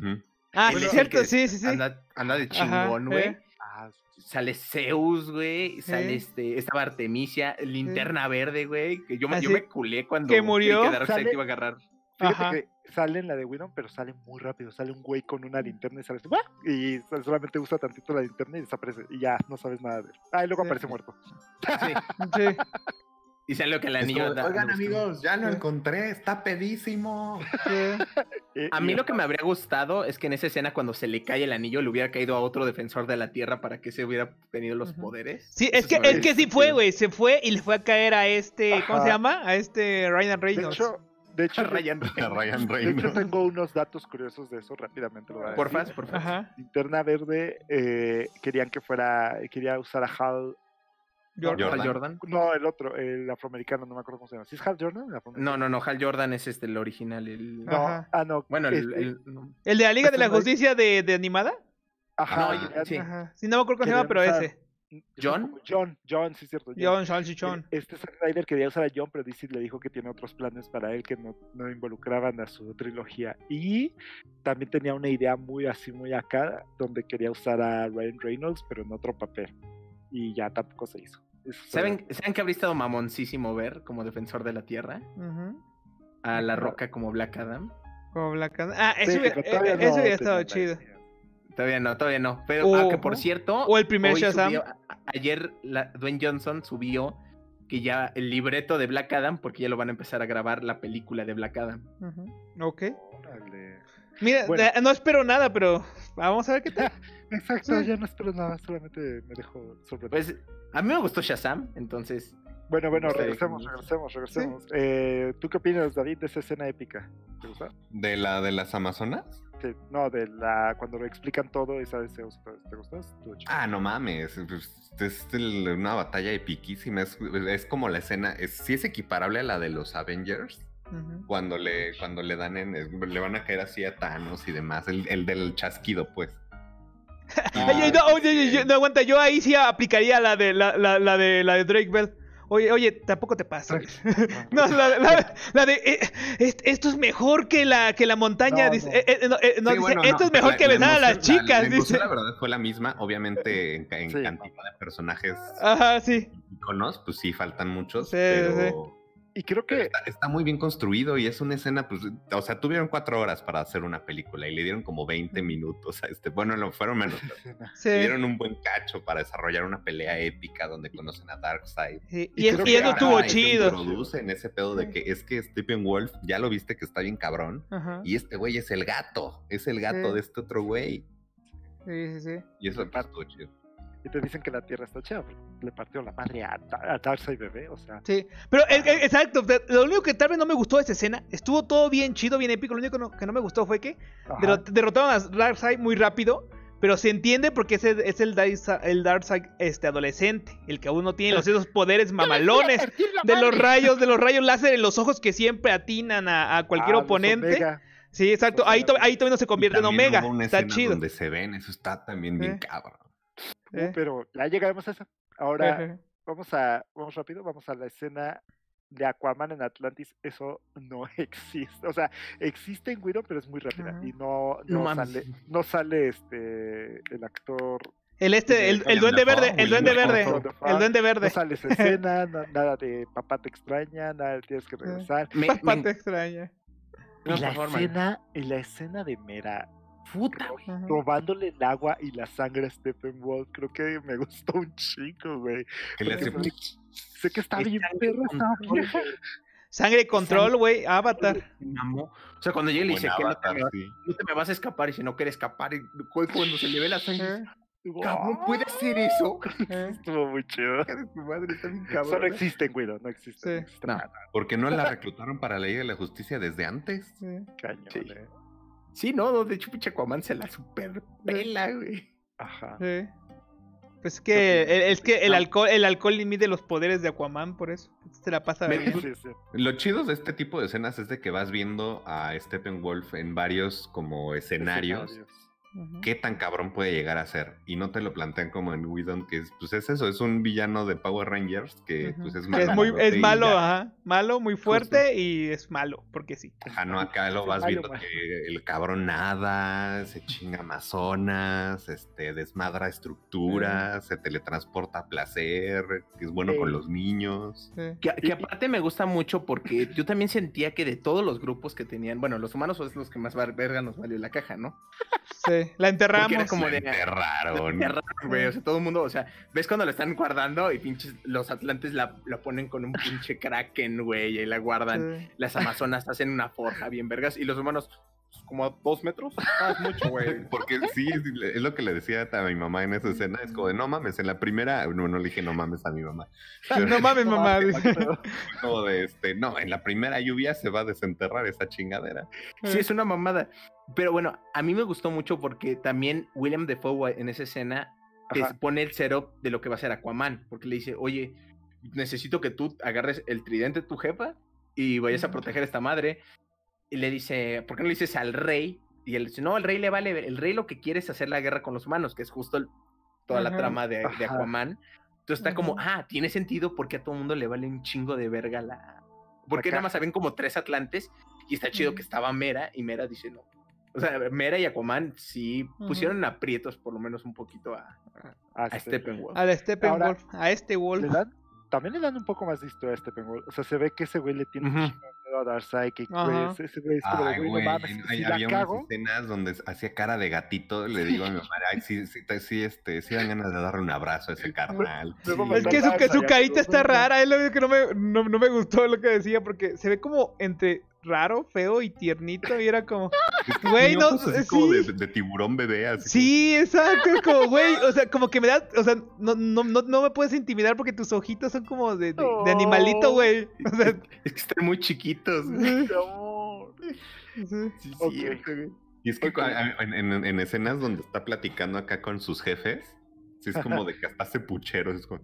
Ah, es cierto, sí, sí, sí. Anda, anda de chingón, güey. eh. Ah. Sale Zeus, güey. Sale este, estaba Artemisia, Linterna Verde, güey. Que yo, me- yo me culé cuando que murió. que Darkseid iba a agarrar. Fíjate Ajá. que sale en la de Widow, pero sale muy rápido. Sale un güey con una linterna y sale y solamente usa tantito la linterna y desaparece. Y ya, no sabes nada de él. Ah, y luego Sí. aparece muerto. Sí. Sí. Y sale lo que el Es anillo. como de, anda- Oigan, anda buscando". amigos, ya lo encontré, está pedísimo. Eh, A mí lo que me habría gustado es que en esa escena cuando se le cae el anillo le hubiera caído a otro defensor de la tierra para que se hubiera tenido los poderes. Sí, Eso es que, es que sí fue, güey. Se fue y le fue a caer a este. ¿Cómo se llama? A este Ryan De Reynolds. hecho, de hecho, Ryan Ryan de hecho tengo unos datos curiosos de eso rápidamente. Lo voy a Porfas, decir. porfas. Ajá. Linterna Verde eh, querían que fuera, quería usar a Hal, Jordan. Hal Jordan. No, el otro, el afroamericano, no me acuerdo cómo se llama. ¿Sí es Hal Jordan? El afroamericano? No, no, no, Hal Jordan es este el original. El... No, Ajá. ah, no. Bueno, el, este, el-. El de la Liga de la Este Justicia de, de animada. Ajá, No, sí. Ajá. Sí, no me acuerdo cómo se llama, pero usar- ese. ¿John? John, John, sí es cierto. John Charles John. Este Zack Snyder quería usar a John, pero DC le dijo que tiene otros planes para él que no, no involucraban a su trilogía. Y también tenía una idea muy así, muy acá, donde quería usar a Ryan Reynolds, pero en otro papel. Y ya tampoco se hizo. Eso ¿Saben, ¿Saben que habría estado mamoncísimo ver como defensor de la tierra? A La. Roca como Black Adam. Como Black Adam. Ah, Sí, eso hubiera, pero todavía eh, no eso hubiera tenía estado chido. idea. Todavía no, todavía no. Pero, ah, que por O- cierto. o el primer Shazam. subió- ayer la, Dwayne Johnson subió que ya el libreto de Black Adam, porque ya lo van a empezar a grabar la película de Black Adam. Ujú. Ok. Órale. Mira, Bueno. no espero nada, pero vamos a ver qué tal. Exacto, Sí. ya no espero nada, solamente me dejo sorprender. Pues a mí me gustó Shazam, entonces. bueno, bueno, regresemos, regresemos, regresemos. Eh, ¿Tú qué opinas, David, de esa escena épica? ¿Te gusta? ¿De la de las Amazonas? No, de la cuando lo explican todo y sabes, ¿te gustas? Ah, no mames. pues, Es una batalla epiquísima. Es, es como la escena. Es, sí es equiparable a la de los Avengers. Cuando le, cuando le dan en, le van a caer así a Thanos y demás. El, el del chasquido, pues. No aguanta, yo ahí sí aplicaría la de la, la, la de la de Drake Bell. Oye, oye, tampoco te pases. No, la, la- la de eh, est- esto es mejor que la que la montaña. No, dice, no. eh, eh, no, no, Sí, dice, bueno, esto es mejor la- que la besar a las chicas, dice. La verdad fue la misma. Obviamente, en, ca- en Sí, cantidad de personajes Ajá, sí. iconos, pues sí, faltan muchos. Sí, pero Y creo que está, está muy bien construido y es una escena, pues, o sea, tuvieron cuatro horas para hacer una película y le dieron como 20 minutos a este. Bueno, lo fueron menos. sí. Le dieron un buen cacho para desarrollar una pelea épica donde conocen a Darkseid. Sí, Y Y, es- que se chido. introduce en ese pedo de que es que Stephen Wolf, ya lo viste que está bien cabrón. Ajá. Y este güey es el gato, es el gato Sí. de este otro güey. Sí, sí, sí. Y eso pues, estuvo chido. Y te dicen que la Tierra está chida, le partió la madre a, a Darkseid bebé, o sea. Sí, pero eh, eh, exacto, lo único que tal vez no me gustó de esa escena, estuvo todo bien chido, bien épico, lo único que no, que no me gustó fue que ajá. derrotaron a Darkseid muy rápido, pero se entiende porque ese es el, Darkseid- el Darkseid este, adolescente, el que aún no tiene los esos poderes mamalones de los rayos, de los rayos láser en los ojos que siempre atinan a, a cualquier Ah, oponente. Omega. Sí, exacto, ahí, ahí todavía no se Y convierte en Omega, hubo una está chido. donde se ven, eso está también bien Eh. cabrón. Uh, Eh. pero ya llegaremos a eso. Ahora, vamos a, vamos rápido, vamos a la escena de Aquaman en Atlantis. Eso no existe. O sea, existe en Widow, pero es muy rápida. Y no, No no, sale, no sale este el actor. El este, el, el duende verde, el duende verde, el duende No verde. sale esa escena, na- nada de papá te extraña, nada de tienes que regresar. Me, Papá me- te extraña. no, y, la escena, y la escena de Mera Puta, güey. Robándole el agua y la sangre a Steppenwolf, creo que me gustó un chico, güey. Porque Sé que está Es bien esa güey. Sangre control, güey, Avatar. O sea, cuando llega y le dice que no te, me, vas- sí. no te me vas a escapar y si no quiere escapar, y cu- cuando se le ve la sangre, Eh, cabrón, "Ah". ¿puede hacer eso? Estuvo muy chido. Madre, está bien Solo cabrón. existe Guido, no existe. Sí. no existe No. nada, ¿Por qué no la reclutaron para la Liga de la Justicia desde antes? Sí. cañón, Sí. eh. Sí, no, de hecho, pinche Aquaman se la super pela, güey. Ajá. Sí. Pues es que, el- es que el Ah. alcohol, el alcohol limite los poderes de Aquaman, por eso. Se la pasa bien. Sí, sí. Lo chido de este tipo de escenas es de que vas viendo a Steppenwolf en varios como escenarios. Escenarios. ¿Qué tan cabrón puede llegar a ser? Y no te lo plantean como en Whedon, que es, pues es eso, es un villano de Power Rangers que pues es malo. es muy, es malo, ya. ajá. Malo, muy fuerte y es malo, porque sí. Ah, no, acá lo vas malo, viendo malo. que el cabrón nada, se chinga amazonas, este, desmadra estructuras, se teletransporta a placer, que es bueno con los niños. Sí. Que, que aparte me gusta mucho porque yo también sentía que de todos los grupos que tenían, bueno, los humanos son los que más verga nos valió la caja, ¿no? Sí, La enterramos. Era como de- raro. Qué raro, güey, o sea, todo el mundo, o sea, ves cuando la están guardando y pinches, los atlantes la, la ponen con un pinche kraken, güey, y la guardan. Sí. Las amazonas hacen una forja bien vergas y los humanos, como a dos metros, ah, es mucho, güey. Porque sí, es, es lo que le decía a mi mamá en esa escena, es como de no mames, en la primera, no, no le dije no mames a mi mamá. Pero No mames, mamá. como de este, no, en la primera lluvia se va a desenterrar esa chingadera. Sí, es una mamada. Pero bueno, a mí me gustó mucho porque también William Defoe en esa escena te pone el setup de lo que va a ser Aquaman, porque le dice, oye, necesito que tú agarres el tridente de tu jefa y vayas a proteger a esta madre. Y le dice, ¿por qué no le dices al rey? Y él dice, no, el rey le vale, el rey lo que quiere es hacer la guerra con los humanos, que es justo el- toda la trama de. Aquaman. Entonces está como, ah, tiene sentido porque a todo mundo le vale un chingo de verga la... Porque caja. nada más habían como tres atlantes y está chido que estaba Mera y Mera dice no. O sea, Mera y Aquaman sí pusieron aprietos por lo menos un poquito a, Ah, a sí. Steppenwolf. A la Steppenwolf, a este Le Wolf. dan- también le dan un poco más de historia a Steppenwolf. O sea, se ve que ese güey le tiene un chingo Darkseid. Que Ajá. güey, ese- ese güey es como de, Ay, güey, no güey, mames, hay- si la había cago, unas escenas donde hacía cara de gatito, le digo a mi mamá, ay, sí, sí, sí, este, sí dan ganas de darle un abrazo a ese carnal. Es que su, su carita está rara, es lo que no me, no, no me gustó lo que decía, porque se ve como entre raro, feo y tiernito, y era como... Güey, no, así eh, como sí. de, de tiburón bebé, así Sí, exacto, es como, güey, o sea, como que me da, o sea, no, no, no, no me puedes intimidar porque tus ojitos son como de, de, de animalito, güey. O sea, Es que están muy chiquitos. güey. amor. sí. Sí, Ok. cierto, güey. Y es que en- en escenas donde está platicando acá con sus jefes, sí es como de que hasta hace pucheros, es como,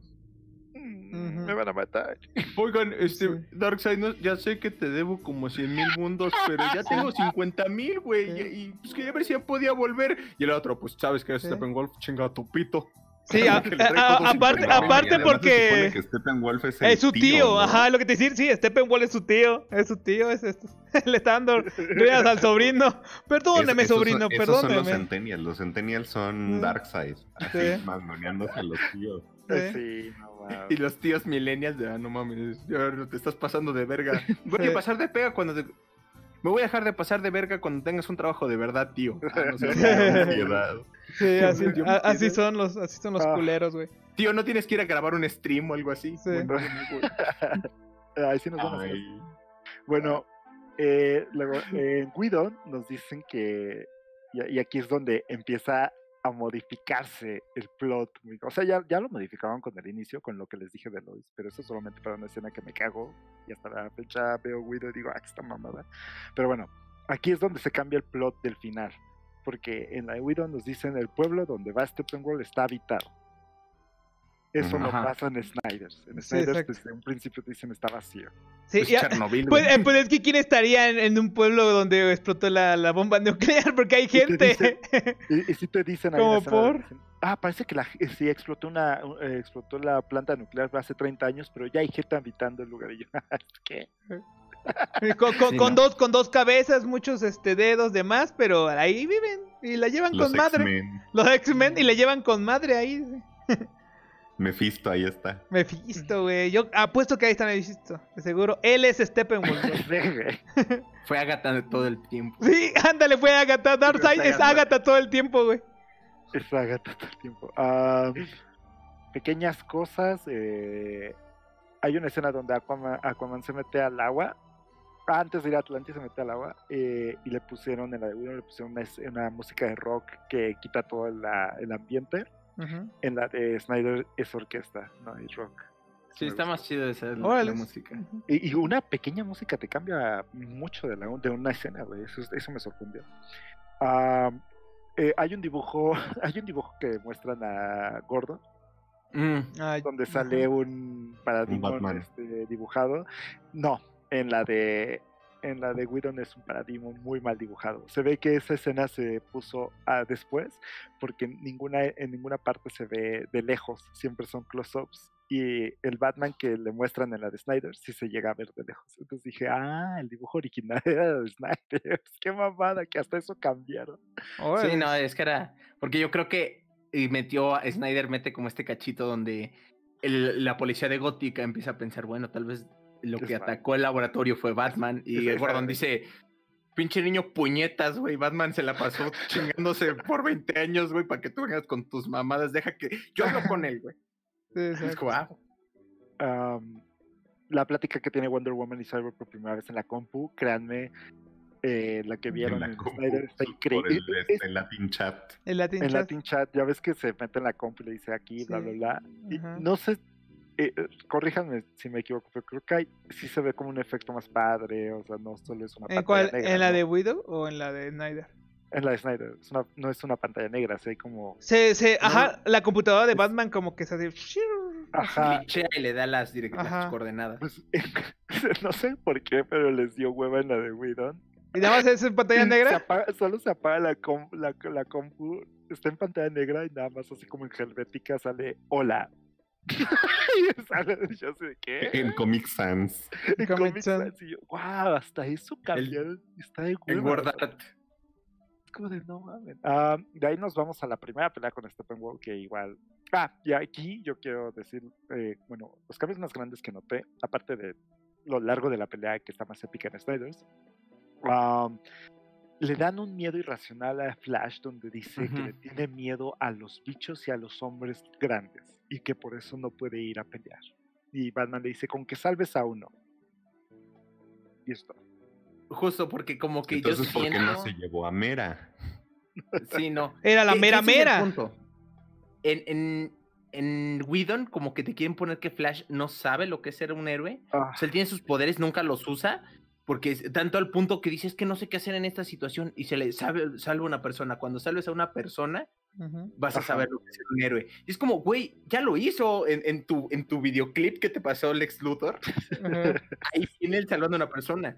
Me van a matar. Oigan, este, Sí. Darkseid, no, ya sé que te debo como 100 mil mundos, pero ya tengo 50 mil, güey. Sí. Y, y, pues quería ver si ya podía volver. Y el otro, pues sabes que es Sí. Steppenwolf, chinga tu pito. Sí, a- a- aparte, 50,000. "No, y aparte además se supone porque que Steppenwolf es, el es su tío, ¿no? ajá, lo que te decir, sí, Steppenwolf es su tío, es su tío, es esto. Le está dando al sobrino. Perdóneme, Es- sobrino, son- Esos son los perdóneme. Centennials. Los Centennials son Mm. Darkseid. Así, Sí. mangoneándose a los tíos. Sí. Sí, no mames. Y los tíos millennials de, ah, no mames, ya te estás pasando de verga. Voy a pasar de pega cuando te... Me voy a dejar de pasar de verga cuando tengas un trabajo de verdad, tío. Ah, no sé. Sí. Así, a- así son los, así son los Ah. culeros, güey. Tío, ¿no tienes que ir a grabar un stream o algo así? Sí. Bueno, Ahí sí nos vamos a. Bueno, eh, luego en Guido nos dicen que, y, y aquí es donde empieza a modificarse el plot. O sea, ya, ya lo modificaban con el inicio, con lo que les dije de Lois, pero eso solamente para una escena que me cago. Y hasta la fecha veo Widow y digo, ah, esta mamada. Pero bueno, aquí es donde se cambia el plot del final. Porque en la Widow nos dicen el pueblo donde va Steppenwolf está habitado. Eso Ujú. no Ajá. pasa en Snyder. En Sí, Snyder exacto. desde un principio te dicen está vacío. Sí, ya- Chernobyl, pues, güey. eh, pues es que quién estaría en, en un pueblo donde explotó la, la bomba nuclear porque hay te gente. dicen- Y, y si te dicen ahí en la ¿Cómo escena, por? dicen, ah, parece que la, eh, sí explotó una eh, explotó la planta nuclear hace 30 años, pero ya hay gente habitando el lugar. Y yo, ¿qué? con, con- Sí, con no. dos, con dos cabezas, muchos este, dedos de más, pero ahí viven y la llevan Los con madre. X-Men. Los X-Men y la llevan con madre ahí. Mephisto, ahí está. Mephisto, güey. Yo apuesto que ahí está Mephisto. De seguro. Él es Steppenwolf. güey. Fue Agatha de todo el tiempo. Sí, ándale, fue Agatha. Darkseid es Agatha todo el tiempo, güey. Es Agatha todo el tiempo. Ah, pequeñas cosas. eh, hay una escena donde Aquaman, Aquaman se mete al agua. Antes de ir a Atlantis se mete al agua eh, y le pusieron en la de Widow le pusieron una, música de rock que quita todo la- el ambiente. En la de Snyder es orquesta, no hay rock. Sí, está gusta. más chido esa la, la música. Y, y una pequeña música te cambia mucho de, la, de una escena, güey. Eso, eso me sorprendió. Eh, hay un dibujo, hay un dibujo que muestran a Gordo, Mm, Ay, donde sale un paradigma Batman. este, dibujado. No, en la de en la de Whedon es un paradigma muy mal dibujado. Se ve que esa escena se puso a después porque en ninguna en ninguna parte se ve de lejos, siempre son close-ups y el Batman que le muestran en la de Snyder sí se llega a ver de lejos. Entonces dije, ah, el dibujo original era de Snyder. Qué mamada que hasta eso cambiaron. Sí, no, es que era. Porque yo creo que metió a Snyder mete como este cachito donde el- la policía de Gótica empieza a pensar, bueno, tal vez lo Es que atacó el laboratorio fue Batman. Y es Gordon dice. Pinche niño puñetas, güey. Batman se la pasó chingándose por 20 años, güey, para que tú vengas con tus mamadas. Deja que. Yo hablo con él, güey. Sí, Es como, ah, la plática que tiene Wonder Woman y Cyber por primera vez en la compu, créanme, eh, la que vieron En en, la compu, Snyder está increíble. el, Es- este, Latin chat. El Latin en Chat. Latin Chat, ya ves que se mete en la compu y le dice aquí, bla, bla, bla. Y no sé, eh, corríjanme si me equivoco, pero creo que hay- sí se ve como un efecto más padre, o sea, no solo es una ¿En pantalla cuál? negra. ¿En la ¿no? de Widow o en la de Snyder? En la de Snyder, es una- no es una pantalla negra, o hay como... Se, se, No. ajá, la computadora de Batman como que se hace... Ajá, y le da las, direct- las coordenadas. pues, no sé por qué, pero les dio hueva en la de Whedon. Y nada más es en pantalla Se negra. apaga- solo se apaga la, com- la, la compu, está en pantalla negra y nada más así como en helvética sale hola. y sale yo así de qué. En Comic Sans. En Comic Comic Sans. Sans, y yo, wow, hasta eso cambiaron. Está de El hueva, Word como de no mames. Ah, de ahí nos vamos a la primera pelea con Steppenwolf, que igual. Ah, y aquí yo quiero decir, eh, bueno, los cambios más grandes que noté, aparte de lo largo de la pelea que está más épica en Snyder's, am, le dan un miedo irracional a Flash donde dice que le tiene miedo a los bichos y a los hombres grandes y que por eso no puede ir a pelear. Y Batman le dice, con que salves a uno. Y esto. Justo porque como que Entonces, yo ¿por qué siento... no se llevó a Mera? Sí, no. Era la que mera mera. punto. En, en, en Whedon, como que te quieren poner que Flash no sabe lo que es ser un héroe. Ah, O sea, él tiene sus poderes, nunca los usa. Porque es tanto al punto que dices que no sé qué hacer en esta situación y se le sabe, salva una persona. Cuando salves a una persona, vas a Ajá. saber lo que es ser un héroe. Y es como, güey, ya lo hizo en, en tu, en tu videoclip que te pasó Lex Luthor. Ahí viene él salvando a una persona.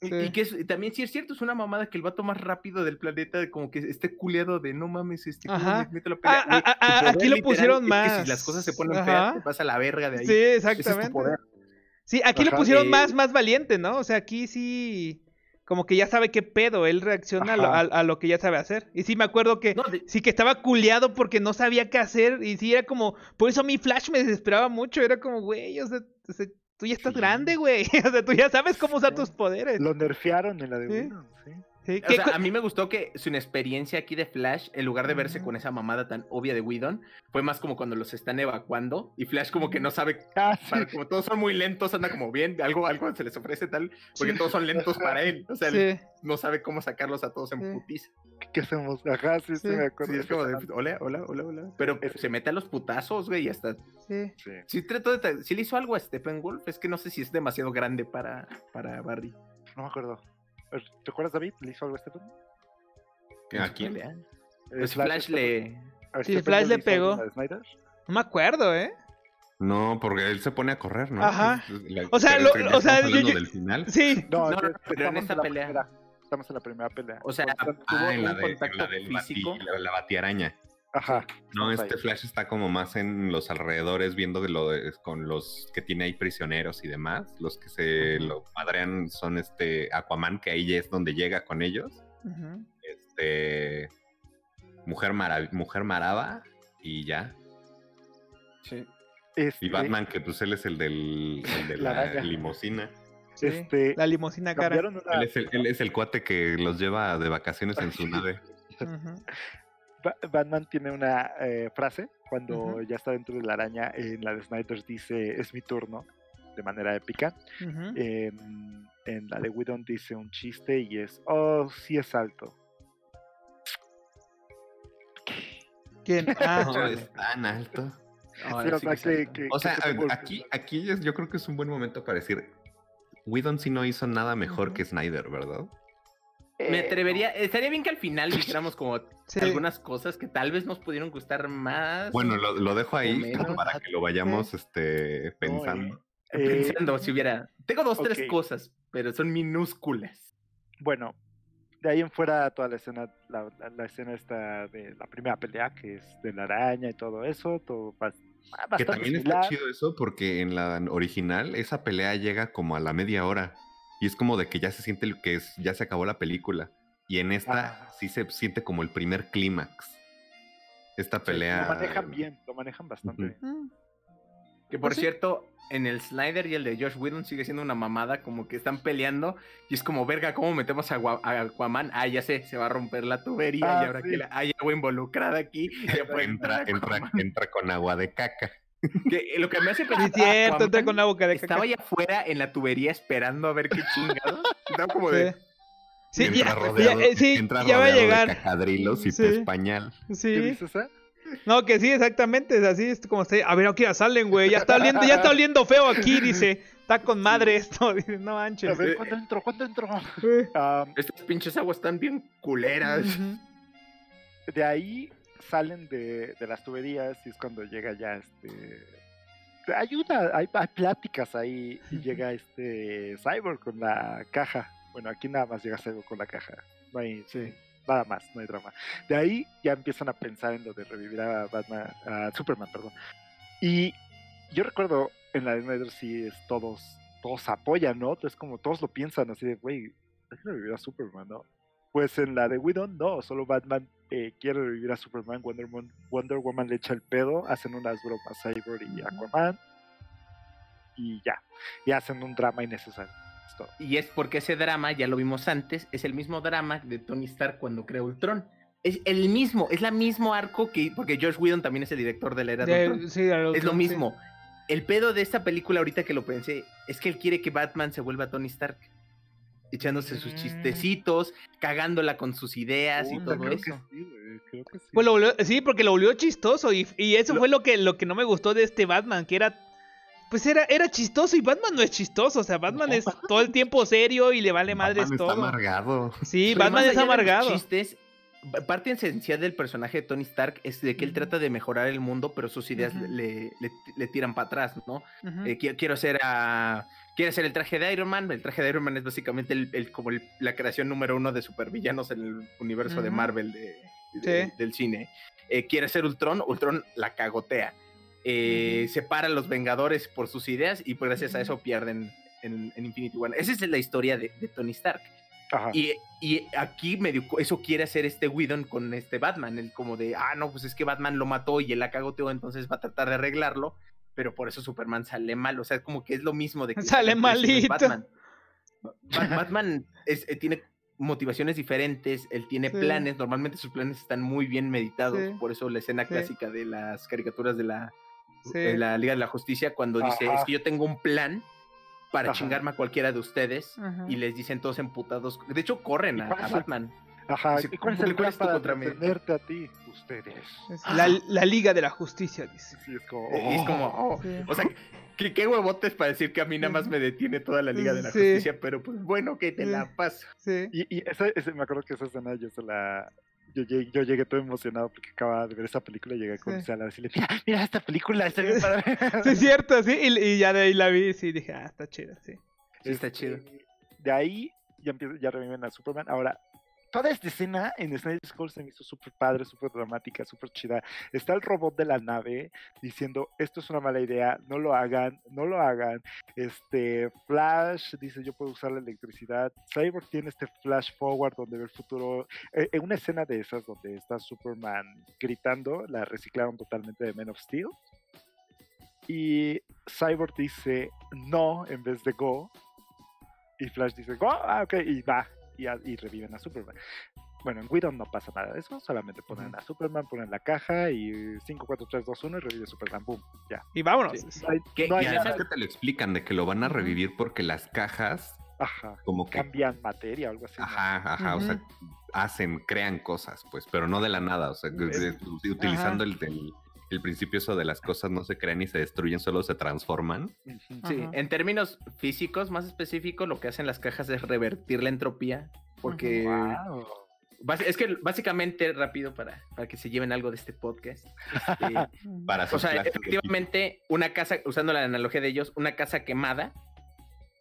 Y, que es- también sí es cierto, es una mamada que el vato más rápido del planeta, como que esté culeado de no mames, este, ¿cómo Ajá. me meto la pelea?". Ah, ah, ah, aquí lo pusieron es que más. si las cosas se ponen Ajá. feas, te vas a la verga de ahí. Sí, Ese es tu exactamente. poder. Sí, aquí lo Ajá. pusieron Eh, más, más valiente, ¿no? O sea, aquí sí, como que ya sabe qué pedo, él reacciona a lo, a- a lo que ya sabe hacer. Y sí me acuerdo que No, de- sí que estaba culeado porque no sabía qué hacer y sí era como, por eso a mí Flash me desesperaba mucho, era como, güey, o sea, o sea, tú ya estás Sí. grande, güey, o sea, tú ya sabes cómo usar Sí. tus poderes. Lo nerfearon en la de Sí. Whedon, sí. Sí, O ¿qué sea, a mí me gustó que su inexperiencia aquí de Flash, en lugar de verse con esa mamada tan obvia de Whedon, fue más como cuando los están evacuando y Flash como que no sabe, Ah, sí. como todos son muy lentos, anda como bien, algo, algo se les ofrece tal, porque Sí. todos son lentos para él. O sea, él no sabe cómo sacarlos a todos en Sí. putiza. ¿qué, hacemos? Ajá, sí, sí, Sí. me acuerdo. Sí, es como de, hola, hola, hola, hola. Pero se mete a los putazos, güey, y hasta... Sí. Sí. Sí, trató de... sí le hizo algo a Steppenwolf, es que no sé si es demasiado grande para, para Barry. No me acuerdo. Ver, ¿Te acuerdas, David? ¿Le hizo algo a Stephen? ¿A quién? Pelea. Eh, Pues Flash le... a Sí, Flash le pegó. No me acuerdo, ¿eh? No, porque él se pone a correr, ¿no? Ajá. La- O sea, lo- o sea, yo- yo- del final. Sí. No, No, pero en esta pelea. primera. Estamos en la primera pelea. O sea, Ah, en la, un de, en contacto la del bati- físico. la, la batiaraña. Ajá. No, este ahí. Flash está como más en los alrededores viendo que lo de- con los que tiene ahí prisioneros y demás. Los que se lo madrean son este Aquaman, que ahí es donde llega con ellos. Este Mujer, Mara- Mujer Marava y ya. Sí. Este, Y Batman, que pues él es el, del, el de La limosina. Sí. Este, La limusina cara. una- Él es, el, él es el cuate que los lleva de vacaciones en su nave. Ba- Batman tiene una eh, frase cuando ya está dentro de la araña. En la de Snyder dice: Es mi turno, de manera épica. En, en la de Whedon dice un chiste y es: Oh, sí es alto. ¿Quién? Ah, No, es tan alto. Ahora Sí, o sí sea, que es que- alto. que- O que sea, se te- aquí, aquí es- yo creo que es un buen momento para decir, Whedon sí no hizo nada mejor que Snyder, ¿verdad? Me Eh, atrevería, estaría bien que al final dijéramos como sí. algunas cosas que tal vez nos pudieron gustar más. Bueno, lo, lo dejo ahí para que lo vayamos este, pensando. eh, pensando si hubiera. Tengo dos, tres cosas, pero son minúsculas. Bueno, de ahí en fuera toda la escena, la, la- la escena esta de la primera pelea, que es de la araña y todo eso, todo Que también similar. está chido eso porque en la original esa pelea llega como a la media hora y es como de que ya se siente el que es, ya se acabó la película y en esta Ah. sí se siente como el primer clímax. Esta Sí, pelea Lo manejan bien, lo manejan bastante bien. Mm. Que por Pues sí. cierto, en el Snyder y el de Josh Whedon sigue siendo una mamada, como que están peleando y es como, verga, ¿cómo metemos a, Gua- a Aquaman? Ah, ya sé, se va a romper la tubería Ah, y ahora sí. que la- hay agua involucrada aquí, ya puede entra, entrar entra, entra con agua de caca. Que, eh, lo que me hace pensar es cierto, entra con la boca de estaba allá afuera en la tubería esperando a ver qué chingados. Estaba como de, Sí. Sí, entra ya, rodeado, ya, eh, sí, entra ya va a de llegar. y Sí. ¿Qué Sí. dices, eh? No, que sí, exactamente. Es así, es como se. A ver, aquí ya salen, güey. Ya está oliendo, ya está oliendo feo aquí, dice. Está con madre esto. Dice, no A manches. ver, ¿cuándo entró? ¿Cuándo entró? Eh. Am, estas pinches aguas están bien culeras. De ahí salen de, de las tuberías y es cuando llega ya este hay una hay, hay pláticas ahí y llega este Cyborg con la caja. Bueno aquí nada más llega Cyborg con la caja. No hay Sí. nada más no hay drama. De ahí ya empiezan a pensar en lo de revivir a Batman a Superman perdón. Y yo recuerdo en la de sí es todos todos apoyan no entonces como todos lo piensan así de güey hay que revivir a Superman no pues en la de Whedon no, solo Batman eh, quiere revivir a Superman, Wonder Woman, Wonder Woman le echa el pedo, hacen unas bromas Cyborg y Aquaman y ya, y hacen un drama innecesario. Es todo. Y es porque ese drama, ya lo vimos antes, es el mismo drama de Tony Stark cuando creó Ultron. Es el mismo, es la mismo arco que. Porque Josh Whedon también es el director de la era de De- Ultron. sí, de Es lo sí. mismo. El pedo de esta película, ahorita que lo pensé, es que él quiere que Batman se vuelva Tony Stark. Echándose sus Mm. chistecitos, cagándola con sus ideas y todo creo que eso. sí, creo que sí. Pues lo volvió- sí, porque lo volvió chistoso. Y, y eso Lo- fue lo que, lo que no me gustó de este Batman, que era. Pues era, era chistoso y Batman no es chistoso. O sea, Batman No. es todo el tiempo serio y le vale madres Batman está todo. amargado. Sí, Pero Batman es amargado. chistes, parte esencial del personaje de Tony Stark es de que él trata de mejorar el mundo, pero sus ideas le, le- le tiran para atrás, ¿no? Eh, quiero, quiero hacer a. Quiere hacer el traje de Iron Man. El traje de Iron Man es básicamente el, el- como el- la creación número uno de supervillanos en el universo de. Marvel de- de- Sí. del cine. Eh, quiere ser Ultron, Ultron la cagotea. Eh. Separa a los Vengadores por sus ideas y pues gracias a eso pierden en, en Infinity War. Esa es la historia de, de Tony Stark. Ajá. Y, y aquí medio eso quiere hacer este Whedon con este Batman, el como de, ah, no, pues es que Batman lo mató y él la cagoteó, entonces va a tratar de arreglarlo, pero por eso Superman sale mal, o sea, como que es lo mismo de que Sale malito. Batman. Ba- Batman es- eh, tiene motivaciones diferentes, él tiene Sí. planes, normalmente sus planes están muy bien meditados, Sí. por eso la escena Sí. clásica de las caricaturas de la, Sí. de la Liga de la Justicia, cuando dice, es que yo tengo un plan para Ajá. chingarme a cualquiera de ustedes, Ajá. y les dicen todos emputados. De hecho, corren a. Batman. Ajá, Sí, ¿y cuál es ¿cuál el plan para contra mí? defenderte a ti? Ustedes. Es la, la Liga de la Justicia, dice. Sí, es como... Es como, oh. Sí. o sea, ¿qué, qué huevotes para decir que a mí nada más me detiene toda la Liga de la Sí. Justicia, pero pues bueno, que te Sí. la paso. Sí. Y, y esa, me acuerdo que esa escena yo se la... Yo llegué, yo llegué todo emocionado porque acababa de ver esa película y llegué con Sí. Sala a decirle, mira, mira esta película, está bien padre. Sí, es cierto, sí. Y, y ya de ahí la vi y sí dije, ah, está chida, sí. Sí, está chido. Este, De ahí ya, empieza, ya reviven a Superman. Ahora, toda esta escena en Snyder Code se me hizo súper padre, súper dramática, súper chida. Está el robot de la nave diciendo, esto es una mala idea, no lo hagan, no lo hagan. Este, Flash dice, yo puedo usar la electricidad. Cyborg tiene este flash forward donde ve el futuro. Eh, en una escena de esas donde está Superman gritando, la reciclaron totalmente de Men of Steel. Y Cyborg dice no en vez de go. Y Flash dice go, ah, ok, y va. Y, a- y reviven a Superman. Bueno, en Widow no pasa nada de eso, solamente ponen a Superman, ponen la caja y 5, 4, 3, 2, 1 y revive Superman, boom, ya. Y vámonos. Sí. No hay, ¿Qué? no hay Y además que te lo explican de que lo van a revivir porque las cajas Ajá, como que cambian materia, algo así. ¿no? Ajá, ajá, o sea, hacen, crean cosas, pues, pero no de la nada, o sea, Es- utilizando el, el, el principio eso de las cosas no se crean ni se destruyen, solo se transforman. Sí, Ajá. en términos físicos más específicos, lo que hacen las cajas es revertir la entropía, porque bas- es que básicamente, rápido para, para que se lleven algo de este podcast, este, Para o sea, efectivamente, una casa, usando la analogía de ellos, una casa quemada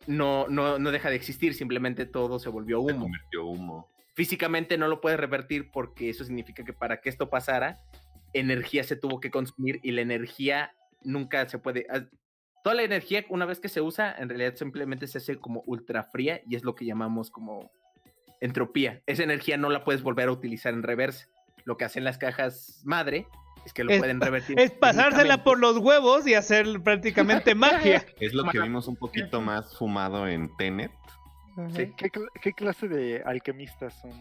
no, no, no deja de existir, simplemente todo se volvió física, se humo. convirtió humo. Físicamente no lo puedes revertir porque eso significa que para que esto pasara, energía se tuvo que consumir y la energía nunca se puede... ah, Toda la energía, una vez que se usa, en realidad simplemente se hace como ultra fría y es lo que llamamos como entropía. Esa energía no la puedes volver a utilizar en reversa. Lo que hacen las cajas madre es que lo Es pueden revertir. Es pasársela por los huevos y hacer prácticamente magia. Es lo que vimos un poquito más fumado en Tenet. Sí. ¿Qué, qué clase de alquimistas son?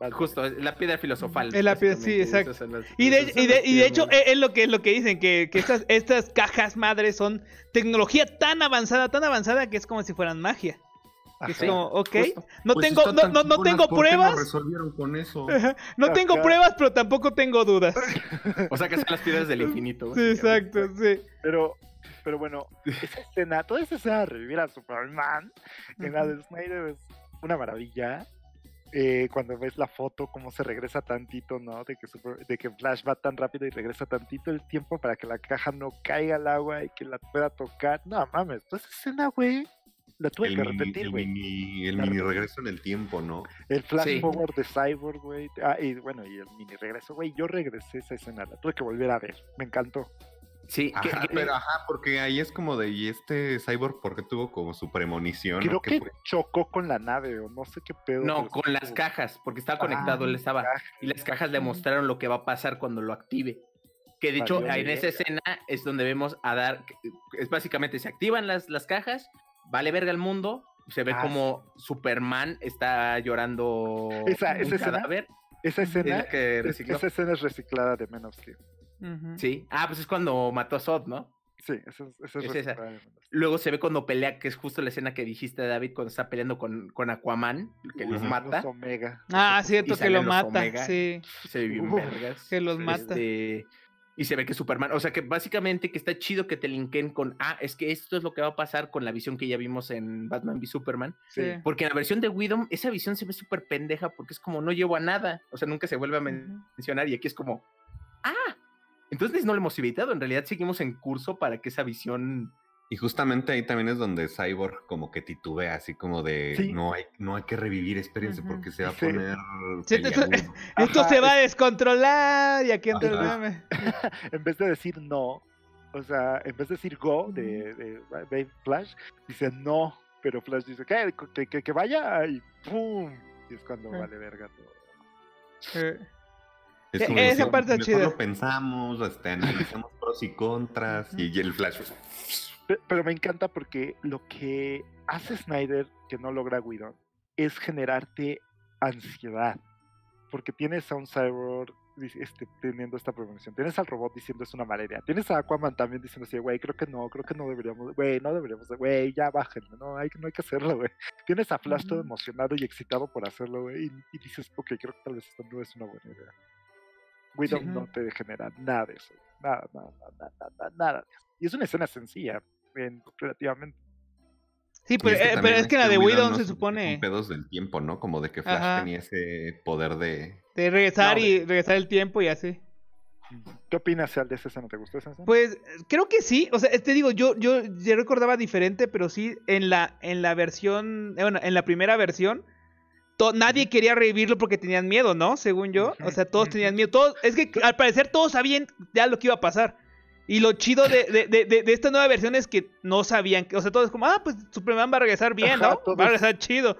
Batman? Justo, es la piedra filosofal. Es la piedra- sí, exacto. las- Y de, y de, y de hecho es, es lo que es lo que dicen, que, que estas, estas cajas madres son tecnología tan avanzada, tan avanzada que es como si fueran magia. Que es como, ok, justo. no Pues tengo, no, no, no tengo ¿por qué pruebas, No resolvieron con eso. Ajá, no tengo pruebas, pero tampoco tengo dudas. O sea que son las piedras del infinito. Sí, exacto, sí. Pero, pero bueno, esa escena, toda esa escena de revivir a Superman en la de Snyder es una maravilla. Eh, cuando ves la foto, cómo se regresa tantito, ¿no? De que, Super- de que Flash va tan rápido y regresa tantito el tiempo para que la caja no caiga al agua y que la pueda tocar. No mames, toda esa escena, güey, la tuve El que repetir, el güey. mini, el mini regreso en el tiempo, ¿no? El flash Sí. forward de Cyborg, güey. Ah, y bueno, y el mini regreso, güey. Yo regresé esa escena, la tuve que volver a ver. Me encantó. Sí, que- Ajá, que- pero ajá, porque ahí es como de, ¿y este cyborg por qué tuvo como su premonición? Creo ¿O qué que fue? chocó con la nave o no sé qué pedo. no, con las cajas, porque estaba conectado, Ah, él estaba. cajas. Y las cajas le mostraron lo que va a pasar cuando lo active. Que de hecho, en esa escena es donde vemos a Dar. Es básicamente se activan las, las cajas, vale verga el mundo. Se ve Ah, como Superman está llorando. Esa- un esa escena cadáver. Esa escena, que esa escena es reciclada de Men of Steel. Sí. Ah, pues es cuando mató a Zod, ¿no? Sí, esa es, esa es Es esa. Luego se ve cuando pelea, que es justo la escena que dijiste, David, cuando está peleando con, con Aquaman, que los mata. Los Omega. Ah, cierto que lo mata, Omega. sí. Se ve bien Uf, vergas. que los mata. Este, y se ve que Superman, o sea que básicamente que está chido que te linken con, ah, es que esto es lo que va a pasar con la visión que ya vimos en Batman v Superman. Sí. Porque en la versión de Widom, esa visión se ve súper pendeja porque es como no llevo a nada. O sea, nunca se vuelve a mencionar y aquí es como, entonces no lo hemos evitado. En realidad seguimos en curso para que esa visión... Y justamente ahí también es donde Cyborg como que titubea, así como de Sí. no hay, no hay que revivir, espérense, porque se va a poner Sí, te- peliagudo". Esto Ajá, se va a descontrolar y aquí entra el meme. En vez de decir no, o sea, en vez de decir go de, de, de Flash, dice no, pero Flash dice que, que, que, que vaya y ¡pum! Y es cuando Ah. vale verga todo. Eh, Es E- como esa decir, parte chida. lo pensamos, este, analizamos pros y contras, y, y el flash. Pe- Pero me encanta porque lo que hace Snyder, que no logra Whedon, es generarte ansiedad. Porque tienes a un cyborg este, teniendo esta premonición. Tienes al robot diciendo es una mala idea. Tienes a Aquaman también diciendo así, güey, creo que no, creo que no deberíamos, güey, no deberíamos, de- güey, ya bájenlo, no hay, no hay que hacerlo, güey. Tienes a Flash todo emocionado y excitado por hacerlo, güey, y, y dices, ok, creo que tal vez esto no es una buena idea. Widow Sí. no te genera nada de eso, nada, nada, nada, nada, nada. Y es una escena sencilla, en- relativamente. Sí, Y pero, es que eh, también pero es que en la este de Widow Widow no se supone pedos del tiempo, ¿no? Como de que Flash Ajá. tenía ese poder de... de regresar No, y regresar el tiempo y así. ¿Qué opinas, Al, de esa escena? ¿Te gustó esa escena? Pues creo que sí, o sea, te digo, yo, yo, yo recordaba diferente, pero sí, en la, en la versión, eh, bueno, en la primera versión, to- nadie quería revivirlo porque tenían miedo, ¿no? Según yo, o sea, todos tenían miedo, todos, es que al parecer todos sabían ya lo que iba a pasar. Y lo chido de, de, de, de- esta nueva versión es que no sabían, que- o sea, todos como, ah, pues Superman va a regresar bien, ¿no? Va a regresar chido.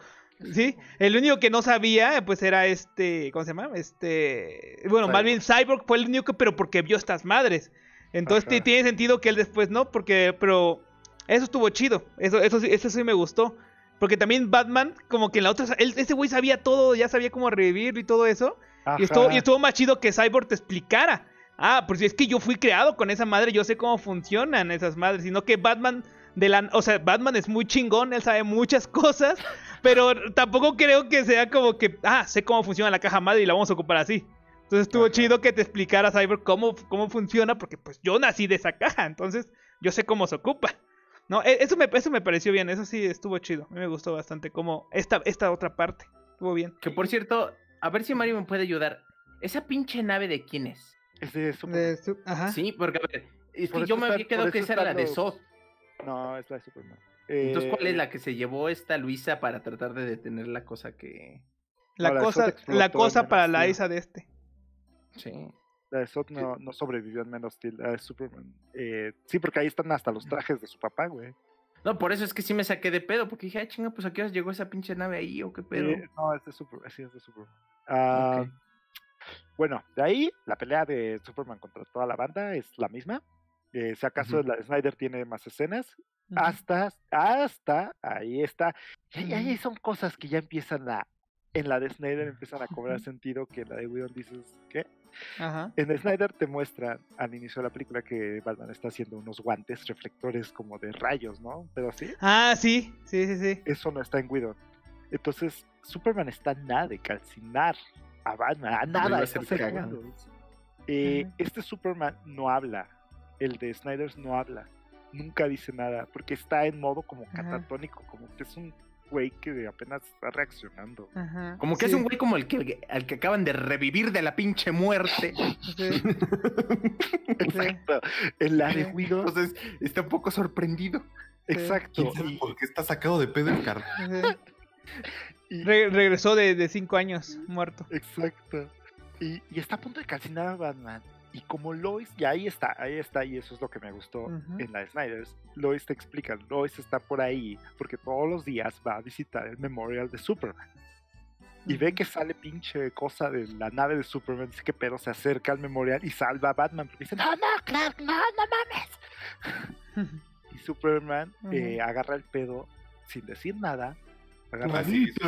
Sí, el único que no sabía, pues era este, ¿cómo se llama? Este, bueno, Cyborg. Marvin Cyborg fue el único, pero porque vio estas madres. Entonces tiene sentido que él después no, porque, pero eso estuvo chido, eso, eso, sí- eso sí me gustó. Porque también Batman, como que en la otra, él, ese güey sabía todo, ya sabía cómo revivirlo y todo eso. Y estuvo, y estuvo más chido que Cyborg te explicara. Ah, pues es que yo fui creado con esa madre, yo sé cómo funcionan esas madres. Sino que Batman, de la, o sea, Batman es muy chingón, él sabe muchas cosas. Pero tampoco creo que sea como que, ah, sé cómo funciona la caja madre y la vamos a ocupar así. Entonces estuvo Ajá. chido que te explicara Cyborg cómo, cómo funciona, porque pues yo nací de esa caja, entonces yo sé cómo se ocupa. No, e- eso me, eso me pareció bien, eso sí estuvo chido. A mí me gustó bastante como esta, esta otra parte. Estuvo bien. Que por cierto, a ver si Mario me puede ayudar. ¿Esa pinche nave de quién es? Es de Superman. De su- ajá. Sí, porque a ver, es Por que eso yo me había quedado que eso esa era la de los- Zod. No, es la de Superman. Entonces, ¿cuál Eh, es la que se llevó esta Luisa para tratar de detener la cosa que... La No, la de cosa, la cosa para la isa de este. Sí. La de Zod no, no sobrevivió en Man of Steel, la de Superman. Eh, sí, porque ahí están hasta los trajes de su papá, güey. No, por eso es que sí me saqué de pedo, porque dije, ah, chinga, pues a qué horas llegó esa pinche nave ahí o qué pedo. Eh, no, es de Superman. Sí, es de Superman. Ah. Bueno, de ahí la pelea de Superman contra toda la banda es la misma. Eh, si acaso la de Snyder tiene más escenas, hasta, hasta, ahí está. Y ahí, son cosas que ya empiezan a, en la de Snyder empiezan a cobrar sentido, que en la de Whedon dices, ¿qué? Ajá. En Snyder te muestran al inicio de la película que Batman está haciendo unos guantes reflectores como de rayos, ¿no? Pero sí, Ah, sí, sí, sí, sí. eso no está en Whedon. Entonces, Superman está nada de calcinar a Batman, a nada, a está. Eh. Este Superman no habla, el de Snyder no habla, nunca dice nada, porque está en modo como Ajá. catatónico, como que es un güey que apenas está reaccionando. Ajá. Como que sí, es un güey como el que, al que acaban de revivir de la pinche muerte. sí, Exacto. Sí. Whedon, Entonces, está un poco sorprendido. exacto. ¿Quién sabe y- por qué está sacado de pedo el carro? sí. y- Re- regresó de, de cinco años muerto. Exacto. Y, y está a punto de calcinar a Batman. Y como Lois, y ahí está, ahí está, y eso es lo que me gustó en la de Snyder's. Lois te explica, Lois está por ahí porque todos los días va a visitar el memorial de Superman. Y ve que sale pinche cosa de la nave de Superman, dice que pero se acerca al memorial y salva a Batman. Porque dice, no, no, Clark, no, no mames. Y Superman eh, agarra el pedo sin decir nada. Agarra Así.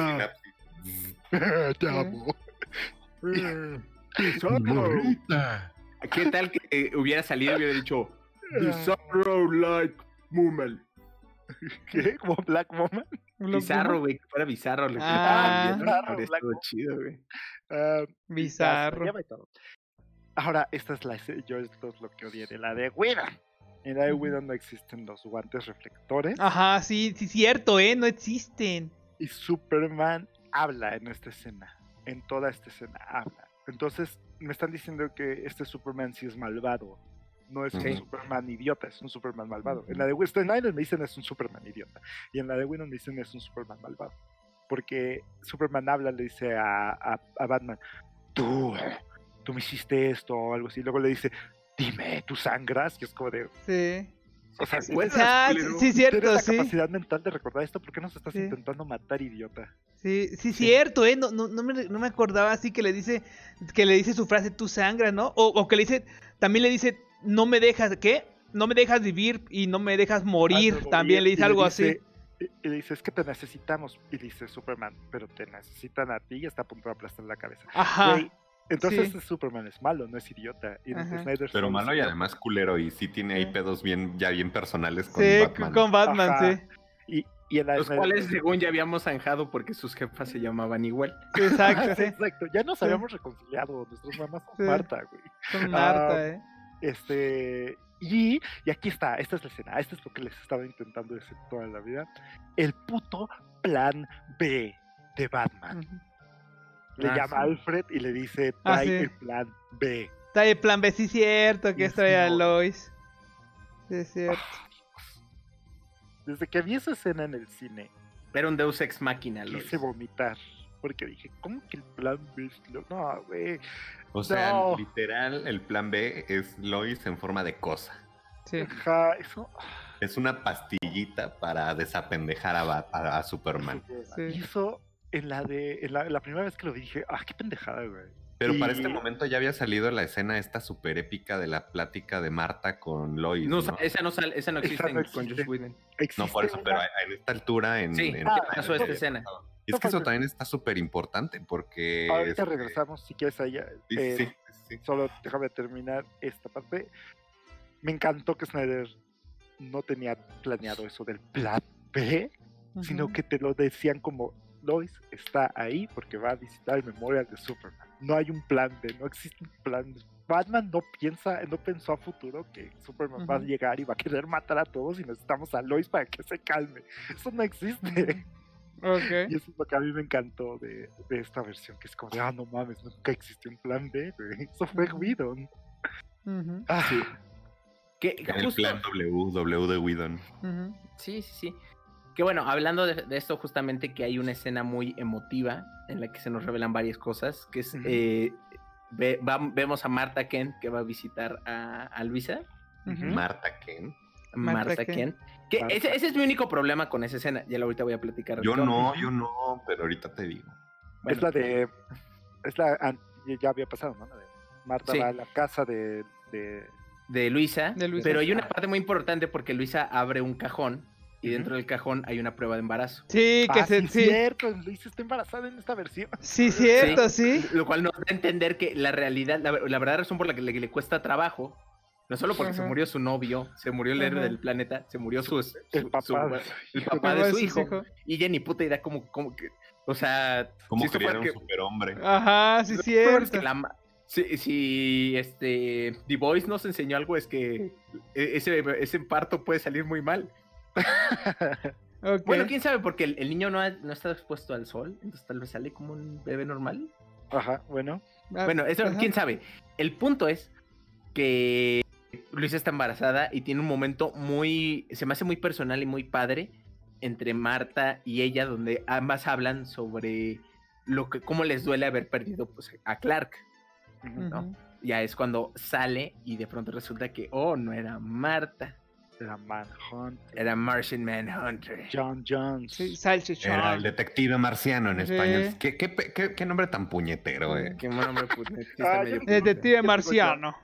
Te. ¿Qué tal que eh, hubiera salido y hubiera dicho Bizarro like Mummel? ¿Qué? ¿Como Black Woman? Lo- Bizarro, güey, que fuera bizarro. Lo que Ah. Bizarro, Wo- chido, güey. Ah, Bizarro. Ahora, esta es la yo esto es lo que odié de la de Whedon. En la de. Whedon no existen los guantes reflectores Ajá, sí, sí, cierto, ¿eh? No existen. y Superman habla en esta escena. En toda esta escena habla. Entonces, me están diciendo que este Superman sí es malvado. No es un. Superman idiota, es un Superman malvado. En la de Weston Snyder me dicen es un Superman idiota. Y en la de Whedon me dicen es un Superman malvado. Porque Superman habla, le dice a, a- a Batman, tú, tú me hiciste esto o algo así. Luego le dice, dime, tú sangras. Y es como de, Sí. O sea, ¿te acuerdas, Ah, sí, ¿tienes cierto, la sí. capacidad mental de recordar esto? ¿Por qué nos estás Sí. intentando matar, idiota? Sí, sí, cierto, ¿eh? No, no, no, me, no me acordaba así que le dice que le dice su frase, tú sangras, ¿no? O, o que le dice, también le dice, no me dejas, ¿qué? No me dejas vivir y no me dejas morir. Ah, también le dice algo así. dice- Y, y le dice, es que te necesitamos. Y dice Superman, pero te necesitan a ti y está a punto de aplastar la cabeza. Ajá. Güey, Entonces Sí. Superman es malo, no es idiota. Y Ajá. Snyder Pero malo y además culero. Y sí tiene ahí pedos bien, ya bien personales con Sí, Batman. con Batman, Ajá. sí. Y, y en la Los Snyder- cuales, según ya habíamos zanjado porque sus jefas se llamaban igual. Exacto, sí. Exacto, ya nos Sí. habíamos reconciliado. Nuestras mamás son Sí. Marta, güey. Con Marta, Ah, eh. Este. Y, y aquí está, esta es la escena, esto es lo que les estaba intentando decir toda la vida. El puto plan B de Batman. Le Ah, llama a sí. Alfred y le dice, Ah, trae sí. el plan B. Está el plan B, sí, cierto, que Y esto era no. Lois. Sí, es cierto. Ah. Desde que vi esa escena en el cine, Era un Deus Ex Máquina. Lois. quise vomitar. Porque dije, ¿cómo que el plan B es lo- No, güey. O sea, No. literal, el plan B es Lois en forma de cosa. Sí. Ajá, eso. Es una pastillita para desapendejar a, a- a Superman. Sí. Y eso, en la de. En la, la primera vez que lo vi, dije, ah, qué pendejada, güey. Pero para este momento ya había salido la escena esta súper épica de la plática de Marta con Lois. No, No, esa no sale, esa no Esa existe no con. Josh Whedon. No, por eso, pero en esta altura, en, Sí, en- ah, en- pasó esta en- escena. Y es que eso también está súper importante porque... Ahorita este, regresamos, si quieres, allá. Sí, Eh, sí, sí. Solo déjame terminar esta parte. Me encantó que Snyder no tenía planeado eso del plan B, sino que te lo decían como Lois está ahí porque va a visitar el memorial de Superman. No hay un plan B, no existe un plan. Batman no piensa, no pensó a futuro que Superman va a llegar y va a querer matar a todos y necesitamos a Lois para que se calme. Eso no existe. Ok. Y eso es lo que a mí me encantó de, de esta versión, que es como de, ah, no mames, nunca existió un plan B, güey. Eso fue. Whedon. Ah, Que El justo- plan W, W de Whedon. Sí, sí, sí. Que bueno, hablando de, de esto, justamente que hay una escena muy emotiva en la que se nos revelan varias cosas, que es, eh, ve- va- vemos a Marta Kent que va a visitar a, a Luisa. Marta Kent. Marta Marta, Kent. Que Marta. ese, ese es mi único problema con esa escena, ya lo ahorita voy a platicar. Yo no, yo no, pero ahorita te digo. Bueno, es la de. Es la. an- Ya había pasado, ¿no? La de Marta Sí. va a la casa de. de de Luisa, De Luisa. pero hay una parte muy importante porque Luisa abre un cajón y dentro del cajón hay una prueba de embarazo. Sí, que ah, se, sí, sí. cierto, Luis está embarazada en esta versión. Sí, cierto, sí. Lo cual nos da a entender que la realidad, la, la verdadera razón por la que le, le cuesta trabajo, no solo porque se murió su novio, se murió el héroe del planeta, se murió su, su- El papá. su- de- el Papá de su hijo, y ella ni puta idea como, como que, o sea, ¿Cómo si criar fuera un que- superhombre? Ajá, sí, lo peor es que cierto. la si, si, este The Voice nos enseñó algo es que e- ese, ese parto puede salir muy mal. Bueno, quién sabe, porque el, el niño no, ha- no está expuesto al sol, entonces tal vez sale como un bebé normal. Ajá, bueno. Ah, Bueno, eso, ajá. quién sabe. El punto es que Luisa está embarazada y tiene un momento muy, se me hace muy personal y muy padre entre Marta y ella, donde ambas hablan sobre lo que, cómo les duele haber perdido pues, a Clark. Ya es cuando sale y de pronto resulta que, oh, no era Marta, Era Manhunt. era Martian Manhunter. John Jones. Sí, salchichón. Era el detective marciano en Sí. español. ¿Qué, qué, qué- qué nombre tan puñetero, eh? Qué nombre, Ah, yo- Detective digo marciano.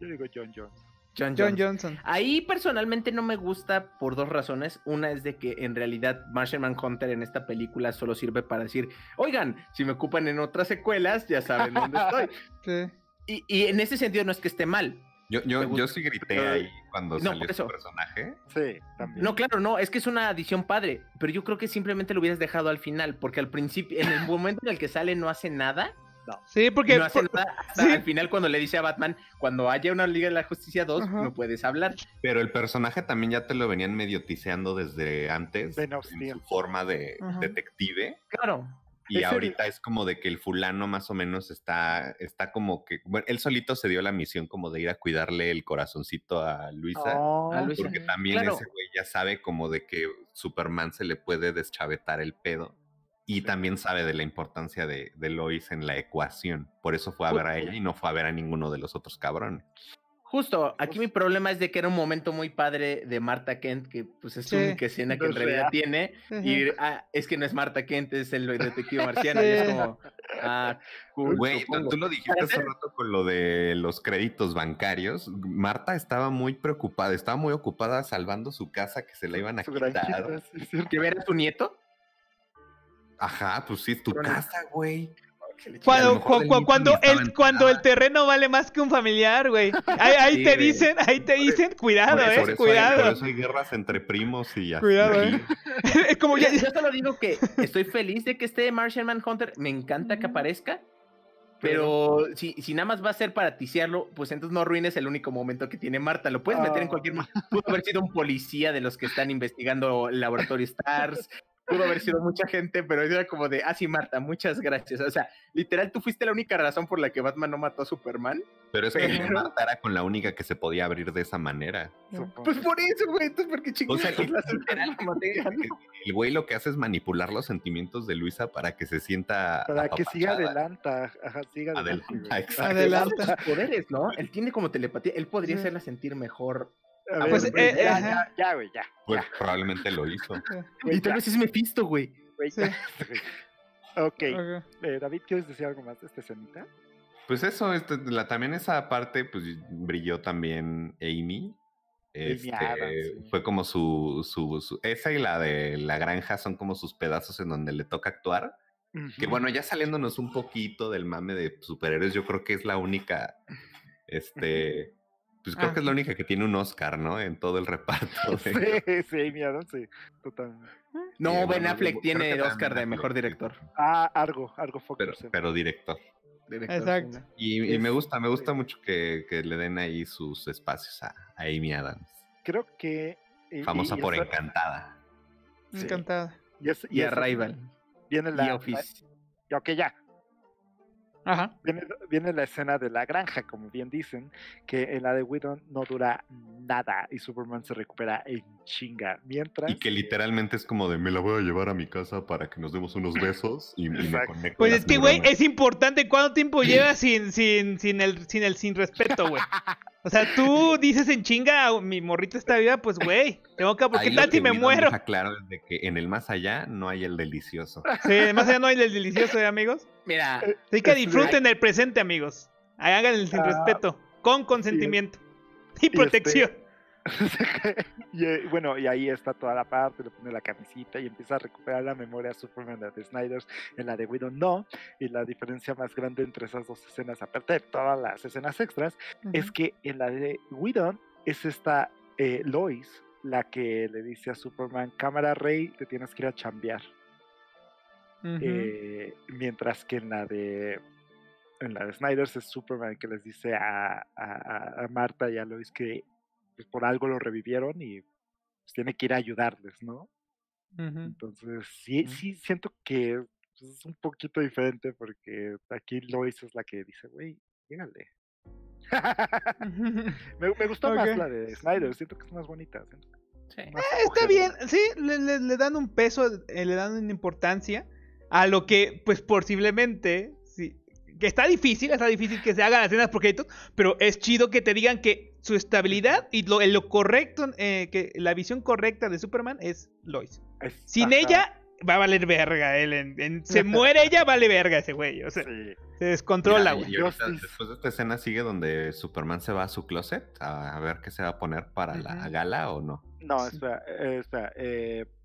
Yo digo John Jones. John. Johnson. Ahí personalmente no me gusta por dos razones. Una es de que en realidad Martian Manhunter en esta película solo sirve para decir, oigan, si me ocupan en otras secuelas, ya saben dónde estoy. Sí. Y, y en ese sentido no es que esté mal. Yo, yo, yo sí grité ahí cuando No, salió eso. personaje. Sí, también. No, claro, no, es que es una adición padre, pero yo creo que simplemente lo hubieras dejado al final, porque al principio, en el momento en el que sale no hace nada, Sí, porque. no hace por- nada hasta sí. al final cuando le dice a Batman, cuando haya una Liga de la Justicia 2, Ajá. no puedes hablar. Pero el personaje también ya te lo venían medio tiseando desde antes. En su forma de Ajá. detective. Claro. Y Es el- ahorita es como de que el fulano más o menos está, está como que, bueno, él solito se dio la misión como de ir a cuidarle el corazoncito a Luisa. Oh, A Luisa. Porque también Claro. ese güey ya sabe como de que Superman se le puede deschavetar el pedo. Y también sabe de la importancia de, de Lois en la ecuación. Por eso fue a ver a ella y no fue a ver a ninguno de los otros cabrones. Justo, aquí mi problema es de que era un momento muy padre de Marta Kent, que pues es Sí, la única escena que en realidad real. tiene, y ah, es que no es Marta Kent, es el detective marciano, y es como, ah, cool, Güey, tú- lo dijiste hace rato con lo de los créditos bancarios. Marta estaba muy preocupada, estaba muy ocupada salvando su casa que se la iban a su quitar. ¿Que ver a su nieto? Ajá, pues sí, es tu Bueno. casa, güey. Cuando, cuando, el, cuando el enterrada. terreno vale más que un familiar, güey. Ahí, ahí Sí, te dicen, ahí te dicen, cuidado, eh, hay- cuidado. por eso hay guerras entre primos y así. Cuidado, eh. es como ya, Yo solo digo que estoy feliz de que esté Martian Manhunter. Me encanta que aparezca. Pero si, si nada más va a ser para ticiarlo, pues entonces no arruines el único momento que tiene Marta. Lo puedes meter en cualquier momento. Pudo haber sido un policía de los que están investigando el laboratorio Stars. Pudo haber sido mucha gente, pero era como de, ah, sí, Marta, muchas gracias. O sea, literal, tú fuiste la única razón por la que Batman no mató a Superman. Pero es que Pero- Marta era con la única que se podía abrir de esa manera. Pues por eso, güey. Entonces, ¿por qué O chingados sea, la literal, Superman? el güey lo que hace es manipular los sentimientos de Luisa para que se sienta Para que siga adelanta. Ajá, siga adelante. Adelanta, güey. exacto. Adelanta. sus poderes, ¿no? Él tiene como telepatía. Él podría Sí. hacerla sentir mejor. Ah, ver, pues, eh, ya, ya, ya, güey, ya. Pues ya, probablemente lo hizo. Y tal vez es Mephisto, güey. Sí. Ok, Ok. eh, David, ¿quieres decir algo más de esta escenita? Pues eso, este, la, también esa parte, pues brilló también Amy. Este, Adams. Fue como su, su, su- Esa y la de la granja son como sus pedazos en donde le toca actuar. Que bueno, ya saliéndonos un poquito del mame de superhéroes, yo creo que es la única. Este. Pues creo Ah. que es la única que tiene un Oscar, ¿no? En todo el reparto. de- Sí, sí, Amy Adams, sí, totalmente. No, Sí, Ben bueno, Affleck tiene el Oscar de mejor director. Ah, Argo, Argo Fox. Pero, pero director. Director, Exacto. Y, y me gusta, me gusta mucho que, que le den ahí sus espacios a, a Amy Adams. Creo que. y- Famosa y- y por esa- Encantada. Sí. Encantada. Y, es- Y esa- Arrival. Viene Y la. Office. la- ok, ya. Ajá. Viene, viene la escena de la granja, como bien dicen, que en la de Whedon no dura nada y Superman se recupera en chinga. Mientras. Y que literalmente es como de me la voy a llevar a mi casa para que nos demos unos besos y, y me conecto. Pues es que, güey, es importante cuánto tiempo llevas sin, sin, sin el, sin el sin respeto, güey. O sea, tú dices en chinga, mi morrito está viva, pues, güey, tengo que, ¿por Ahí qué lo tal si que me muero? deja claro de que en el más allá no hay el delicioso. Sí, además ya no hay el delicioso, ¿eh, amigos? Mira, Así que disfruten el presente, amigos. El sin Ah, respeto, con consentimiento y este, protección. y eh, bueno, y ahí está toda la parte, le pone la camisita y empieza a recuperar la memoria Superman de The Snyders, en la de Whedon no, y la diferencia más grande entre esas dos escenas, aparte de todas las escenas extras, es que en la de Whedon es esta eh, Lois la que le dice a Superman, cámara rey, te tienes que ir a chambear. Eh, mientras que en la de en la de Snyders es Superman que les dice a- a- a Marta y a Lois que pues, por algo lo revivieron y pues, tiene que ir a ayudarles, ¿no? Entonces sí, sí siento que pues, es un poquito diferente porque aquí Lois es la que dice, güey, llégale. me, me gustó más la de Snyder, siento que es más bonita. siento sí. más Está bien, sí, le, le- le dan un peso, eh, le dan una importancia a lo que, pues posiblemente, sí, que está difícil, está difícil que se hagan las escenas por créditos, pero es chido que te digan que su estabilidad y lo, lo correcto, eh, que la visión correcta de Superman es Lois. Sin ajá, ella, va a valer verga él. en- en- se muere ella, vale verga ese güey. O sea, sí. se descontrola, güey. y ahorita, Justice. después de esta escena sigue donde Superman se va a su closet a, a ver qué se va a poner para la gala o no. No, Sí. espera, eh, espera. eh, un-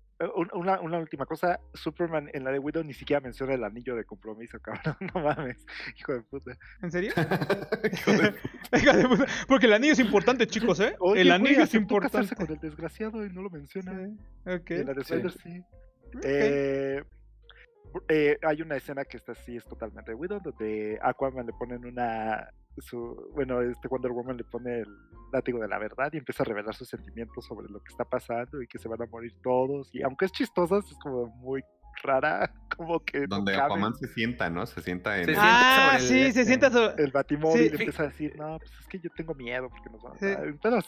una, una última cosa. Superman en la de Widow ni siquiera menciona el anillo de compromiso, cabrón. No mames, hijo de puta. ¿En serio? Hijo de- Hijo de puta. Porque el anillo es importante, chicos, ¿eh? Oye, el güey, anillo es importante. con el desgraciado y no lo menciona. Sí. Y en la de Sí. Snyder sí. ok. Eh, eh, hay una escena que esta sí es totalmente de Widow, donde Aquaman le ponen una. Su, bueno, este Wonder Woman le pone el látigo de la verdad y empieza a revelar sus sentimientos sobre lo que está pasando y que se van a morir todos. Y aunque es chistosa, es como muy rara, como que. no donde cabe. Aquaman se sienta, ¿no? Se sienta en... Se sienta Ah, el sí, se este. sienta sobre... El batimóvil Sí. empieza a decir, no, pues es que yo tengo miedo porque nos van a Sí. matar".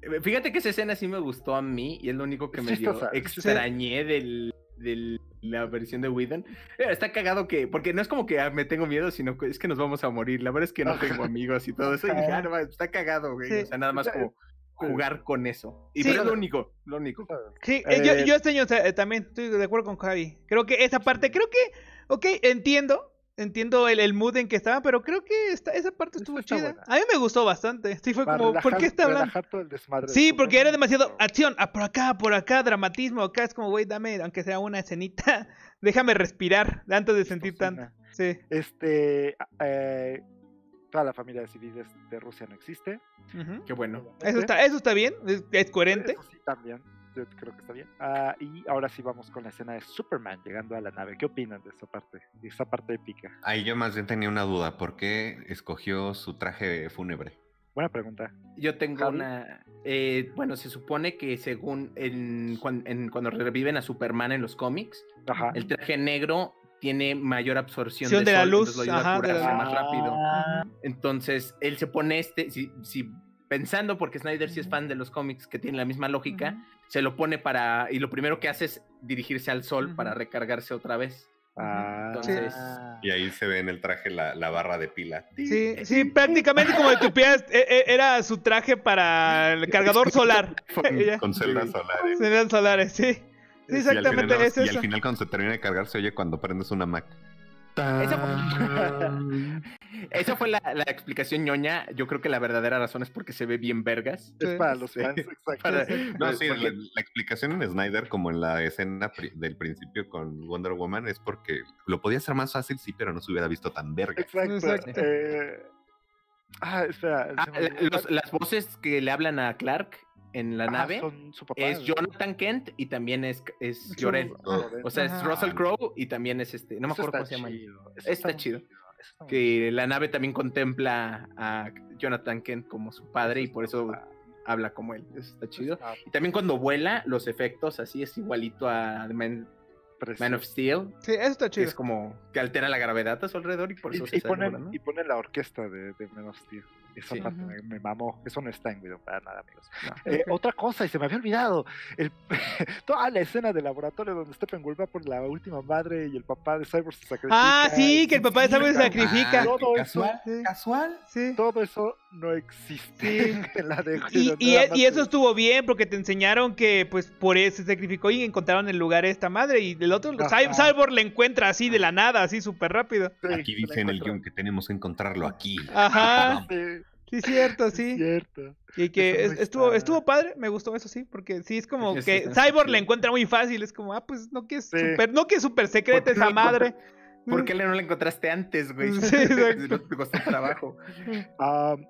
Pero Fíjate que esa escena sí me gustó a mí y es lo único que Es me dio chistosa, extrañé del, del- la versión de Whedon. Eh, Está cagado que, porque no es como que ah, me tengo miedo, sino que es que nos vamos a morir. La verdad es que no tengo amigos y todo eso. Y dije, ah, no, está cagado, güey. Sí. O sea, nada más como jugar con eso. Y Sí. pero es lo único, lo único. Sí, eh, yo, Eh, yo este año, o sea, también estoy de acuerdo con Javi. Creo que esa parte, creo que, ok, entiendo entiendo el, el mood en que estaba, pero creo que esta, esa parte estuvo chida. buena. A mí me gustó bastante. Sí, fue Para como, ¿por qué está hablando? relajar todo el desmadre de Sí, porque era demasiado acción, ah, por acá, por acá, dramatismo, acá es como, güey, dame, aunque sea una escenita, déjame respirar antes de sentir tanto. Sí. Este, eh, toda la familia de civiles de Rusia no existe. ujú. Qué bueno. Eso está, eso está bien, es, es coherente. Eso sí, también. Yo creo que está bien. Ah, y ahora sí vamos con la escena de Superman llegando a la nave. ¿Qué opinan de esa parte? De esa parte épica. Ahí yo más bien tenía una duda. ¿Por qué escogió su traje fúnebre? Buena pregunta. Yo tengo Javi. una. eh, bueno, se supone que según en, cuan- en- cuando reviven a Superman en los cómics, Ajá. el traje negro tiene mayor absorción de la sol, luz, entonces lo ayuda a ajá, de la curarse luz. más rápido. Ah, Entonces, él se pone este, si, si pensando, porque Snyder sí es fan de los cómics que tienen la misma lógica. Se lo pone para, y lo primero que hace es dirigirse al sol para recargarse otra vez. ah, Entonces- Y ahí se ve en el traje la, la barra de pila. Sí, sí, prácticamente como de tu pies, e- e- era su traje para el cargador solar. Con celdas solares. Celdas solares, sí. Sí, Y al final exactamente, es Y al final cuando se termina de cargar se oye cuando prendes una Mac. Esa Tan. Esa fue la, la explicación ñoña. Yo creo que la verdadera razón es porque se ve bien vergas. Es para los Sí. fans, exacto. Para- No, sí, porque- la, la explicación en Snyder, como en la escena pri- del principio con Wonder Woman, es porque lo podía hacer más fácil, sí, pero no se hubiera visto tan verga. Exacto. Exacto. eh, Ah, espera. Ah, la- los- las voces que le hablan a Clark en la Ah, nave son su papá. es ¿no? Jonathan Kent y también es, es. O sea, es. Russell Crowe y también es este. No me acuerdo cómo se llama. chido, Está chido. está Que la nave también contempla a Jonathan Kent como su padre y por eso habla como él. Eso está chido. está Y también cuando vuela, los efectos así es igualito a The Man. Man of Steel. Sí, eso está Que chido. es como que altera la gravedad a su alrededor y por Y, eso y se ponen, volando. y ponen la orquesta de, de Man of Steel. Esa Sí. parte me, me mamó. Eso no está en Widow para nada, amigos. No. Eh. Otra cosa, y se me había olvidado. El, toda la escena del laboratorio donde Steppenwolf va por la última madre y el papá de Cyborg se sacrifica. Ah, sí, que el papá de Cyborg se Ah, sacrifica. Todo eso, casual, sí. casual. Sí. todo eso no existe Sí. en la de Y, e- y eso es- estuvo bien porque te enseñaron que pues por eso se sacrificó y encontraron el lugar a esta madre y del otro. Cy- Cyborg le encuentra así de la nada, así súper rápido. Sí, Aquí dice en el guion que tenemos que encontrarlo aquí. Ajá. Sí, Sí, cierto, es sí. cierto. Y que es- estuvo, está- estuvo padre, me gustó eso sí, porque sí es como que Cyborg le encuentra muy fácil, es como, ah, pues no que es Sí. super, no que es super secreta ¿Por qué esa madre. ¿Por qué no la encontraste antes, güey? Sí. No te costó trabajo. Am,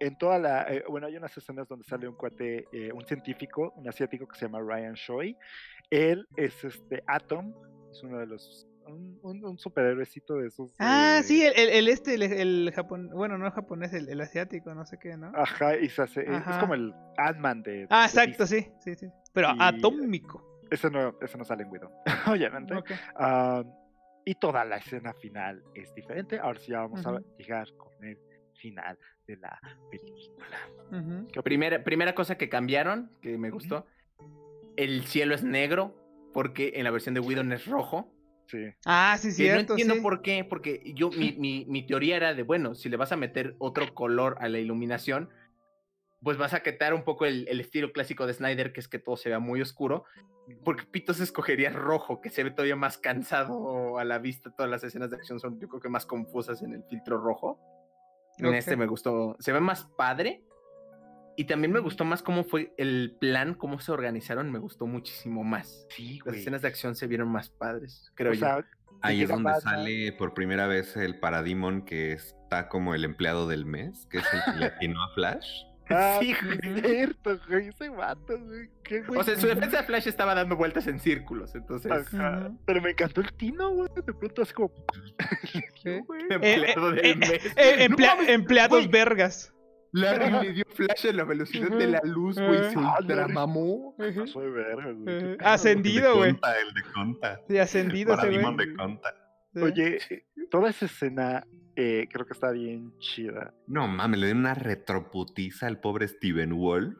en toda la. eh, bueno, hay unas escenas donde sale un cuate, eh, un científico, un asiático que se llama Ryan Choi. Él es este Atom, es uno de los. Un, un, un superhéroecito de esos. Ah, eh, sí, el, el, el este, el, el japón, bueno, no el japonés, el, el asiático, no sé qué, ¿no? Ajá, y se hace. es- Es como el Ant-Man de. Ah, de exacto, sí, sí, sí. Pero Y- atómico. Ese no, ese no sale en Widow, obviamente. Am, y toda la escena final es diferente. Ahora sí ya vamos a llegar con el final de la película. Primera, primera cosa que cambiaron, que me gustó. El cielo es negro, porque en la versión de Widow es rojo. Sí. Ah, sí, Que no entiendo sí. por qué, porque yo, mi, mi, mi teoría era de, bueno, si le vas a meter otro color a la iluminación, pues vas a quitar un poco el, el estilo clásico de Snyder, que es que todo se vea muy oscuro, porque Pitos escogería rojo, que se ve todavía más cansado a la vista, todas las escenas de acción son yo creo que más confusas en el filtro rojo. En este me gustó, se ve más padre. Y también me gustó más cómo fue el plan, cómo se organizaron, me gustó muchísimo más. Sí, Las escenas de acción se vieron más padres, creo o yo. sea, Ahí es donde sale por primera vez el Parademon que está como el empleado del mes, que es el que le atinó a Flash. Ah, Sí, güey. es cierto, güey. Ese vato, güey. Qué güey. O sea, en su defensa Flash estaba dando vueltas en círculos, entonces. Ajá. Pero me encantó el tino, güey. De pronto así como. Sí. güey. Empleado eh, del eh, mes. Eh, emplea- empleados güey, vergas. Larry le dio Flash en la velocidad de la luz, güey. Se Ah, ultramamó. No soy verga, güey. Ascendido, el de güey. Conta, el de Conta. Sí, ascendido. Parademon de Conta. Sí. Oye, toda esa escena eh, creo que está bien chida. No mames, le dio una retroputiza al pobre Steven Wolf.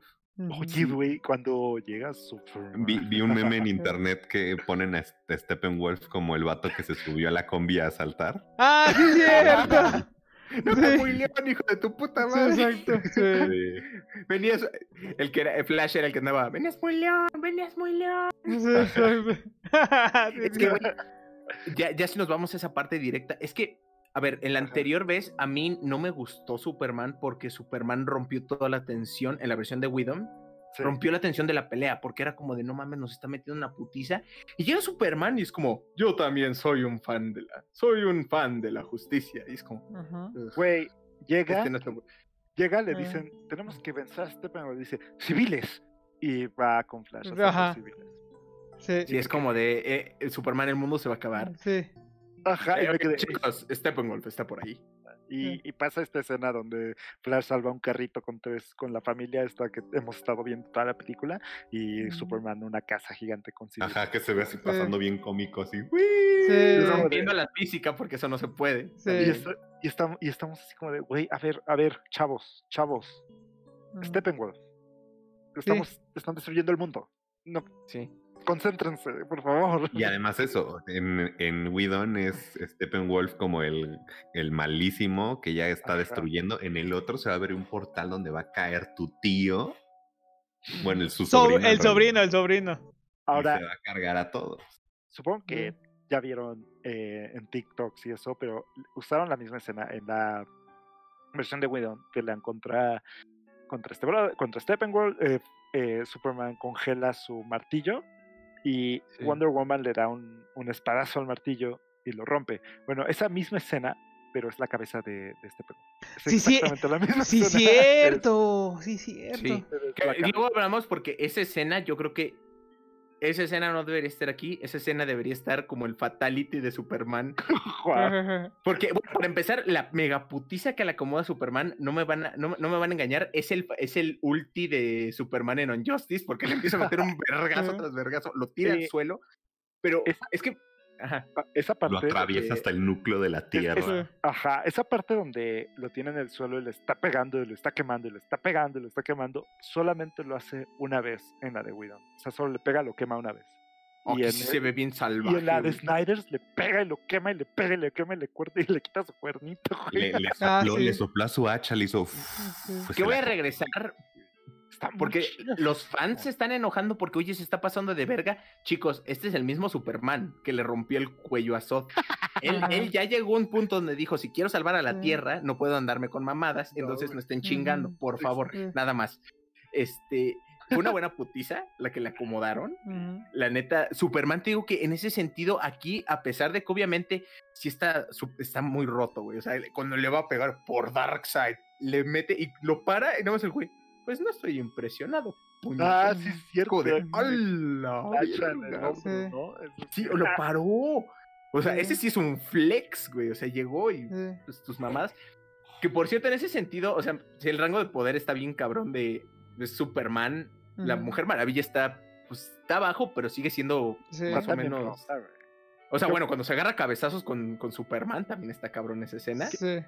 Oye, güey, cuando llega Superman. Vi, vi un meme en internet que ponen a Steppenwolf como el vato que se subió a la combi a saltar. Ah, sí, cierto. No Sí. muy león, hijo de tu puta Sí, madre. exacto. sí. Venías. El que era. el Flash era el que andaba. Venías muy león, venías muy león. Es que, güey, ya, ya si nos vamos a esa parte directa, es que A ver, en la Ajá. anterior vez a mí no me gustó Superman porque Superman rompió toda la tensión en la versión de Widom. Sí. Rompió la tensión de la pelea porque era como de no mames, nos está metiendo una putiza. Y llega Superman y es como, yo también soy un fan de la, soy un fan de la justicia. Y es como, Ajá. "Ugh, Güey, llega, este no llega, le dicen, tenemos que vencer a Steppenwolf. Dice, civiles. Y va con Flash. Ajá. civiles. Sí. Sí, es como de eh, el Superman, el mundo se va a acabar. Sí. Ajá, y Eh, me quedé- chicos, Steppenwolf está por ahí. Y, y pasa esta escena donde Flash salva un carrito con tres, con la familia esta que hemos estado viendo toda la película, y. Superman una casa gigante con civiles. Ajá, que se ve así pasando bien cómico, así. Sí. Rompiendo la física porque eso no se puede. Sí. Y, esto- y estamos, y estamos así como de, güey, a ver, a ver, chavos, chavos. Steppenwolf. Estamos, están destruyendo el mundo. No, Sí. Concéntrense, por favor. Y además eso, en, en Whedon es Steppenwolf como el, el malísimo que ya está Ajá. destruyendo. En el otro se va a ver un portal donde va a caer tu tío. Bueno, el su So- sobrino. el sobrino, el sobrino. y Ahora, se va a cargar a todos. supongo que ya vieron eh, en TikToks y eso, pero usaron la misma escena en la versión de Whedon, pelean contra, contra, este, contra Steppenwolf, eh, eh, Superman congela su martillo y Sí. Wonder Woman le da un, un espadazo al martillo y lo rompe. Bueno, esa misma escena, pero es la cabeza de, de Steppenwolf. Es Sí, sí, exactamente la misma Sí, escena. cierto. Sí, cierto. Sí. luego hablamos porque esa escena, yo creo que esa escena no debería estar aquí. Esa escena debería estar como el fatality de Superman. Porque, bueno, por empezar, la megaputiza que le acomoda a Superman, no me van a, no, no me van a engañar, es el, es el ulti de Superman en Unjustice, porque le empieza a meter un vergazo tras vergazo, lo tira Sí. al suelo. Pero es que. Ajá. Pa- Esa parte. Lo atraviesa hasta el núcleo de la es- tierra. Ajá, esa parte donde lo tiene en el suelo y le está pegando y lo está quemando y le está pegando y lo está quemando, solamente lo hace una vez en la de Whedon. O sea, solo le pega y lo quema una vez. Oh, y, en, se ve bien y salvaje. en la de güey. Snyder le pega y lo quema y le pega y le quema y le corta y le quita su cuernito. güey. Le, le Ah, sí. le sopló a su hacha, le hizo. sí. pues, Que voy la- a regresar Está Porque chido. los fans se están enojando porque, oye, se está pasando de verga. Chicos, este es el mismo Superman que le rompió el cuello a Zod. Él, ya llegó a un punto donde dijo, si quiero salvar a la. Tierra, no puedo andarme con mamadas, entonces no estén chingando, por Sí, favor, nada más. Este, fue una buena putiza la que le acomodaron. La neta, Superman, te digo que en ese sentido, aquí, a pesar de que obviamente sí está, está muy roto, güey. O sea, cuando le va a pegar por Darkseid, le mete y lo para, y nada más el güey, pues no estoy impresionado. Ah, puñetas". sí, es cierto. De, sí, ¡ala, hacha en el verga! hombro, Sí. ¿no? Sí, lo paró. O sea, Sí. ese sí es un flex, güey. O sea, llegó y Sí. pues, tus mamadas. Que por cierto, en ese sentido, o sea, si el rango de poder está bien cabrón de, de Superman, la. Mujer Maravilla está, pues, está abajo, pero sigue siendo Sí. más o menos. O sea, Yo- bueno, cuando se agarra cabezazos con, con Superman, también está cabrón esa escena. Sí.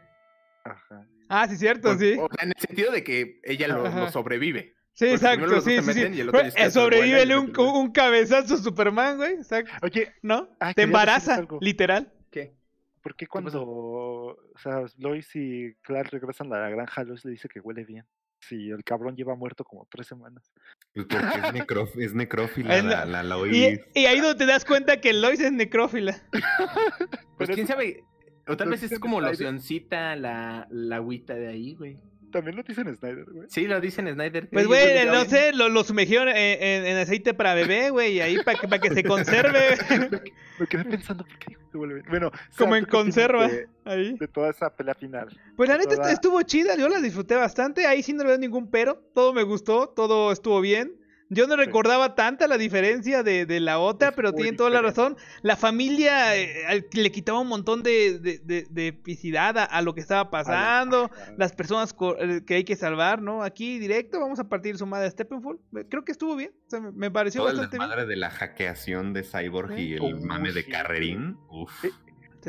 Ajá. Ah, sí, cierto, Por- sí. O sea, en el sentido de que ella lo, sobrevive. Sí, porque exacto, sí, sí, sí. eh, sobrevívele un, cabezazo Superman, güey. Exacto. Oye, ¿No? Ah, Te embaraza, literal. ¿Qué? ¿por qué cuando o sea, Lois y Clark regresan a la granja, Lois le dice que huele bien? Si el cabrón lleva muerto como tres semanas. Pues porque es, necro- es necrófila Es la, la- Lois. y ahí donde te das cuenta que Lois es necrófila. Pues quién sabe. O tal vez es como Snyder. locioncita la, la agüita de ahí, güey. También lo dicen Snyder, güey. Sí, lo dicen Snyder. Pues, Ey, güey, huele no bien. sé, lo, lo sumergieron en, en- en aceite para bebé, güey, y ahí para que, para que se conserve. Me quedé pensando, ¿por qué dijo que huele bien? Bueno, Como en ¿tú qué opinas conserva. De, Ahí. de toda esa pelea final. Pues la neta toda- estuvo chida, yo la disfruté bastante. Ahí sí no le veo ningún pero. Todo me gustó, todo estuvo bien. Yo no Sí. recordaba tanta la diferencia de, de la otra, Es pero tienen toda la razón. La familia eh, al- le quitaba un montón de, de, de- de epicidad a, a lo que estaba pasando. Las personas co- eh, que hay que salvar, ¿no? Aquí directo vamos a partir su madre Steppenwolf. Eh, Creo que estuvo bien. O sea, me, me pareció Todo el bastante bien. desmadre de la hackeación de Cyborg y el mame de. Carrerín. Uf.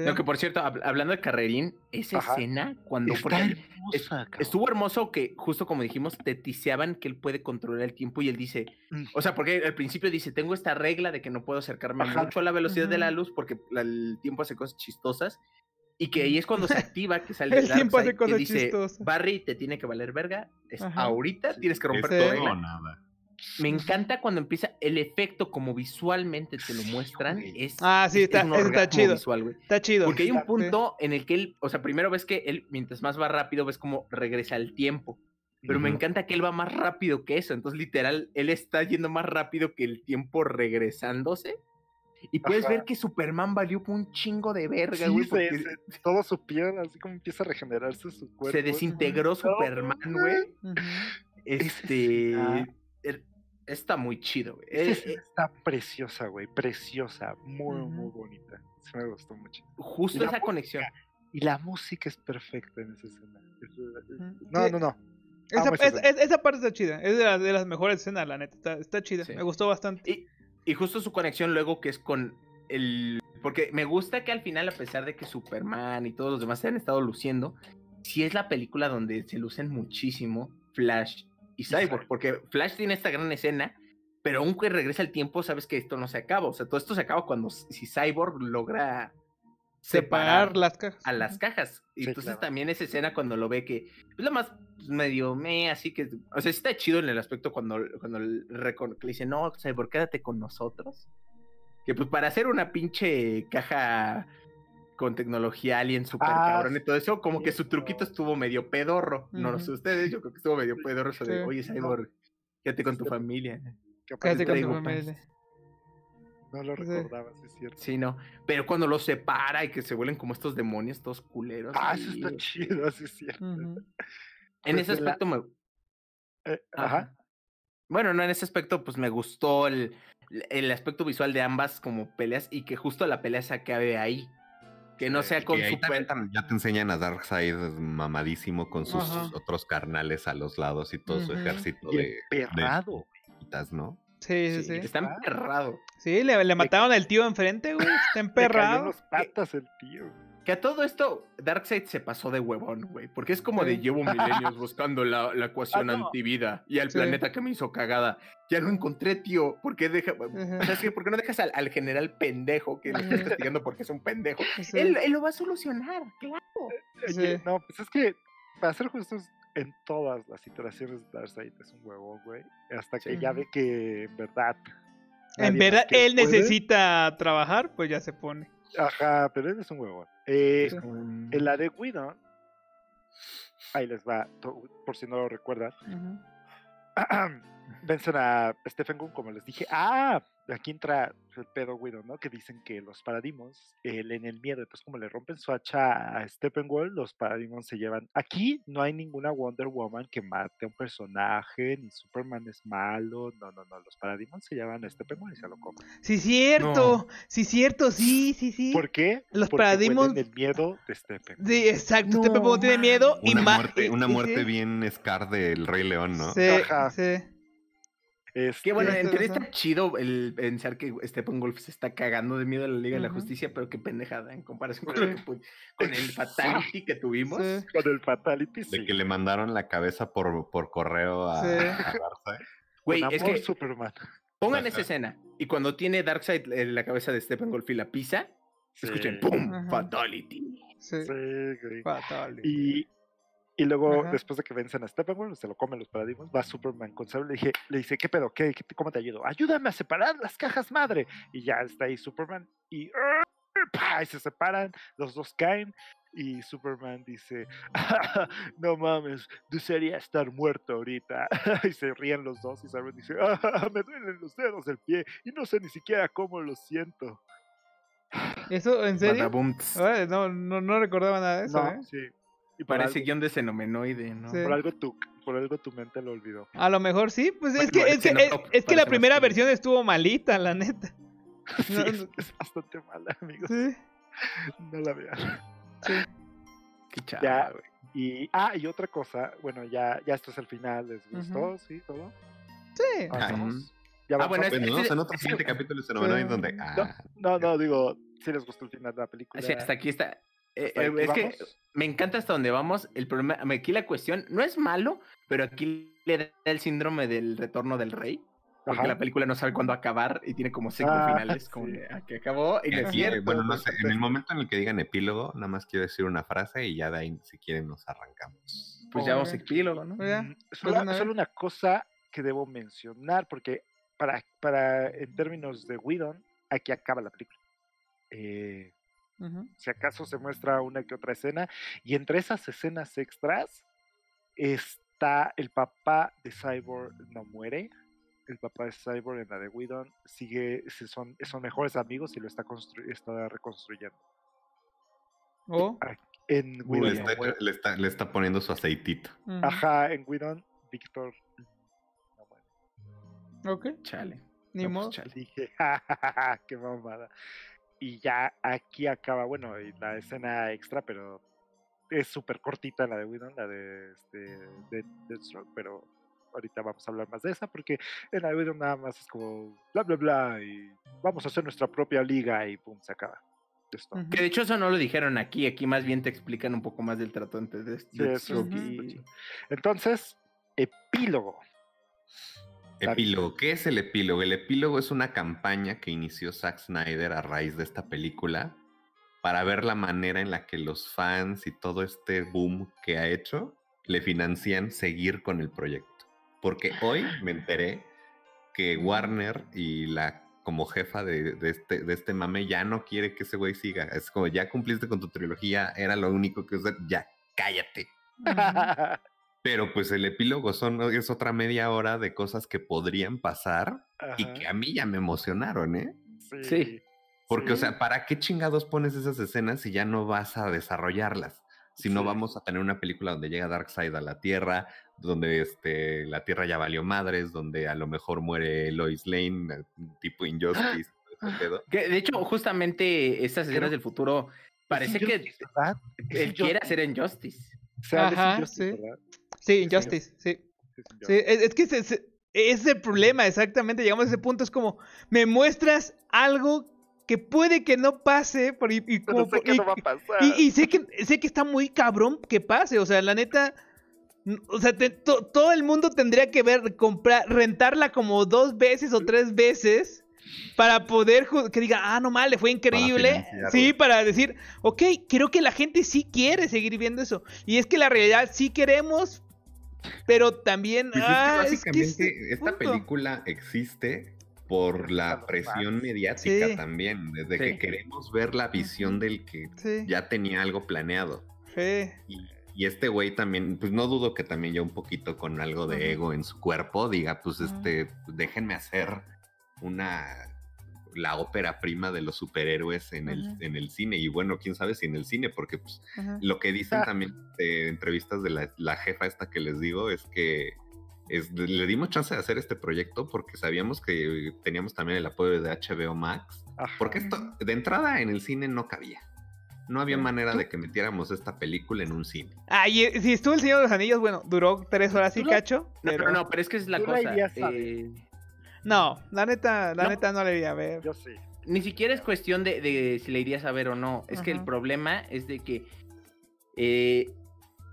No, que por cierto, hab- hablando de Carrerín, esa Ajá. escena, cuando. Está hermosa. Estuvo hermoso que, justo como dijimos, te tiseaban que él puede controlar el tiempo y él dice, o sea, porque al principio dice, tengo esta regla de que no puedo acercarme Ajá. mucho a la velocidad de la luz porque la- el tiempo hace cosas chistosas y que ahí es cuando se activa, que sale El tiempo hace que cosas dice, chistosas. Barry, te tiene que valer verga, es ahorita tienes que romper todo o regla. nada. Me encanta cuando empieza el efecto como visualmente te lo muestran. Es, Ah, sí, es- está- es un eso está orgasmo chido. visual, güey. Está chido. Porque hay un punto en el que él, o sea, primero ves que él, mientras más va rápido, ves cómo regresa el tiempo. Pero me encanta que él va más rápido que eso. Entonces, literal, él está yendo más rápido que el tiempo regresándose. Y puedes Ajá. ver que Superman valió un chingo de verga, Sí, güey. se- porque se- todo su piel, así como empieza a regenerarse su cuerpo. se desintegró Superman, güey. Este. Está muy chido, güey. Esa Eh, eh, está preciosa, güey. Preciosa. Muy, muy bonita. Sí me gustó mucho. justo la esa música. conexión. Y la música es perfecta en esa escena. Es- es-. No, no, no. Esa, esa es- es- parte está chida. Es de, las- de las mejores escenas, la neta. Está, está chida. Sí. Me gustó bastante. Y, y justo su conexión luego que es con el... Porque me gusta que al final, a pesar de que Superman y todos los demás se han estado luciendo, sí es la película donde se lucen muchísimo Flash y Cyborg. Porque Flash tiene esta gran escena, pero aunque regresa el tiempo, sabes que esto no se acaba. O sea, todo esto se acaba cuando si Cyborg logra Separar las cajas. a las cajas. Y Sí, entonces claro. también esa escena cuando lo ve que es lo más medio me, así que, o sea, sí está chido en el aspecto cuando, cuando le dice, no, Cyborg, quédate con nosotros. Que pues para hacer una pinche caja con tecnología alien super Ah, cabrón y todo eso, como que su truquito estuvo medio pedorro. No lo sé ustedes, yo creo que estuvo medio pedorro eso de, Sí. oye, Cyborg, quédate con tu Sí. familia. Quédate con tu familia. No lo recordaba, sí es cierto. Sí, no. Pero cuando los separa y que se vuelven como estos demonios, todos culeros. Ah, eso está chido, sí es cierto. En Pues ese la- aspecto me, Eh, Ajá. Ajá. Bueno, no, en ese aspecto, pues me gustó el, el aspecto visual de ambas como peleas y que justo la pelea se acabe ahí. Que no sea Y con también tam- ya te enseñan a Darkseid mamadísimo con sus Ajá. otros carnales a los lados y todo su ejército Y de, emperrado. quitas, ¿no? Sí, sí, Sí. Está emperrado. Sí, le, le mataron al tío enfrente, güey. Está Le cayó emperrado. los patas el tío. Que a todo esto, Darkseid se pasó de huevón, güey. Porque es como de llevo milenios buscando la, la ecuación Ah, no. antivida y al Sí. planeta que me hizo cagada. Ya lo encontré, tío. ¿Por qué, deja... ¿Sabes qué? ¿Por qué no dejas al, al general pendejo que le está Ujú. castigando porque es un pendejo? Sí. Él, él lo va a solucionar, claro. Oye, no, pues es que, para ser justos, en todas las iteraciones de Darkseid es un huevo, güey. Hasta que ya ve que en verdad. En verdad, él puede. necesita trabajar, pues ya se pone. Ajá, pero él es un huevo. Eh. En la de Widow, ahí les va, por si no lo recuerdan. Vencen a Stephen Gunn, como les dije. Ah, aquí entra el pedo Widow, ¿no? Que dicen que los paradigmas eh, leen el miedo. Entonces, como le rompen su hacha a Steppenwolf, los paradigmas se llevan. Aquí no hay ninguna Wonder Woman que mate a un personaje, ni Superman es malo. No, no, no. Los paradigmas se llevan a Steppenwolf y se lo comen. Sí, cierto. Sí, cierto. Sí, sí, sí. ¿Por qué? Los Porque paradigmas- huelen el miedo de Steppenwolf. Sí, exacto. No, Steppenwolf tiene miedo y Una ma- muerte, y- una y muerte sí. bien Scar del Rey León, ¿no? Sí, Ajá. sí. Este, Que bueno, Tienes en teoría razón. está chido el pensar que Steppenwolf se está cagando de miedo a la Liga de la. Justicia, pero qué pendejada en comparación con, Sí. lo que pu- con el fatality que tuvimos. Sí. con el Fatality, De sí. que le mandaron la cabeza por, por correo a, Sí. a Darkseid. Güey, es que Superman. pongan Ajá. esa escena y cuando tiene Darkseid en la cabeza de Steppenwolf y la pisa, escuchen. ¡pum! Ajá. Fatality. Sí. Sí, güey. Fatal. Y, y luego, Ajá. después de que vencen a Steppenwolf, se lo comen los paradigmas, va Superman con Sable, le, dije, le dice, ¿qué pedo? ¿Qué, qué- ¿Cómo te ayudo? Ayúdame a separar las cajas madre. Y ya está ahí Superman y, ¡pah! y se separan, los dos caen. Y Superman dice, no mames, desearía estar muerto ahorita. y se ríen los dos y Cyborg dice, "Ah, me duelen los dedos del pie y no sé ni siquiera cómo lo siento. ¿Eso en serio? No, no, no recordaba nada de eso, no, ¿eh? sí. Y Parece algo, guion de xenomenoide, ¿no? Sí. por algo tu, por algo tu mente lo olvidó. A lo mejor sí, pues es que, es que, es, Xenotop es que la primera versión estuvo malita, la neta. Sí, No, es, no. es bastante mala, amigos. Sí, No la vean. sí. Qué chava, Ya. güey. Y, ah, y otra cosa, bueno, ya, ya esto es el final, ¿les gustó? ¿Sí? ¿Todo? Sí. ¿Avanzamos? ¿Ya Ah, bueno, avanzamos? es- Bueno, ¿no? en otro siguiente capítulo se donde. Ah, No, no, digo, si les gustó el final de la película. Sí, hasta aquí está. Eh, ¿Hasta eh, es que me encanta hasta donde vamos. El problema, aquí la cuestión no es malo, pero aquí le da el síndrome del retorno del rey. Porque Ajá. la película no sabe cuándo acabar y tiene como cinco Ah, finales, como sí. "Ah, que acabó y no es cierto. bueno, no pues, sé, en el momento en el que digan epílogo, nada más quiero decir una frase y ya de ahí, si quieren, nos arrancamos. Pues ya vamos epílogo, ¿no? Pues ya, Mm, pues Solo, una vez. solo una cosa que debo mencionar, porque para, para en términos de Whedon, aquí acaba la película. Eh, Si acaso se muestra una que otra escena, y entre esas escenas extras está el papá de Cyborg no muere, el papá de Cyborg en la de Whedon sigue, son, son mejores amigos y lo está, constru- está reconstruyendo. Oh, En Le Whedon, está, le está- le está poniendo su aceitito. Ajá, en Whedon, Víctor no muere. Ok, Chale. ni No, pues, modo. chale. Dije, "Ja, qué mamada. Y ya aquí acaba, bueno, y la escena extra, pero es súper cortita la de Whedon, la de, este, de Deathstroke, pero ahorita vamos a hablar más de esa, porque en la de Whedon nada más es como bla, bla, bla, y vamos a hacer nuestra propia liga y pum, se acaba. Esto. Que de hecho eso no lo dijeron aquí, aquí más bien te explican un poco más del trato Sí, eso Deathstroke y... Entonces, epílogo. Epílogo. ¿Qué es el epílogo? El epílogo es una campaña que inició Zack Snyder a raíz de esta película para ver la manera en la que los fans y todo este boom que ha hecho le financian seguir con el proyecto. Porque hoy me enteré que Warner y la como jefa de, de este, de este mame ya no quiere que ese güey siga. Es como ya cumpliste con tu trilogía, era lo único que usar, ya cállate. Pero pues el epílogo son, es otra media hora de cosas que podrían pasar y que a mí ya me emocionaron, ¿eh? Sí. Porque, o sea, ¿para qué chingados pones esas escenas si ya no vas a desarrollarlas? Si no Sí. vamos a tener una película donde llega Darkseid a la Tierra, donde este, la Tierra ya valió madres, donde a lo mejor muere Lois Lane, eh, tipo Injustice, todo ese pedo. Que de hecho, justamente estas escenas Pero- del futuro, parece que Injustice, él quiere Injustice. hacer Injustice. Ajá, Injustice, sí. ¿verdad? Sí, Injustice, sí. Es Sí, Injustice. es, es que se- se- ese es el problema, exactamente. Llegamos a ese punto, es como, me muestras algo que puede que no pase, por, y, y como sé por- que y- no va a pasar. y- y sé que sé que está muy cabrón que pase, o sea, la neta, o sea, te- to- todo el mundo tendría que ver, comprar, rentarla como dos veces o tres veces para poder que diga, ah, no mal, le fue increíble. Sí, para decir, ok, creo que la gente sí quiere seguir viendo eso. Y es que la realidad sí queremos, pero también, Pues es que ah, es que básicamente esta punto. película existe por la presión mediática Sí. también, desde Sí. que queremos ver la visión del que Sí, ya tenía algo planeado. sí. Y, y este güey también, pues no dudo que también ya un poquito con algo de ego en su cuerpo diga, pues este, déjenme hacer una la ópera prima de los superhéroes en el, en el cine. Y bueno, quién sabe si en el cine, porque pues lo que dicen Ah. también de entrevistas de la, la jefa esta que les digo es que es, le dimos chance de hacer este proyecto porque sabíamos que teníamos también el apoyo de HBO Max. Ajá. Porque esto de entrada en el cine no cabía. No había manera de que metiéramos esta película en un cine. Ah, y eh, si estuvo el Señor de los Anillos, bueno, duró tres horas y cacho. No, pero- no, pero es que es la cosa. eh, No, la neta, la No. neta no le iría a ver. Yo sí. ni siquiera es cuestión de, de si la irías a ver o no. Es que el problema es de que eh,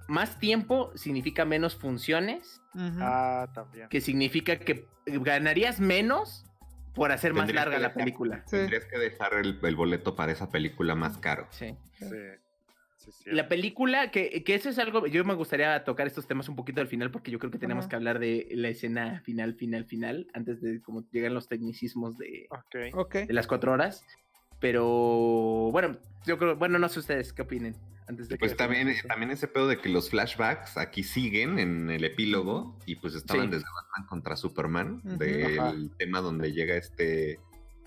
más tiempo significa menos funciones. Ah, también. que significa que ganarías menos por hacer más larga la película. Sí. Tendrías que dejar el, el boleto para esa película más caro. Sí. Sí. Sí. La película, que, que eso es algo, yo me gustaría tocar estos temas un poquito al final porque yo creo que tenemos Ajá. que hablar de la escena final, final, final, antes de como llegan los tecnicismos de, Ok. Ok. de las cuatro horas. Pero bueno, yo creo, bueno, no sé ustedes qué opinen antes de que Pues también, decimos eso. también ese pedo de que los flashbacks aquí siguen en el epílogo y pues estaban Sí. desde Batman contra Superman, Ujú. del Ajá. tema donde llega este,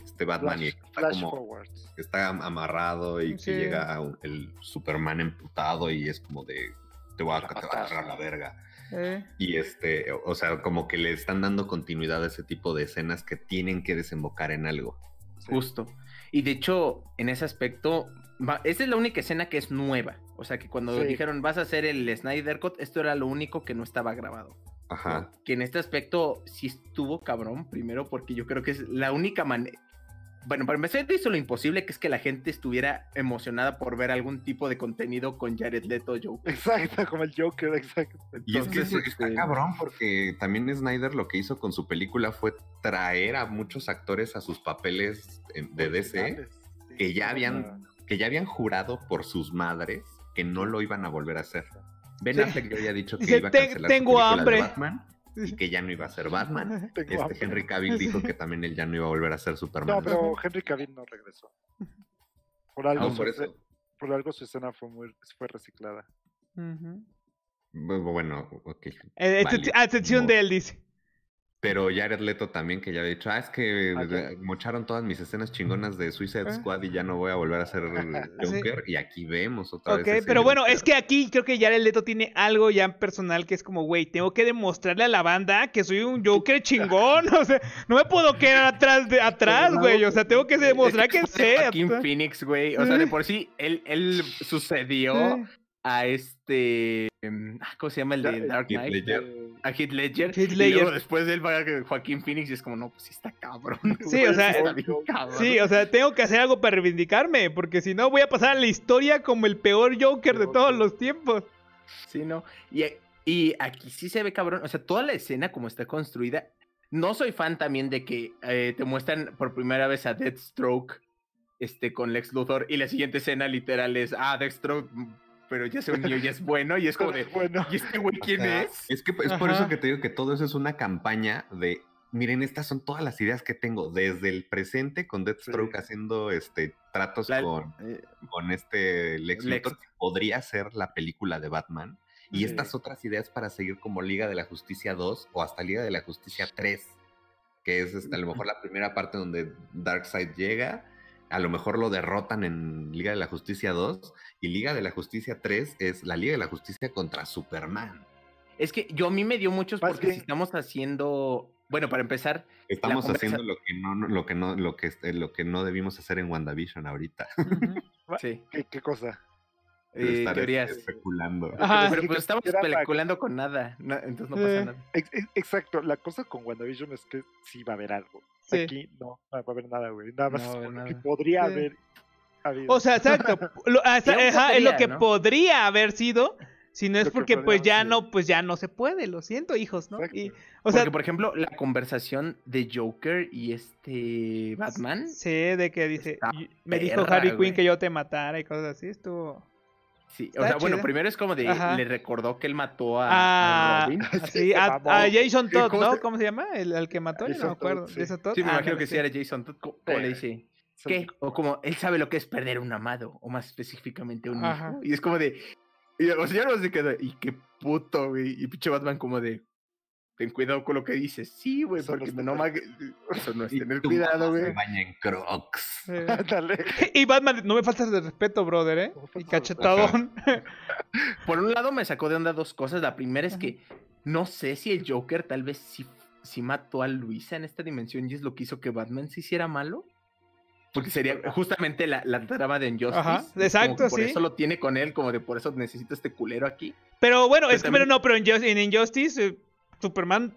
este Batman y Flash, está flash como forwards. está am- amarrado y Sí. que llega un- el Superman emputado y es como de te voy a, te voy a agarrar la verga. Eh, Y este, o sea, como que le están dando continuidad a ese tipo de escenas que tienen que desembocar en algo. Sí. Justo. Y de hecho, en ese aspecto, va- esta es la única escena que es nueva. O sea, que cuando Sí. dijeron vas a hacer el Snyder Cut, esto era lo único que no estaba grabado. Ajá. Que en este aspecto sí estuvo cabrón, primero porque yo creo que es la única manera... Bueno, para empezar hizo lo imposible, que es que la gente estuviera emocionada por ver algún tipo de contenido con Jared Leto Joker. Exacto, como el Joker, exacto. Y es que eso está este, cabrón porque también Snyder lo que hizo con su película fue traer a muchos actores a sus papeles en- de DC sí, que ya habían- que ya habían jurado por sus madres que no lo iban a volver a hacer. Ben Sí. Affleck ya había dicho que Dice, iba a "Ten- cancelar su tengo película de hambre". Batman y que ya no iba a ser Batman. Este. Henry Cavill dijo que también él ya no iba a volver a ser Superman. No, pero Henry Cavill no regresó. Por algo, Ah, su, por algo su escena fue, muy, fue reciclada. Bueno, ok. Eh, excepción No. de él, dice. Pero Jared Leto también, que ya había dicho, ah, es que Ah, mocharon todas mis escenas chingonas de Suicide Ah. Squad y ya no voy a volver a ser Joker. Y aquí vemos otra Ok, vez. ese pero bueno, Joker. es que aquí creo que Jared Leto tiene algo ya personal que es como, güey, tengo que demostrarle a la banda que soy un Joker chingón. O sea, no me puedo quedar atrás de atrás, güey. O sea, tengo que demostrar que sé. Joaquín Phoenix, güey. O sea, de por sí, él, él sucedió a este. em, ah, ¿Cómo se llama el de Dark Knight? A Heath Ledger. Heath Y luego después de él va Joaquín Phoenix y es como, no, pues sí está cabrón. Sí, o sea, está bien cabrón. Sí, o sea, tengo que hacer algo para reivindicarme, porque si no voy a pasar a la historia como el peor Joker de todos Joker. los tiempos. Sí, no. Y, y aquí sí se ve cabrón. O sea, toda la escena como está construida. No soy fan también de que eh, te muestran por primera vez a Deathstroke este, con Lex Luthor y la siguiente escena literal es, ah, Deathstroke, pero ya se unió y es bueno. Y es como de, Bueno, ¿y este güey O quién sea, es? Es que es por Ajá. eso que te digo que todo eso es una campaña de. Miren, estas son todas las ideas que tengo desde el presente con Deathstroke Sí. haciendo este tratos La- con, eh, con este Lex, Lex. Luthor, que podría ser la película de Batman. Y Sí. estas otras ideas para seguir como Liga de la Justicia 2 o hasta Liga de la Justicia 3, que es este, a lo mejor la primera parte donde Darkseid llega, a lo mejor lo derrotan en Liga de la Justicia 2 y Liga de la Justicia 3 es la Liga de la Justicia contra Superman. Es que yo a mí me dio muchos porque si estamos haciendo, bueno, para empezar, Estamos conversa- haciendo lo que no, no- lo que no, lo que este, lo que no debimos hacer en WandaVision ahorita. sí, ¿qué, qué cosa? eh, Estar teorías. especulando. Ajá. Pero pues estamos para- especulando con nada, no, entonces no Eh. pasa nada. Ex- ex- Exacto, la cosa con WandaVision es que sí va a haber algo. Sí. Aquí no, no va a haber nada, güey. Nada más No es lo que podría Sí. haber habido. O sea, exacto. Lo, es lo que ¿no? podría haber sido. Si no es Lo porque pues ya sido. no, pues ya no se puede, lo siento, hijos, ¿no? Y, o sea, Porque, por ejemplo, la conversación de Joker y este Batman. sé de que dice, me dijo Harry. Quinn que yo te matara y cosas así, estuvo... Sí, o sea, bueno, primero es como de. Ajá. Le recordó que él mató a, Ah, a Robin. Se a, Jason Todd, ¿Cómo ¿no? se- ¿Cómo se llama? El, el que mató, yo no me acuerdo. Todd, sí. Jason Todd. Sí, me Ah, imagino que sí era Jason Todd. ¿Cómo, cómo le Eh, dice? Sí. ¿Qué? O como él sabe lo que es perder un amado, o más específicamente un Ajá. hijo. Y es como de. Y o sea, ya no. Y qué puto, güey. Y pinche Batman, como de. Ten cuidado con lo que dices. Sí, güey, porque no ma- Eso no es tener cuidado, güey. baña en Crocs. Eh, Ándale. Y Batman, no me faltas de respeto, brother, ¿eh? Y cachetadón. Por un lado me sacó de onda dos cosas. La primera es que no sé si el Joker tal vez sí, sí mató a Luisa en esta dimensión y es lo que hizo que Batman se hiciera malo. Porque sería justamente la, la trama de Injustice. Ajá, exacto, por sí. eso lo tiene con él, como de por eso necesito este culero aquí. Pero bueno, Pero es que pero no, pero en Injustice, eh, Superman,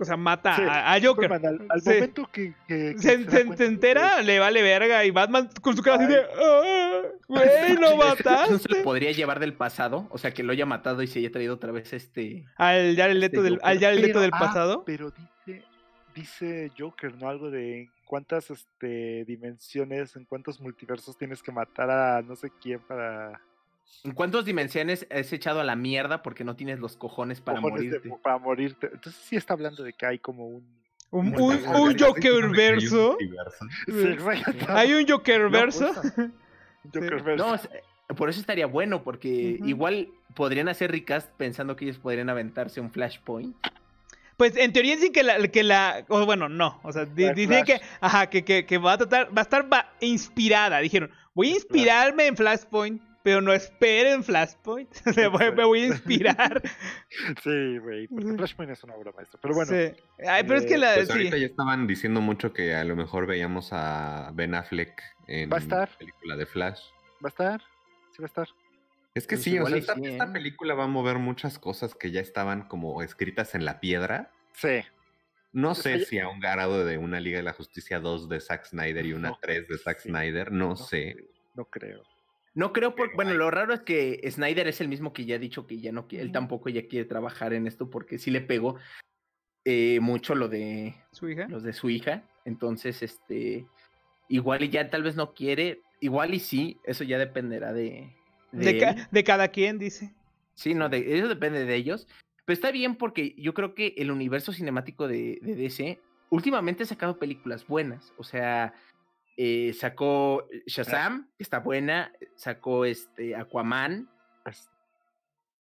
o sea, mata Sí, a, a Joker. Superman, al, al Sí. momento que, que- que se, se- cuenta se de entera, le vale verga y Batman con su cara así de, "Ah, güey, lo ¿No se lo mataste. podría llevar del pasado? O sea, que lo haya matado y se haya traído otra vez este... Al Jared Leto del, al Jared Leto Pero- del ah, pasado. Pero dice, dice Joker, ¿no? Algo de en cuántas este, dimensiones, en cuántos multiversos tienes que matar a no sé quién para, ¿En cuántas dimensiones has echado a la mierda porque no tienes los cojones para cojones de- morirte? para morirte. Entonces sí está hablando de que hay como un... Un, un, un un. Hay un Joker No, verso. pues, Joker sí. verso. No, por eso estaría bueno, porque igual podrían hacer recast pensando que ellos podrían aventarse un Flashpoint. Pues en teoría dicen que la, que la bueno, no, o sea, di- dicen que, ajá, que, que, que va a tratar, va a estar va- inspirada, dijeron, voy a inspirarme en Flashpoint, pero no esperen Flashpoint, voy- me voy a inspirar. Sí, güey, porque Flashpoint es una obra maestra. Pero bueno, Sí. Ay, pero es que eh, la, Pues sí. ahorita ya estaban diciendo mucho que a lo mejor veíamos a Ben Affleck en Va a estar. la película de Flash. va a estar, sí va a estar. Es que Pues sí, o sea, esta, película va a mover muchas cosas que ya estaban como escritas en la piedra. Sí. No sé si a un grado de una Liga de la Justicia 2 de Zack Snyder y una No, 3 de Zack sí, Snyder, no, no sé. No creo. No creo, porque, Pero bueno, lo raro es que Snyder es el mismo que ya ha dicho que ya no quiere, él tampoco ya quiere trabajar en esto porque sí le pegó eh, mucho lo de Su hija. los de su hija. Entonces, este, igual y ya tal vez no quiere, igual y sí, eso ya dependerá de, de De, ca- él. de cada quien, dice. Sí, no, de, eso depende de ellos. Pero está bien porque yo creo que el universo cinemático de, de DC últimamente ha sacado películas buenas. O sea, eh, sacó Shazam, que está buena, sacó este Aquaman.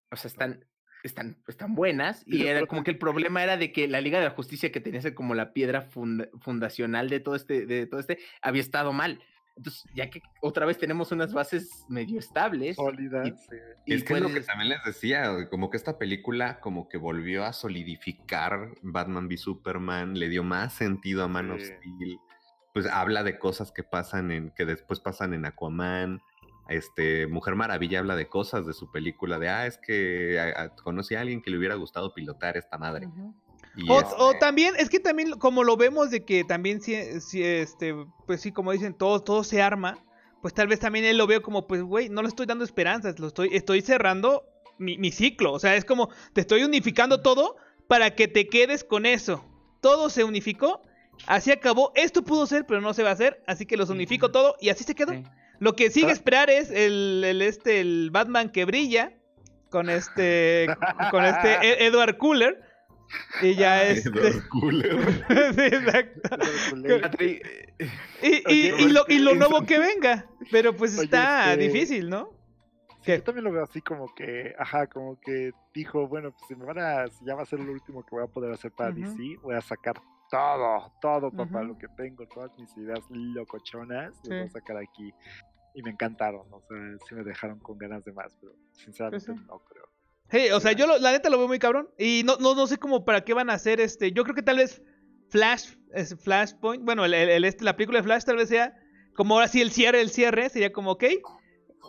O sea, están, están, están buenas. Y era como que el problema era de que la Liga de la Justicia, que tenía como la piedra funda- fundacional de todo este, de todo este, había estado mal. Entonces, ya que otra vez tenemos unas bases medio estables. sólidas. y- sí. y es que es lo que también les decía, como que esta película como que volvió a solidificar Batman v Superman, le dio más sentido a Man of. Steel, pues habla de cosas que pasan en, que después pasan en Aquaman, este, Mujer Maravilla habla de cosas de su película, de, ah, es que a- a- conocí a alguien que le hubiera gustado pilotar esta madre. Y O, este, o también, es que también como lo vemos de que también si, si, este, pues sí, como dicen, todo, todo se arma, pues tal vez también él lo veo como, pues, güey, no le estoy dando esperanzas, lo estoy, estoy cerrando mi, mi ciclo. O sea, es como, te estoy unificando todo para que te quedes con eso. Todo se unificó, así acabó. Esto pudo ser, pero no se va a hacer, así que los unifico todo y así se quedó. Sí. Lo que sigue Ah. esperar es el, el, este, el Batman que brilla con este, con este E- Edward Cooler. Y ya este. Edward Cullen. Sí, exacto. Patri- Y, y- lo, y lo es- nuevo que venga. Pero pues Oye, está este- difícil, ¿no? Yo también lo veo así como que, ajá, como que dijo, bueno, pues si me van a, si ya va a ser lo último que voy a poder hacer para. DC, voy a sacar todo, todo, papá, lo que tengo, todas mis ideas locochonas, las Sí. voy a sacar aquí. Y me encantaron, o sea, sí me dejaron con ganas de más, pero sinceramente sí. no creo. Sí, o sea, yo lo- la neta lo veo muy cabrón. Y no, no, no sé cómo para qué van a hacer este. Yo creo que tal vez Flash, es Flashpoint, bueno, el, este, la película de Flash tal vez sea como ahora sí el cierre, el cierre, sería como, ok,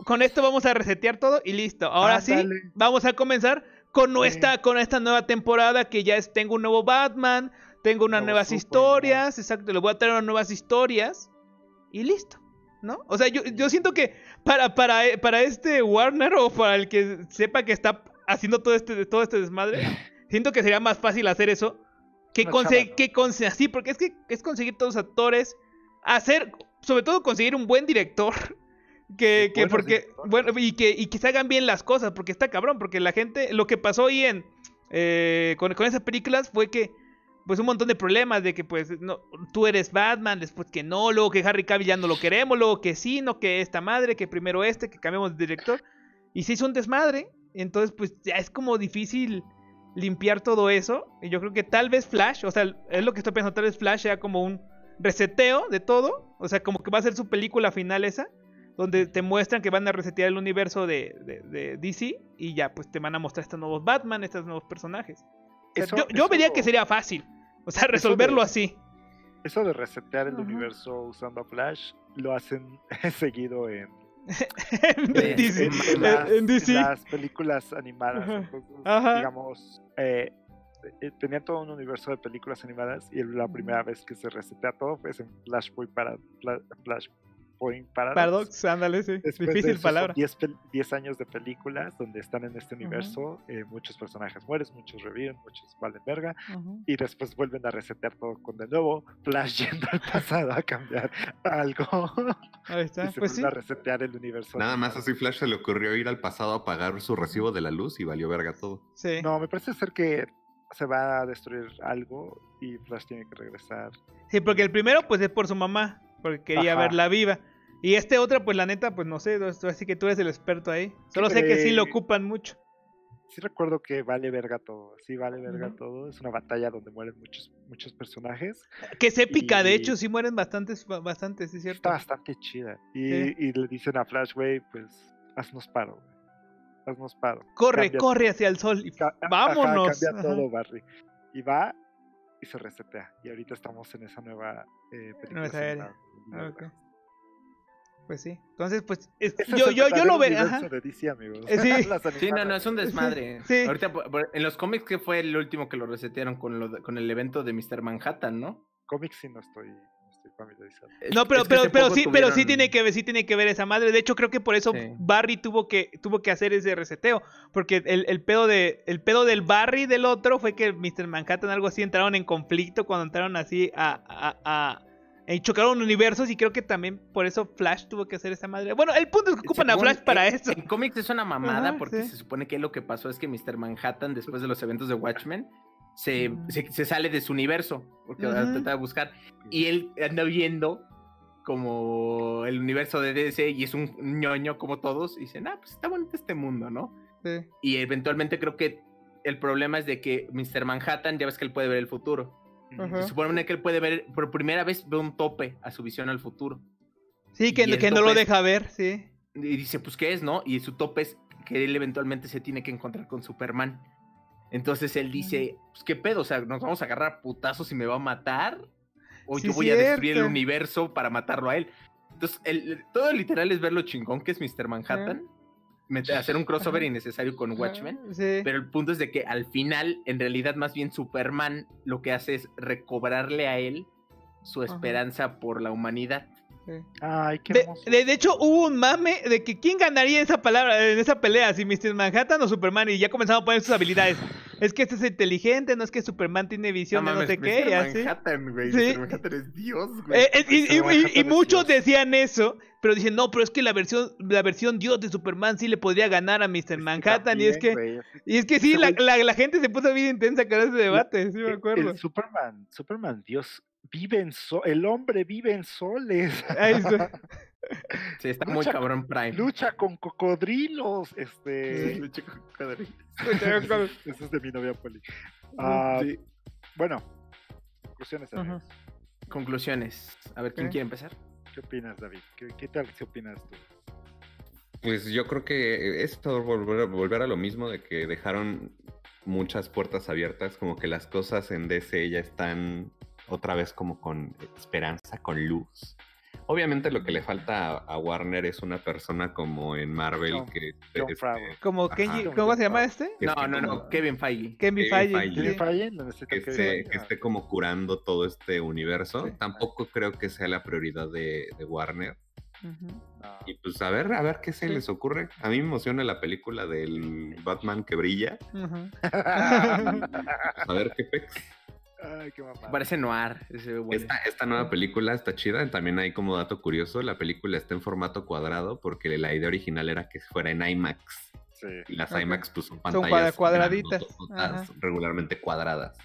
con esto vamos a resetear todo y listo. Ahora sí, vamos a comenzar con nuestra, con esta nueva temporada que ya es, tengo un nuevo Batman, tengo unas nuevas historias, exacto, le voy a traer unas nuevas historias y listo, ¿no? O sea, yo, yo siento que para, para, para este Warner o para el que sepa que está haciendo todo este, todo este desmadre, siento que sería más fácil hacer eso que conseguir, que conse- así, porque es que es conseguir todos los actores, hacer, sobre todo conseguir un buen director. Que, que porque, bueno, y que, y que se hagan bien las cosas, porque está cabrón, porque la gente, lo que pasó ahí en, eh, con, con esas películas fue que, pues un montón de problemas de que, pues, no, tú eres Batman, después que no, luego que Harry Cavill ya no lo queremos, luego que sí, no, que esta madre, que primero este, que cambiamos de director, y se hizo un desmadre, entonces, pues, ya es como difícil limpiar todo eso, y yo creo que tal vez Flash, o sea, es lo que estoy pensando, tal vez Flash sea como un reseteo de todo, o sea, como que va a ser su película final esa, donde te muestran que van a resetear el universo de, de- de DC y ya pues te van a mostrar estos nuevos Batman, estos nuevos personajes. O sea, Eso- yo, yo eso- vería que sería fácil, o sea, resolverlo de- así. Eso de resetear el universo usando a Flash lo hacen seguido en, en DC. en, las, en DC. en las películas animadas. Entonces, digamos, eh, eh, tenían todo un universo de películas animadas y la primera vez que se resetea todo fue en Flashpoint para Fla- Flashpoint Paradox. Paradox, ándale, sí. Después de Difícil eso, son palabra. 10 pel- 10 años de películas donde están en este universo, eh, muchos personajes mueren, muchos reviven, muchos valen verga, y después vuelven a resetear todo con de nuevo Flash yendo al pasado a cambiar algo. Ahí y está, se pues sí. a resetear el universo. Nada más así Flash se le ocurrió ir al pasado a pagar su recibo de la luz y valió verga todo. sí. No, me parece ser que se va a destruir algo y Flash tiene que regresar. Sí, porque el primero pues es por su mamá, porque quería Ajá. verla viva. Y este otro, pues la neta, pues no sé, así que tú eres el experto ahí. Solo sé que sí lo Eh, ocupan mucho. Sí recuerdo que vale verga todo, sí vale verga todo. Es una batalla donde mueren muchos muchos personajes. Que es épica, de hecho, sí mueren bastantes, ba- bastantes, sí es cierto. Está bastante chida. Y, Sí. y le dicen a Flash, güey, pues haznos paro, güey. Haznos paro. Corre, Cambia corre todo. hacia el sol. y Ca- ajá, Vámonos. cambia Ajá. todo, Barry. Y va y se resetea. Y ahorita estamos en esa nueva eh, película. Nueva. Pues sí. Entonces, pues es- yo, yo, yo lo de DC, amigos. Eh, sí. Sí, no, no, es un desmadre. Sí. Ahorita, en los cómics, que fue el último que lo resetearon con, lo de- con el evento de Mr. Manhattan, ¿no? Cómics sí no estoy, no No, pero, es que pero, pero sí, pero sí tiene que ver, sí tiene que ver esa madre. De hecho, creo que por eso Sí. Barry tuvo que, tuvo que hacer ese reseteo. Porque el, el pedo de, el pedo del Barry del otro fue que Mr. Manhattan, algo así, entraron en conflicto cuando entraron así a, a, a- Y chocaron universos y creo que también por eso Flash tuvo que hacer esa madre. Bueno, el punto es que ocupan a Flash para en- eso. En cómics es una mamada Ajá, porque sí. se supone que lo que pasó es que Mr. Manhattan, después de los eventos de Watchmen, se, se, se sale de su universo porque va a Ujú. tratar de buscar. Y él anda viendo como el universo de DC y es un ñoño como todos. Y dicen, ah, pues está bonito este mundo, ¿no? Sí. Y eventualmente creo que el problema es de que Mr. Manhattan, ya ves que él puede ver el futuro. Ajá. Se supone que él puede ver, por primera vez ve un tope a su visión al futuro. Sí, que, no lo deja ver, sí. Y dice, pues, ¿qué es, no? Y su tope es que él eventualmente se tiene que encontrar con Superman. Entonces él dice, pues, ¿qué pedo? O sea, ¿nos vamos a agarrar a putazos y me va a matar? ¿O Sí, yo voy a destruir el universo para matarlo a él? Entonces, el- todo literal es ver lo chingón que es Mr. Manhattan. Hacer un crossover innecesario con Watchmen. Sí. Pero el punto es de que al final, en realidad, más bien Superman lo que hace es recobrarle a él su Ajá. esperanza por la humanidad. Ay, qué De, hermoso. de- de hecho, hubo un mame de que quién ganaría esa palabra en esa pelea, si Mr. Manhattan o Superman, y ya comenzaron a poner sus habilidades. Es que este es inteligente, no es que Superman tiene visión de no sé qué, Mr. Manhattan, güey. Sí. Mr. Manhattan es Dios, güey. Eh, eh, y, muchos Dios. decían eso, pero dicen, no, pero es que la versión, la versión Dios de Superman sí le podría ganar a Mr. Manhattan, y es que, güey. y es que sí, la, la- la gente se puso bien intensa con ese debate, sí me acuerdo. El Superman, Superman, Dios, vive en sol, el hombre vive en soles. Está. Sí, está muy Lucha- cabrón Prime. Lucha con cocodrilos. Este. Sí, lucha con cocodrilos. Eso es de mi novia Poli. Ah, Sí. Bueno, conclusiones. Conclusiones. A ver, ¿quién quiere empezar? ¿Qué opinas, David? ¿Qué, qué tal? ¿Qué opinas tú? Pues yo creo que es todo volver, volver a lo mismo de que dejaron muchas puertas abiertas, como que las cosas en DC ya están otra vez como con esperanza, con luz. Obviamente lo que le falta a, Warner es una persona como en Marvel John- que John este, Favreau. Como Ajá. Kenji, ¿cómo se llama este? que No, esté no, no. como- Kevin Feige. Kevin Kevin Feige. Feige. ¿Quién sí. falle? ¿Lo necesita que esté, que esté como curando todo este universo. Sí. Tampoco creo que sea la prioridad de, de Warner. Y pues a ver, a ver qué se Sí. les ocurre. A mí me emociona la película del Batman que brilla. A ver qué pex. Ay, qué mamada. Parece noir. ese ve bueno. Esta, esta nueva película está chida. También hay como dato curioso, la película está en formato cuadrado porque la idea original era que fuera en IMAX. Sí. Y las Ok. IMAX pues son pantallas cuadraditas. grandototas, Ajá. regularmente cuadradas.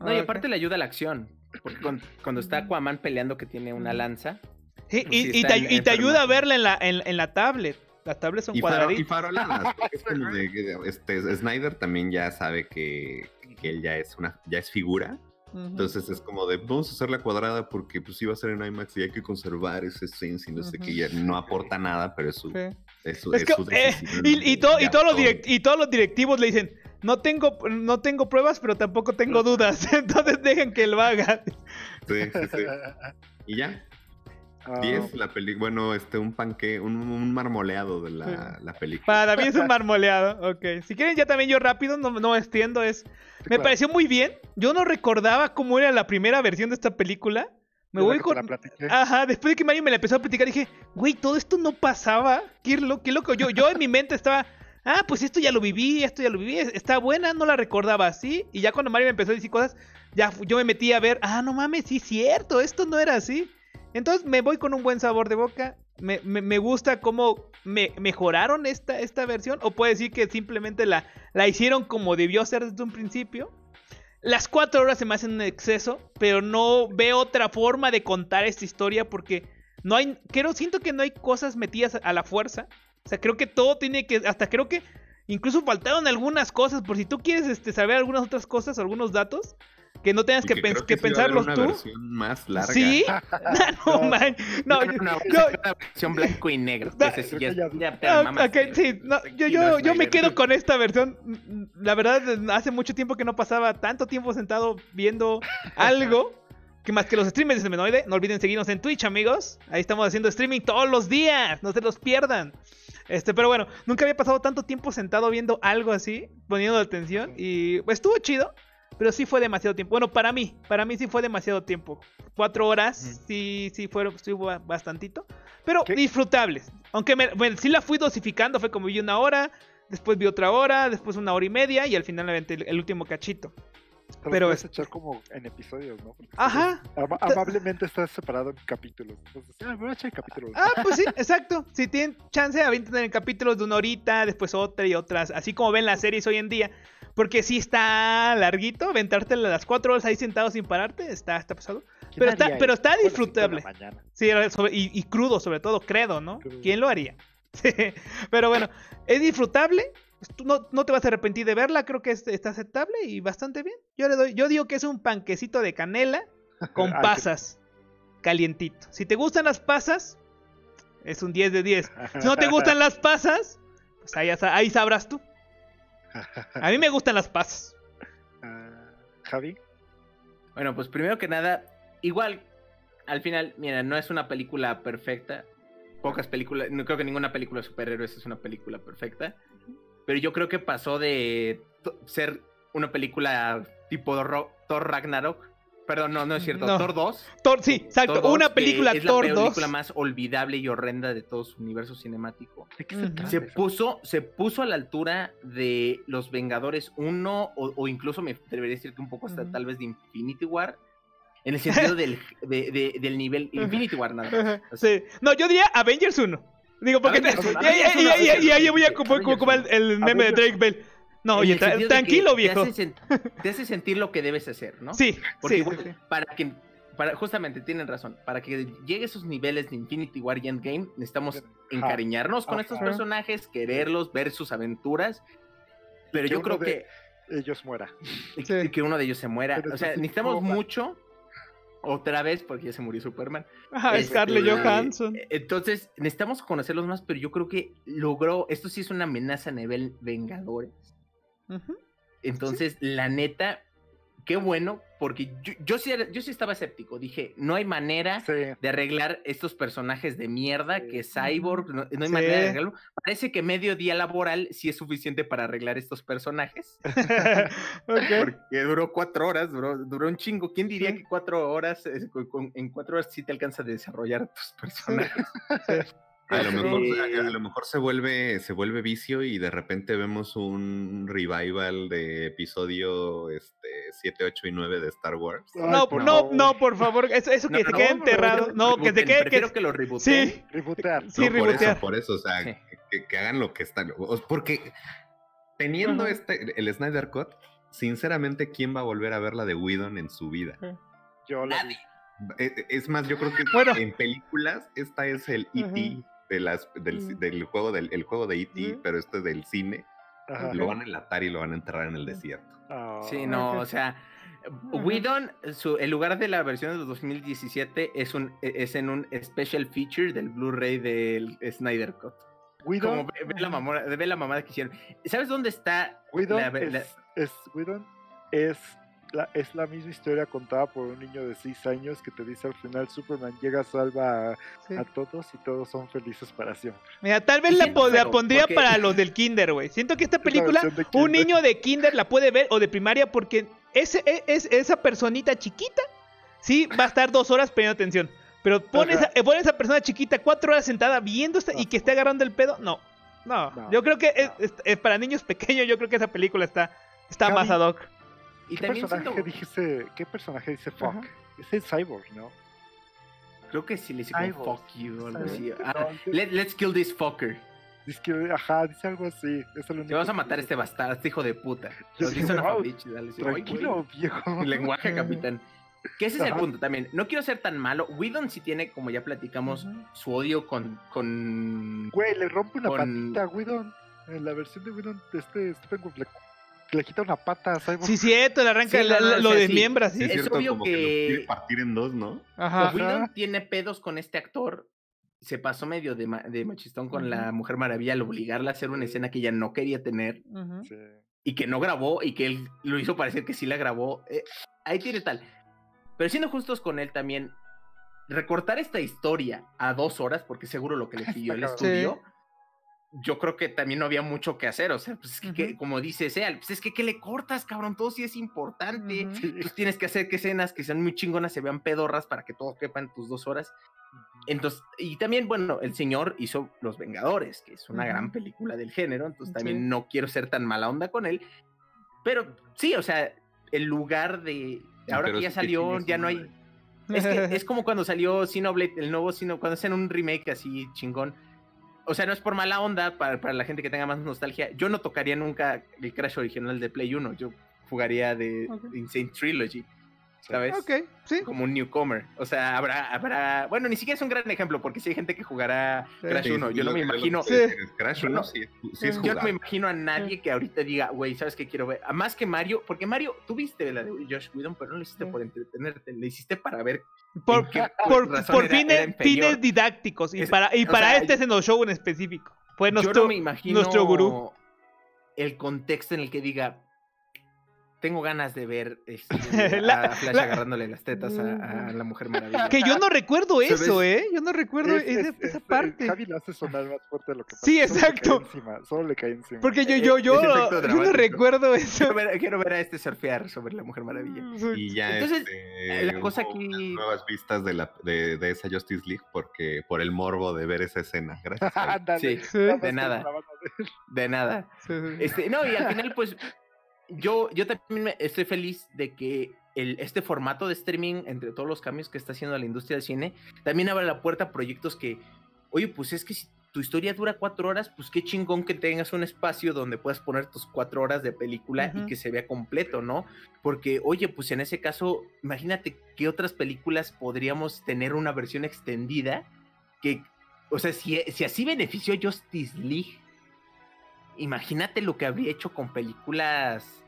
No, y aparte le ayuda a la acción. Porque cuando, cuando está Aquaman peleando que tiene una lanza. Sí, Sí, y, te, en- y en te ayuda a verla en la, en, en la tablet. Las tablets son Y, faro- y cuadraditas. faroladas. porque es como de que, este, Snyder también ya sabe que, que él ya es una ya es figura. Entonces es como de, vamos a hacerla cuadrada porque pues iba a ser en IMAX y hay que conservar ese sense y no sé qué. Ya no aporta nada, pero es su, es su, Es es que, su eh, decisión y, y, to- y de todos los autor. direct- y todos los directivos le dicen, no tengo, no tengo pruebas, pero tampoco tengo dudas. Entonces dejen que lo haga. Sí, sí, sí. Y ya, 10 la película, bueno, este, un panque, un, un marmoleado de la, la película. Para mí es un marmoleado. Ok. Si quieren, ya también yo rápido, no, no extiendo. Es, me claro. pareció muy bien. Yo no recordaba cómo era la primera versión de esta película. Me ¿verdad voy con. Ajá, después de que Mario me la empezó a platicar, dije, güey, todo esto no pasaba. Qué, lo- qué loco. Yo, yo en mi mente estaba, ah, pues esto ya lo viví, esto ya lo viví. es- Está buena, no la recordaba así. Y ya cuando Mario me empezó a decir cosas, ya yo me metí a ver, ah, no mames, sí, cierto, esto no era así. Entonces me voy con un buen sabor de boca. Me, me- me gusta cómo me, mejoraron esta, esta versión. O puede decir que simplemente la, la hicieron como debió ser desde un principio. Las cuatro horas se me hacen un exceso, pero no veo otra forma de contar esta historia porque no hay, creo, siento que no hay cosas metidas a la fuerza. O sea, creo que todo tiene que, hasta creo que incluso faltaron algunas cosas, por si tú quieres este, saber algunas otras cosas, algunos datos, que no tengas que, que pens- sí pensarlos una tú. versión más larga. Sí, no, No. man, no, No, yo- no, yo- una versión blanco y negro. Sí ya, ya sí, no, yo, Tranquilo, yo, yo me quedo con esta versión. La verdad, hace mucho tiempo que no pasaba tanto tiempo sentado viendo algo que más que los streamers de Semenoide. No olviden seguirnos en Twitch, amigos. Ahí estamos haciendo streaming todos los días. No se los pierdan. Este, pero bueno, nunca había pasado tanto tiempo sentado viendo algo así, poniendo atención. Y pues, estuvo chido, pero sí fue demasiado tiempo. Bueno, para mí, para mí sí fue demasiado tiempo. Cuatro horas, sí, sí fueron, sí fue bastantito. Pero ¿Qué? disfrutables. Aunque me, bueno, sí la fui dosificando, fue como vi una hora, después vi otra hora, después una hora y media y al final aventé el, el último cachito. Pero puedes es- echar como en episodios, ¿no? Porque Ajá. amablemente estás separado en capítulos. Entonces, ah, me voy a echar capítulos. Ah, pues sí, exacto. Si tienen chance, avienten en capítulos de una horita, después otra y otras, así como ven las series hoy en día. Porque sí está larguito, aventarte las cuatro horas ahí sentado sin pararte, está, está pesado. ¿Quién pero está- pero está disfrutable. Sí, sobre- y, y crudo sobre todo, credo, ¿no? Crudo. ¿Quién lo haría? Sí, Pero bueno, es disfrutable. Tú no, no te vas a arrepentir de verla, creo que es- está aceptable y bastante bien. Yo le doy, yo digo que es un panquecito de canela con qué- pasas, calientito. Si te gustan las pasas, es un 10 de 10. Si no te gustan las pasas, pues ahí, ahí sabrás tú. A mí me gustan las pasas. Ah, Javi, Bueno, pues primero que nada, igual, al final, mira, no es una película perfecta. Pocas películas, no creo que ninguna película de superhéroes es una película perfecta. Pero yo creo que pasó de ser una película tipo Thor Ragnarok. Perdón, no, no es cierto. No. Thor 2. Thor, sí, exacto. Thor 2, una que película es Thor la 2. película más olvidable y horrenda de todo su universo cinemático. ¿de qué se trata Se puso, se puso a la altura de los Vengadores 1 o, o incluso me atrevería a decir que un poco hasta Ujú. tal vez de Infinity War. En el sentido del, de- de- del nivel. Infinity War nada más. Sí. No, yo diría Avengers 1. Digo, porque. Avengers te- y Avengers y y Avengers y ahí voy a como, Avengers como el, el meme de Avengers Drake Bell. No, oye, tra- tranquilo, viejo. Te hace, sen- te hace sentir lo que debes hacer, ¿no? Sí, Porque sí, igual, sí, sí. para que, para, justamente tienen razón, para que llegue a esos niveles de Infinity War y Endgame, necesitamos encariñarnos con estos personajes, quererlos, ver sus aventuras. Pero yo creo que, Ellos muera. y que uno de ellos se muera. Pero o sea, necesitamos mucho. Otra vez, porque ya se murió Superman. Ajá, Este, Scarlett Johansson. Entonces, necesitamos conocerlos más, pero yo creo que logró. Esto sí es una amenaza a nivel Vengadores. Entonces, la neta, qué bueno, porque yo, yo, sí, yo sí estaba escéptico. Dije, no hay manera Sí. de arreglar estos personajes de mierda Sí. que es Cyborg. No, no hay Sí. manera de arreglarlo. Parece que medio día laboral sí es suficiente para arreglar estos personajes. Porque duró cuatro horas, duró, duró un chingo. ¿Quién diría que cuatro horas, eh, en cuatro horas sí te alcanza a desarrollar tus personajes? A lo, mejor, a, a lo mejor se vuelve, se vuelve vicio y de repente vemos un revival de episodio este, 7, 8 y 9 de Star Wars. Ay, No, por no, favor. no, por favor. Eso, eso que No, se quede no, enterrado. No, que se quede. Prefiero Que... que lo rebooten. Sí, Rebootear. sí, No, por rebotear. eso, por eso, o sea, Sí. que, que hagan lo que están. Porque teniendo este, el Snyder Cut, sinceramente, ¿quién va a volver a ver la de Whedon en su vida? Yo la Nadie. E- e- Es más, yo creo que Bueno. en películas, esta es el E.T. De las, del, juego del el juego de E.T., Ujú. pero este es del cine. Ajá. Lo van a enlatar y lo van a enterrar en el desierto. Ah, Sí, no, o sea. Whedon, su, el lugar de la versión de 2017 es, un, es en un special feature del Blu-ray del Snyder Cut. Whedon, Como ve, ve la mamada, ve la mamada que hicieron. ¿Sabes dónde está? Whedon la- la- es, es, Whedon es, la, es la misma historia contada por un niño de 6 años que te dice al final Superman llega, salva a, Sí. a todos y todos son felices para siempre. Mira, tal vez la, po- pondría porque- para los del Kinder, güey. Siento que esta Es la película, un niño de Kinder la puede ver o de primaria porque ese, e- es, esa personita chiquita sí va a estar dos horas poniendo atención. Pero pones a, eh, pones a esa persona chiquita cuatro horas sentada viendo esta- y que esté agarrando el pedo, no. No, No, yo creo que es- no. es- es para niños pequeños, yo creo que esa película está, está Gaby, más ad hoc. Y ¿Qué también personaje, siento, dice, ¿Qué personaje dice fuck? Ajá. Es el cyborg, ¿no? creo que sí le como Cyborg. fuck you o algo así. Ah, let- let's kill this fucker. Dice que, ajá, dice algo así. Es el Te único vas a matar a dice. este bastardo, este hijo de puta. Lo dice una wow, dale. Tranquilo, viejo. Lenguaje, capitán. Que ese es el punto también. No quiero ser tan malo. Whedon sí tiene, como ya platicamos, su odio con, con Güey, le rompe una Con- patita a Whedon. En la versión de Whedon, este Stephen Wolf le, quita una pata a Cyborg. Sí, cierto, le arranca, Sí, la- no, o lo sea, sí. desmiembra, ¿sí? Sí, es Es cierto, obvio como que... lo que- quiere partir en dos, ¿no? Ajá. Ajá. Whedon tiene pedos con este actor. Se pasó medio de, ma- de machistón con la. Mujer Maravilla al obligarla a hacer una escena que ella no quería tener. Sí. y que no grabó y que él lo hizo parecer que sí la grabó. Eh, ahí tiene tal. Pero siendo justos con él también, recortar esta historia a dos horas, porque seguro lo que le pidió el estudio, yo creo que también no había mucho que hacer. O sea, pues es que, como dice Seal, pues es que ¿qué le cortas, cabrón? Todo sí es importante. Pues tienes que hacer que escenas que sean muy chingonas se vean pedorras para que todo quepa en tus dos horas. Entonces, y también, bueno, el señor hizo Los Vengadores, que es una gran película del género, entonces también Sí. no quiero ser tan mala onda con él. Pero sí, o sea, el lugar de. Sí, Ahora que ya que salió, ya no hay. Es que es como cuando salió Xenoblade, el nuevo Xeno, cuando hacen un remake así chingón. O sea, no es por mala onda para, para la gente que tenga más nostalgia. Yo no tocaría nunca el Crash original de Play 1. Yo jugaría de. Insane Trilogy, ¿sabes? Ok, sí. Como un newcomer. O sea, habrá, habrá. Bueno, ni siquiera es un gran ejemplo, porque si hay gente que jugará Sí. Crash Sí, 1. sí, Yo no lo me lo imagino. Sí. Crash Yo 1 no- sí, es- sí es Yo no me imagino a nadie que ahorita diga, güey, ¿sabes qué quiero ver? A más que Mario, porque Mario, tú viste la de Josh Whedon, pero no lo hiciste Sí. por entretenerte, le hiciste para ver Por, ¿En qué por, por era- fines, era fines didácticos. Y Es- para, y para sea, este Xeno Show en específico. Fue Yo nuestro. no me imagino nuestro gurú. el contexto en el que diga tengo ganas de ver este, La- a Flash la- agarrándole las tetas a, a la Mujer Maravilla. Que yo no recuerdo eso, ¿eh? Yo no recuerdo Es- esa, es- esa es- parte. Javi lo hace sonar más fuerte de lo que pasa. Sí, Solo le cae exacto. encima, Solo le cae encima. Porque yo, Eh, yo, yo, yo no recuerdo eso. Quiero ver, quiero ver a este surfear sobre la Mujer Maravilla. Y ya Entonces, este, la cosa unas nuevas vistas de, la, de, de esa Justice League porque por el morbo de ver esa escena. Gracias. Sí, de nada. de- nada. Sí, sí, sí. Este, no, y al final, pues, yo, yo también me- estoy feliz de que el, este formato de streaming, entre todos los cambios que está haciendo la industria del cine, también abre la puerta a proyectos que, oye, pues es que si tu historia dura cuatro horas, pues qué chingón que tengas un espacio donde puedas poner tus cuatro horas de película y que se vea completo, ¿no? Porque, oye, pues en ese caso, imagínate qué otras películas podríamos tener una versión extendida que, o sea, si, si así benefició Justice League, imagínate lo que habría hecho con películas,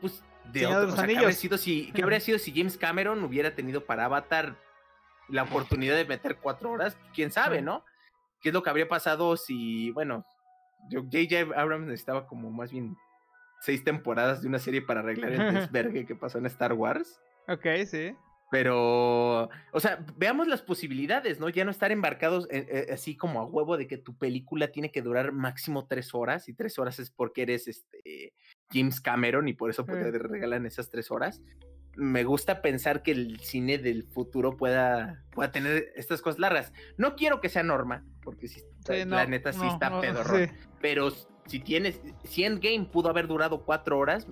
pues, de Señor de otro- los o sea, ¿qué habría, sido si, qué habría sido si James Cameron hubiera tenido para Avatar la oportunidad de meter cuatro horas? Quién sabe. ¿no? ¿Qué es lo que habría pasado si, bueno, J.J. Abrams necesitaba como más bien seis temporadas de una serie para arreglar el desvergue que pasó en Star Wars? Ok, sí. Pero, o sea, veamos las posibilidades, ¿no? Ya no estar embarcados en- eh, así como a huevo de que tu película tiene que durar máximo tres horas y tres horas es porque eres este James Cameron y por eso pues, Eh. te regalan esas tres horas. Me gusta pensar que el cine del futuro pueda, pueda tener estas cosas largas. No quiero que sea norma, porque si, Sí, la no, neta sí no, está no, pedorrón. sí. Pero si tienes, si Endgame pudo haber durado cuatro horas,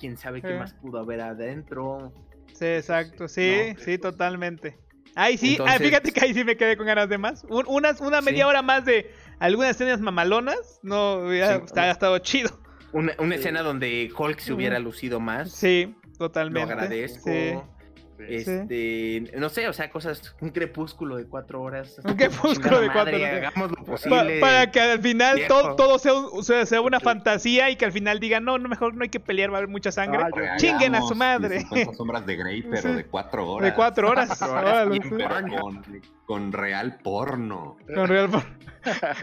quién sabe qué Eh. más pudo haber adentro. Sí, exacto. Sí, No, sí, totalmente. Ay, sí, ah, Entonces- fíjate que ahí sí me quedé con ganas de más. Un- unas, una media Sí. hora más de algunas escenas mamalonas. No, hubiera Sí. estado chido. Una, una Sí. escena donde Hulk se hubiera lucido más. Sí, Lo totalmente. agradezco. Sí. Este, no sé, o sea, cosas, un crepúsculo de cuatro horas. Un crepúsculo de cuatro madre, horas. Hagamos lo Pa- posible. para que al final todo, todo sea, un- sea, una Sí. fantasía y que al final digan, no, no, mejor no hay que pelear, va a haber mucha sangre. Ah, yo- Chinguen a su madre. 50 sombras de Grey, pero Sí. de cuatro horas. de cuatro horas. Cuatro. Pero Porno. con, con real porno. Con real por-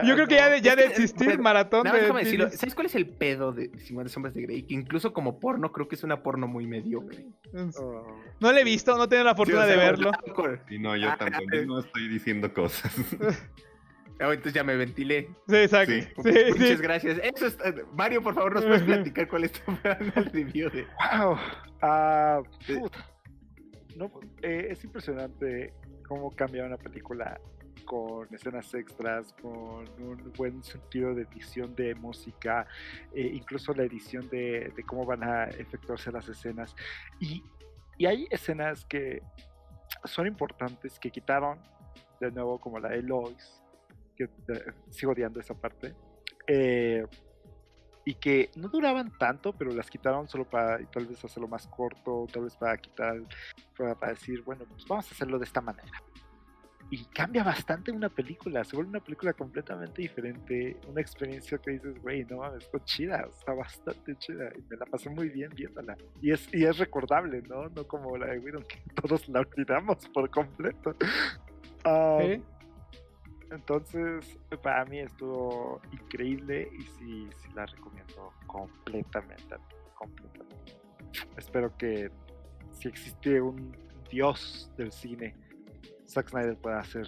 Yo creo que ya de, ya de existir maratón de déjame decirlo. ¿sabes cuál es el pedo de 50 sombras de Grey? Que incluso como porno, creo que es una porno muy mediocre. Oh. No lo he visto, no he tenido la fortuna Sí, o de verlo. Y no, yo Ah, tampoco eh. no estoy diciendo cosas. Ah, entonces ya me ventilé. Sí, exacto. Sí. Sí, sí. Muchas gracias. Eso es, eh, Mario, por favor, ¿nos puedes platicar cuál es tu plan al review de Wow. Ah, Sí. puta. No, eh, es impresionante cómo cambia una película con escenas extras, con un buen sentido de edición de música, eh, incluso la edición de, de cómo van a efectuarse las escenas. Y, y hay escenas que son importantes que quitaron, de nuevo, como la de Lois, que eh, sigo odiando esa parte. eh, y que no duraban tanto, pero las quitaron solo para tal vez hacerlo más corto, tal vez para quitar, para, para decir, bueno, pues vamos a hacerlo de esta manera. Y cambia bastante una película, se vuelve una película completamente diferente, una experiencia que dices, güey, no mames, está chida, está bastante chida, y me la pasé muy bien viéndola. Y es, y es recordable, ¿no? No como la de Widow, que todos la olvidamos por completo. Sí. entonces, para mí estuvo increíble y sí, sí la recomiendo completamente, completamente. Espero que si existe un dios del cine, Zack Snyder pueda hacer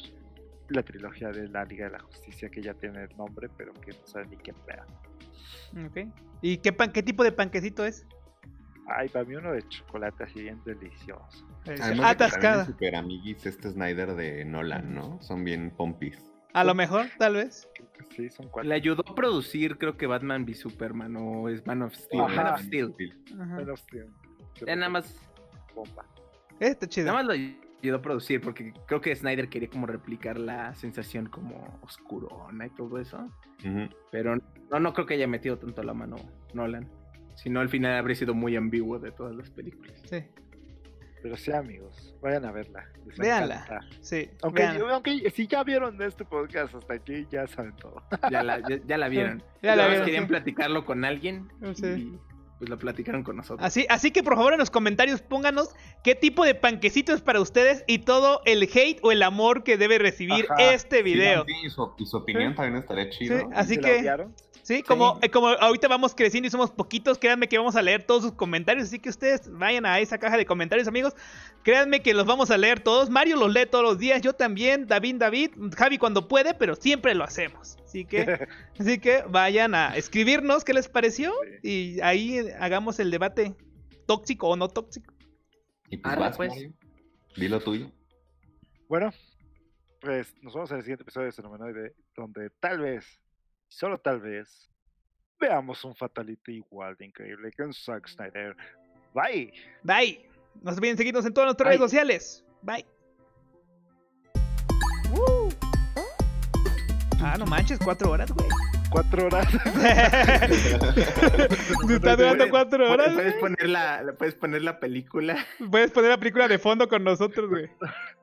la trilogía de la Liga de la Justicia que ya tiene el nombre, pero que no sabe ni quién vea. Ok. ¿Y qué, pan, qué tipo de panquecito es? Ay, para mí uno de chocolate así bien delicioso. Es Además de también atascada. es super amiguis este Snyder de Nolan, ¿no? Son bien pompis. A lo mejor, tal vez. Sí, son cuatro. Le ayudó a producir, creo que Batman v Superman o es Man of Steel. Ajá. Man of Steel. Ajá. Man of Steel. Ya nada más, Bomba. Está chido. nada más lo ayudó a producir porque creo que Snyder quería como replicar la sensación como oscurona y todo eso. Pero no, no creo que haya metido tanto la mano Nolan. Si no, al final habría sido muy ambiguo de todas las películas. Sí, Pero sí, amigos, vayan a verla. les va a Véanla. encantar. sí. Aunque, si ya vieron este podcast hasta aquí, ya saben todo. Ya la, ya, ya la vieron. Ya la vieron, querían sí. platicarlo con alguien Sí. Pues lo platicaron con nosotros. Así, así que por favor en los comentarios pónganos qué tipo de panquecito es para ustedes y todo el hate o el amor que debe recibir Ajá. este video. Sí, y, su, y su opinión Sí. también estaría chido. Sí, así ¿Se la que-? Sí, como, eh, como ahorita vamos creciendo y somos poquitos, créanme que vamos a leer todos sus comentarios, así que ustedes vayan a esa caja de comentarios, amigos. Créanme que los vamos a leer todos. Mario los lee todos los días, yo también, David, David, Javi cuando puede, pero siempre lo hacemos. Así que, así que vayan a escribirnos qué les pareció y ahí hagamos el debate tóxico o no tóxico. Y pues vas, pues. Mario. Dilo tuyo. Bueno, pues nos vemos en el siguiente episodio de Fenomenoide, donde tal vez, solo tal vez, veamos un Fatality igual de increíble que un Zack Snyder. Bye. Bye. No se olviden seguirnos en todas nuestras Bye. redes sociales. Bye. Ah, no manches, cuatro horas, güey. Cuatro horas. Se está durando cuatro horas. Puedes poner la, puedes poner la película. Puedes poner la película de fondo con nosotros, güey.